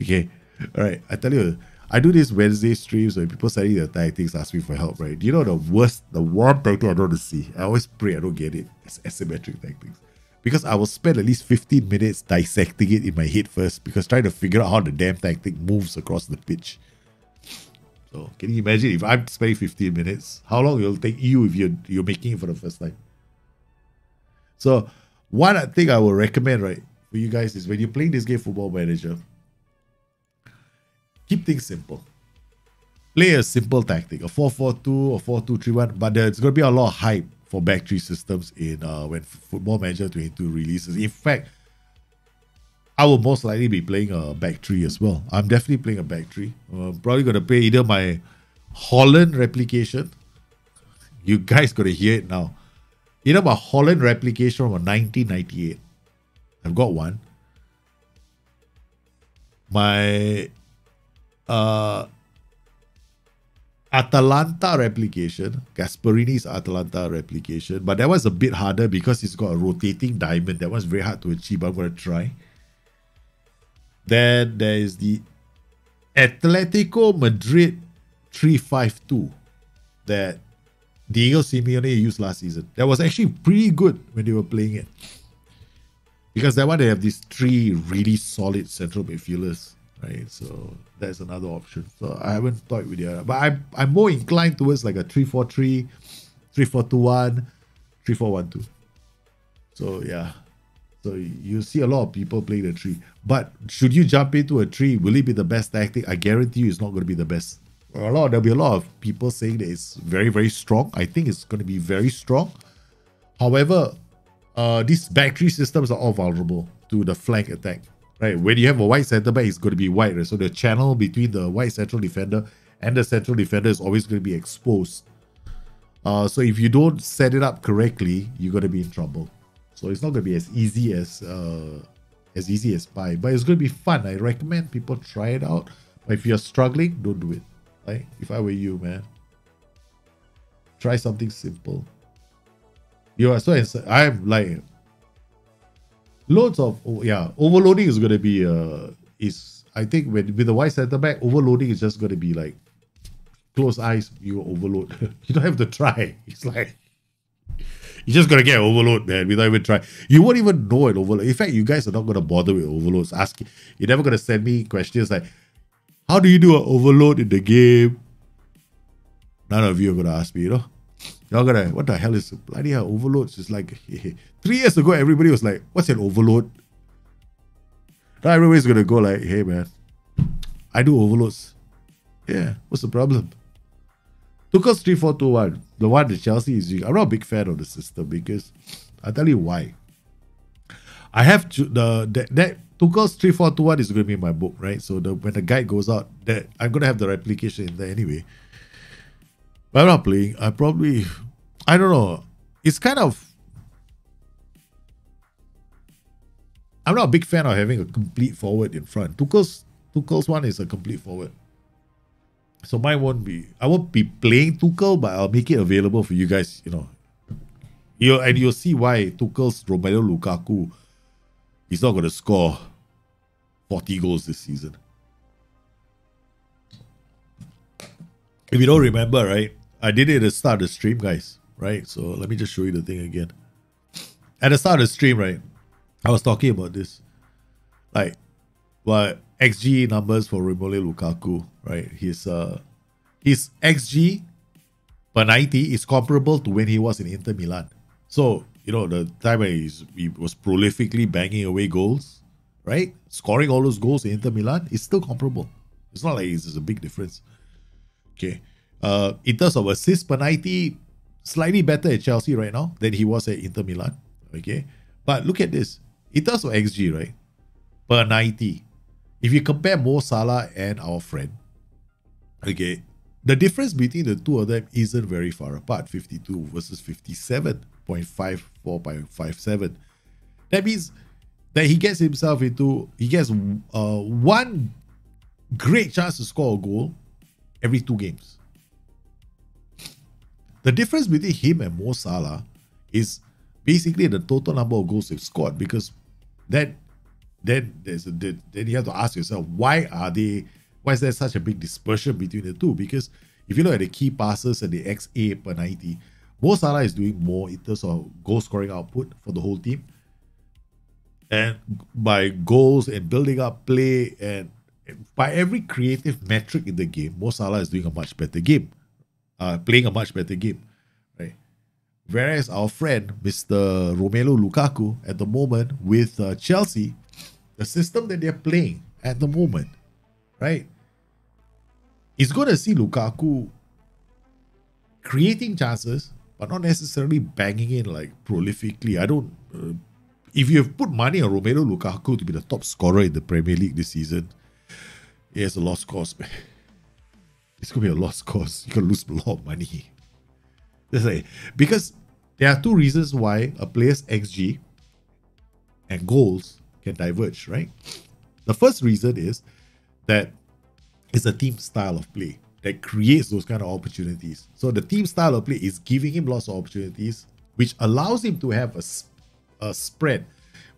Okay, all right, I tell you, I do these Wednesday streams when people send me the tactics, ask me for help, right? Do you know the worst, the one tactic I don't want to see? I always pray I don't get it. It's asymmetric tactics. Because I will spend at least 15 minutes dissecting it in my head first because trying to figure out how the damn tactic moves across the pitch. So can you imagine if I'm spending 15 minutes, how long it'll take you if you're you're making it for the first time? So one thing I will recommend, right, for you guys is when you're playing this game football manager, keep things simple. Play a simple tactic, a 4-4-2 or 4-2-3-1, but there's gonna be a lot of hype for back three systems in uh, when Football Manager 22 releases. In fact, I will most likely be playing a back three as well. I'm definitely playing a back three. I'm probably going to play either my Holland replication. You guys got to hear it now. Either my Holland replication from 1998. I've got one. My uh, Atalanta replication, Gasperini's Atalanta replication, but that was a bit harder because it's got a rotating diamond. That was very hard to achieve. I'm going to try. Then there is the Atletico Madrid 352 that Diego Simeone used last season. That was actually pretty good when they were playing it. Because that one they have these three really solid central midfielders, right? So that's another option. So I haven't thought with the other, but I'm I'm more inclined towards like a 3-4-3, 3-4-2-1, 3-4-1-2. So yeah. So you see a lot of people playing the tree. But should you jump into a tree, will it be the best tactic? I guarantee you it's not going to be the best. A lot there'll be a lot of people saying that it's very, very strong. I think it's going to be very strong. However, uh, these back three systems are all vulnerable to the flank attack. Right? When you have a wide center back, it's going to be white. Right? So the channel between the white central defender and the central defender is always going to be exposed. Uh, so if you don't set it up correctly, you're going to be in trouble. So it's not going to be as easy as uh, as easy as pie, but it's going to be fun. I recommend people try it out. But if you're struggling, don't do it. Like if I were you, man, try something simple. You are so I'm like loads of oh, yeah overloading is going to be uh is I think with with the wide center back overloading is just going to be like close eyes you overload. [LAUGHS] you don't have to try. It's like you're just gonna get overload, man, without even trying. You won't even know an overload. In fact, you guys are not gonna bother with overloads. Ask you're never gonna send me questions like, how do you do an overload in the game? None of you are gonna ask me, you know? You're gonna, what the hell is bloody hell overloads? It's like [LAUGHS] three years ago, everybody was like, what's an overload? Now everybody's gonna go like, hey man, I do overloads. Yeah, what's the problem? Tuchel's 3 4 2 1, the one that Chelsea is using. I'm not a big fan of the system because I'll tell you why. I have to, the that, that Tuchel's three four two one is going to be in my book, right? So the when the guide goes out, that I'm going to have the replication in there anyway. But I'm not playing. I probably, I don't know. It's kind of. I'm not a big fan of having a complete forward in front. Tuchel's Tuchel's one is a complete forward. So mine won't be. I won't be playing Tuchel, but I'll make it available for you guys. You know, you and you'll see why Tuchel's Romelu Lukaku He's not going to score 40 goals this season. If you don't remember, right, I did it at the start of the stream, guys, right? So let me just show you the thing again. At the start of the stream, right, I was talking about this. Like, what XG numbers for Romelu Lukaku, right? His uh his XG per 90 is comparable to when he was in Inter Milan. So you know, the time he was prolifically banging away goals, right? Scoring all those goals in Inter Milan, it's still comparable. It's not like it's a big difference. Okay. Uh, in terms of assists per 90, slightly better at Chelsea right now than he was at Inter Milan. Okay. But look at this. In terms of XG, right? Per 90. If you compare Mo Salah and our friend, okay, the difference between the two of them isn't very far apart 52 versus 57. 0.54, That means that he gets himself into, he gets uh, one great chance to score a goal every two games. The difference between him and Mo Salah is basically the total number of goals they've scored because then then there's a, then you have to ask yourself why are they why is there such a big dispersion between the two because if you look at the key passes and the XA per 90 Mo Salah is doing more in terms of goal scoring output for the whole team. And by goals and building up play and by every creative metric in the game, Mo Salah is doing a much better game, uh, playing a much better game, right? Whereas our friend Mr. Romelu Lukaku at the moment with uh, Chelsea, the system that they're playing at the moment, right, is going to see Lukaku creating chances, but not necessarily banging in like prolifically. I don't. Uh, if you have put money on Romelu Lukaku to be the top scorer in the Premier League this season, it's a lost cause, man. [LAUGHS] It's gonna be a lost cause. You're gonna lose a lot of money. Just like, because there are two reasons why a player's XG and goals can diverge, right? The first reason is that it's a team style of play that creates those kind of opportunities. So the team style of play is giving him lots of opportunities, which allows him to have a, a spread.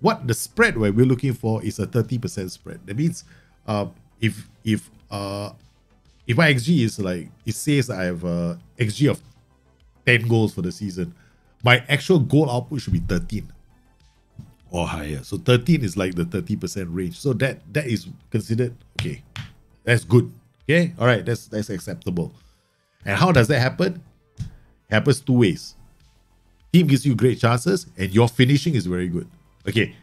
What the spread where we're looking for is a 30% spread. That means uh, if if uh, if my XG is like it says I have a XG of 10 goals for the season, my actual goal output should be 13 or higher. So 13 is like the 30% range. So that that is considered okay. That's good. Okay, all right, that's that's acceptable. And how does that happen? Happens two ways. Team gives you great chances, and your finishing is very good. Okay,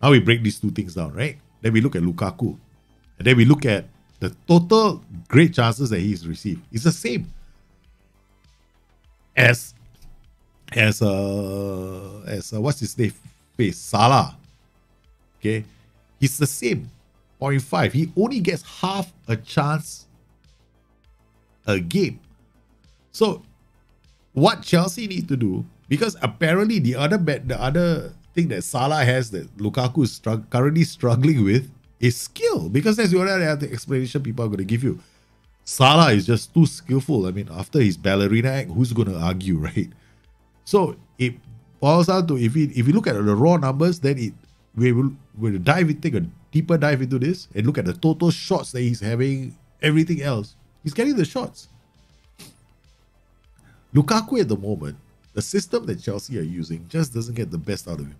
now we break these two things down, right? Then we look at Lukaku, and then we look at the total great chances that he's received. It's the same as as uh as uh, what's his name face Salah. Okay, he's the same. 0.5. He only gets half a chance a game. So what Chelsea need to do, because apparently the other bet, the other thing that Salah has that Lukaku is stru- currently struggling with is skill. Because that's the other the explanation people are going to give you. Salah is just too skillful. I mean, after his ballerina act, who's going to argue, [LAUGHS] right? So boils down to if you if you look at the raw numbers, then it we will we'll dive take a deeper dive into this and look at the total shots that he's having, everything else. He's getting the shots. Lukaku at the moment, the system that Chelsea are using just doesn't get the best out of him.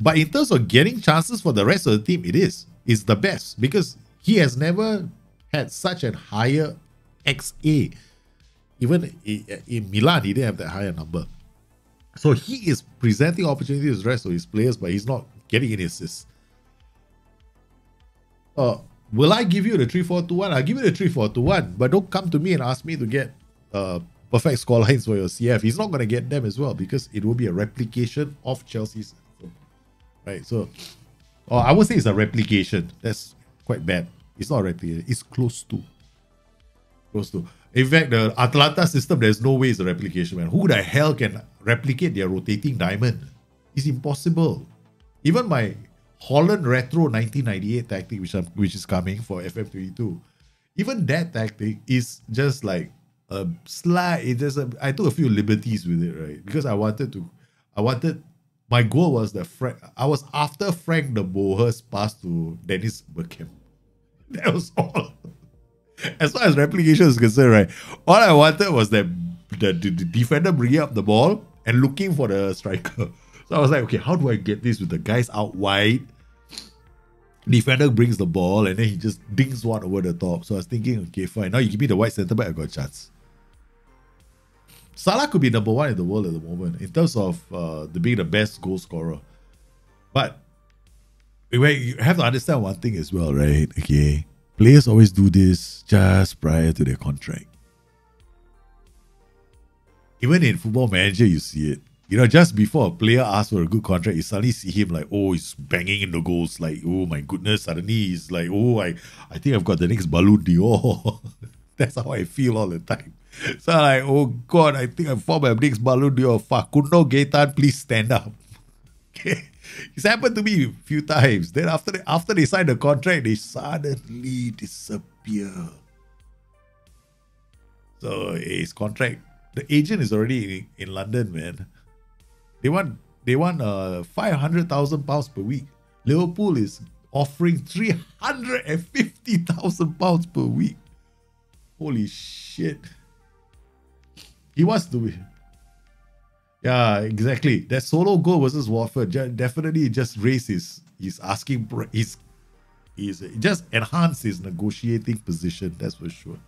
But in terms of getting chances for the rest of the team, it is. It's the best because he has never had such a higher XA. Even in Milan, he didn't have that higher number. So he is presenting opportunities to the rest of his players, but he's not getting any assists. Uh, will I give you the 3 4 2 1? I'll give you the 3 4 2 1, but don't come to me and ask me to get uh, perfect score lines for your CF. He's not going to get them as well because it will be a replication of Chelsea's right? So, or I would say it's a replication. That's quite bad. It's not a replication. It's close to. Close to. In fact, the Atalanta system, there's no way it's a replication, man. Who the hell can replicate their rotating diamond? It's impossible. Even my Holland Retro 1998 tactic, which I'm, which is coming for FM22, even that tactic is just like a slight. It took a few liberties with it, right? Because I wanted to, I wanted. My goal was that Frank. I was after Frank de Boer's pass to Dennis Bergkamp. [LAUGHS] That was all. As far as replication is concerned, right? All I wanted was that the, the, the defender bringing up the ball and looking for the striker. So I was like, okay, how do I get this with the guys out wide? Defender brings the ball and then he just dings one over the top. So I was thinking, okay, fine. Now you give me the wide centre back, I got a chance. Salah could be number one in the world at the moment in terms of uh, the being the best goal scorer. But wait, you have to understand one thing as well, right? Okay. Players always do this just prior to their contract. Even in football manager, you see it. You know, just before a player asks for a good contract, you suddenly see him like, oh, he's banging in the goals. Like, oh my goodness, suddenly he's like, oh, I, I think I've got the next Ballon d'Or. [LAUGHS] That's how I feel all the time. So I'm like, oh God, I think I found my next Ballon d'Or. Facundo Gaitan, please stand up. [LAUGHS] Okay. It's happened to me a few times. Then after they, after they sign the contract, they suddenly disappear. So his contract, the agent is already in, in London, man. They want they want uh five hundred thousand pounds per week. Liverpool is offering three hundred and fifty thousand pounds per week. Holy shit! He wants to. Yeah, exactly. That solo goal versus Watford definitely just raised his asking his his just enhance his negotiating position. That's for sure.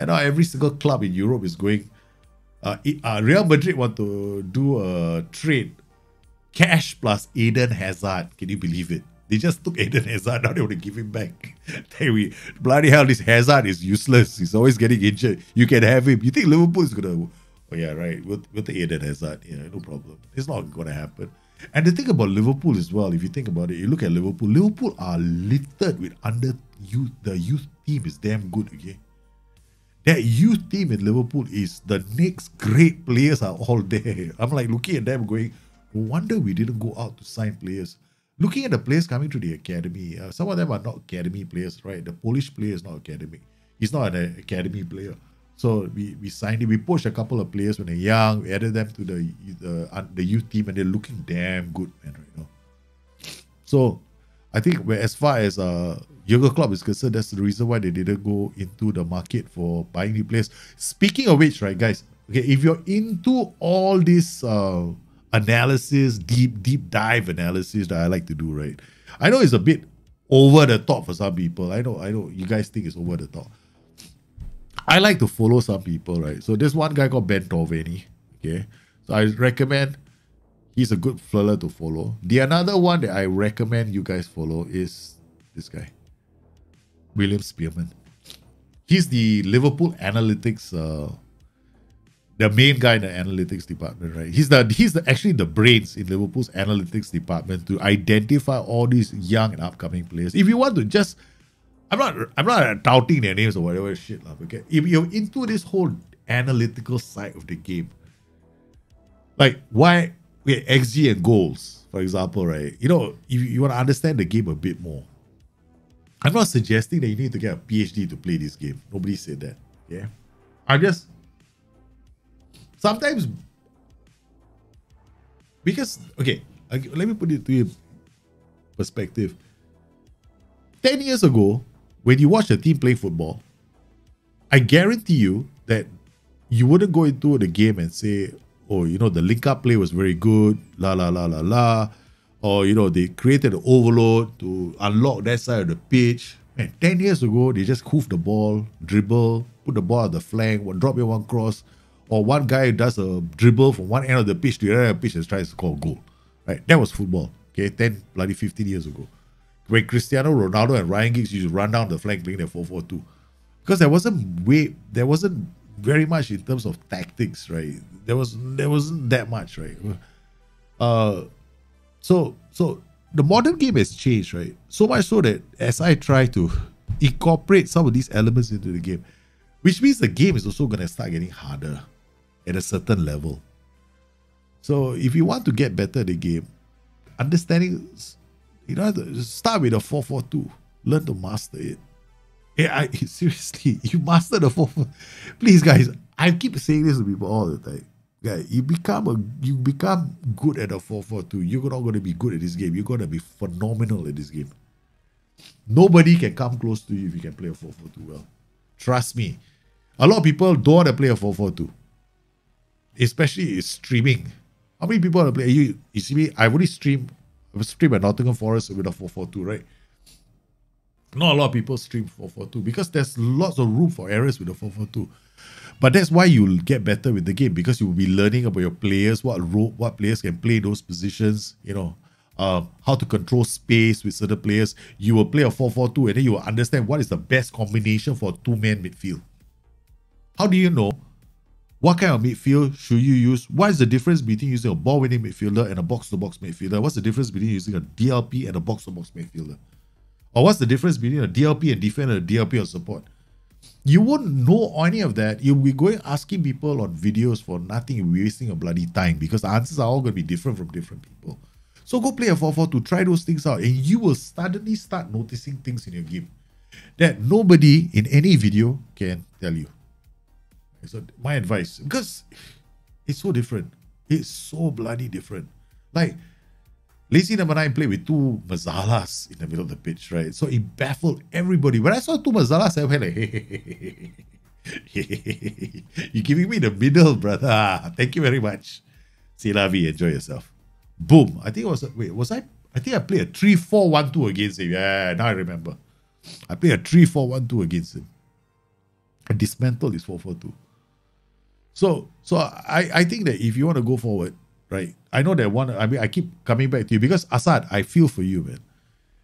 And now every single club in Europe is going uh, uh, Real Madrid want to do a trade, cash plus Eden Hazard. Can you believe it? They just took Eden Hazard. Now they want to give him back. [LAUGHS] We bloody hell. This Hazard is useless. He's always getting injured. You can have him. You think Liverpool is gonna? Oh yeah, right. We'll, we'll take Eden Hazard. Yeah, no problem. It's not gonna happen. And the thing about Liverpool as well, if you think about it, you look at Liverpool. Liverpool are littered with under youth. The youth team is damn good. Okay, that youth team in Liverpool is the next great players are all [LAUGHS] there. I'm like looking at them going, no wonder we didn't go out to sign players. Looking at the players coming to the academy, uh, some of them are not academy players, right? The Polish player is not academy. He's not an academy player. So we, we signed it. We pushed a couple of players when they're young. We added them to the the, uh, the youth team, and they're looking damn good, man. Right now. So I think as far as uh Jurgen Klopp is concerned, that's the reason why they didn't go into the market for buying new players. Speaking of which, right, guys, okay, if you're into all this uh, analysis, deep, deep dive analysis that I like to do, right? I know it's a bit over the top for some people. I know, I know you guys think it's over the top. I like to follow some people, right? So there's one guy called Ben Torvaney, okay? So I recommend he's a good fella to follow. The another one that I recommend you guys follow is this guy. William Spearman. He's the Liverpool analytics, uh, the main guy in the analytics department, right? He's the he's the actually the brains in Liverpool's analytics department to identify all these young and upcoming players. If you want to just, I'm not I'm not touting their names or whatever shit, lah. okay? If you're into this whole analytical side of the game, like why okay, XG and goals, for example, right? You know, if you want to understand the game a bit more, I'm not suggesting that you need to get a PhD to play this game. Nobody said that. Yeah. I'm just sometimes because okay, let me put it to you perspective. 10 years ago, when you watch a team play football, I guarantee you that you wouldn't go into the game and say, oh, you know, the link up play was very good, la la la la la or you know they created an overload to unlock that side of the pitch. Man, 10 years ago, they just hoof the ball, dribble, put the ball at the flank, drop it one cross, or one guy does a dribble from one end of the pitch to the other pitch and tries to score a goal. Right? That was football. Okay, 10 bloody 15 years ago. When Cristiano Ronaldo and Ryan Giggs used to run down the flank playing their 4-4-2. Because there wasn't way there wasn't very much in terms of tactics, right? There was there wasn't that much, right? Uh so So the modern game has changed, right? So much so that as I try to [LAUGHS] incorporate some of these elements into the game, which means the game is also going to start getting harder at a certain level. So if you want to get better at the game, understanding, you know, start with a 442, learn to master it. Yeah, I, [LAUGHS] seriously, you master the 442. Please, guys, I keep saying this to people all the time. Yeah, you become a you become good at a 442. You're not going to be good at this game. You're going to be phenomenal at this game. Nobody can come close to you if you can play a 442 well. Trust me. A lot of people don't want to play a 442. Especially streaming. How many people want to play? You, you see me? I've only streamed I've streamed at Nottingham Forest with a 442, right? Not a lot of people stream 442 because there's lots of room for errors with the 442. But that's why you'll get better with the game because you will be learning about your players, what role, what players can play those positions, you know, uh, how to control space with certain players. You will play a 4-4-2 and then you will understand what is the best combination for two-man midfield. How do you know what kind of midfield should you use? What is the difference between using a ball-winning midfielder and a box-to-box midfielder? What's the difference between using a DLP and a box-to-box midfielder? Or what's the difference between a DLP and defender and a DLP and support? You won't know any of that. You'll be going asking people on videos for nothing. You'll be wasting your bloody time because answers are all going to be different from different people. So go play a 4-4 to try those things out, and you will suddenly start noticing things in your game that nobody in any video can tell you. So my advice, because it's so different. It's so bloody different. Like Lazy number nine played with two Mezzalas in the middle of the pitch, right? So it baffled everybody. When I saw two Mezzalas, I went like, hey, [LAUGHS] you're giving me the middle, brother. Thank you very much. See Lavi, enjoy yourself. Boom. I think it was, wait, was I, I think I played a 3-4-1-2 against him. Yeah, now I remember. I played a 3-4-1-2 against him. I dismantled his 4-4-2. So, so I, I think that if you want to go forward, right? I know that one. I mean, I keep coming back to you because Asad, I feel for you, man.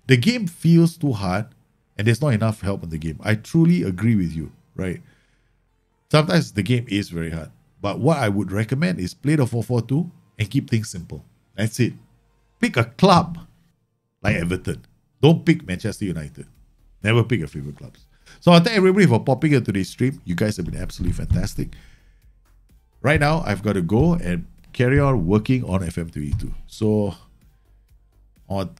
The game feels too hard, and there's not enough help in the game. I truly agree with you, right? Sometimes the game is very hard, but what I would recommend is play the 4-4-2 and keep things simple. That's it. Pick a club like Everton. Don't pick Manchester United. Never pick your favorite clubs. So I thank everybody for popping into this stream. You guys have been absolutely fantastic. Right now, I've got to go and carry on working on FM22. So, on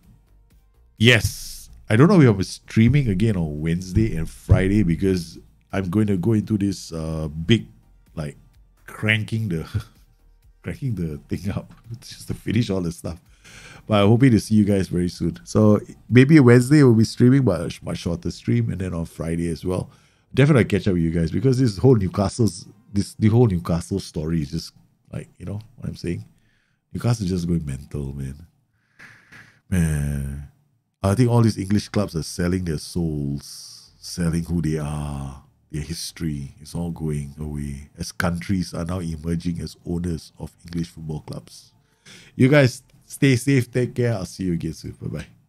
yes, I don't know if I'm streaming again on Wednesday and Friday because I'm going to go into this uh, big, like, cranking the [LAUGHS] cranking the thing up [LAUGHS] just to finish all the stuff. But I'm hoping to see you guys very soon. So maybe Wednesday we'll be streaming, but a much shorter stream, and then on Friday as well. Definitely catch up with you guys because this whole Newcastle's this the whole Newcastle story is just like, you know what I'm saying? Newcastle just going mental, man. Man. I think all these English clubs are selling their souls, selling who they are, their history. It's all going away as countries are now emerging as owners of English football clubs. You guys stay safe, take care. I'll see you again soon. Bye bye.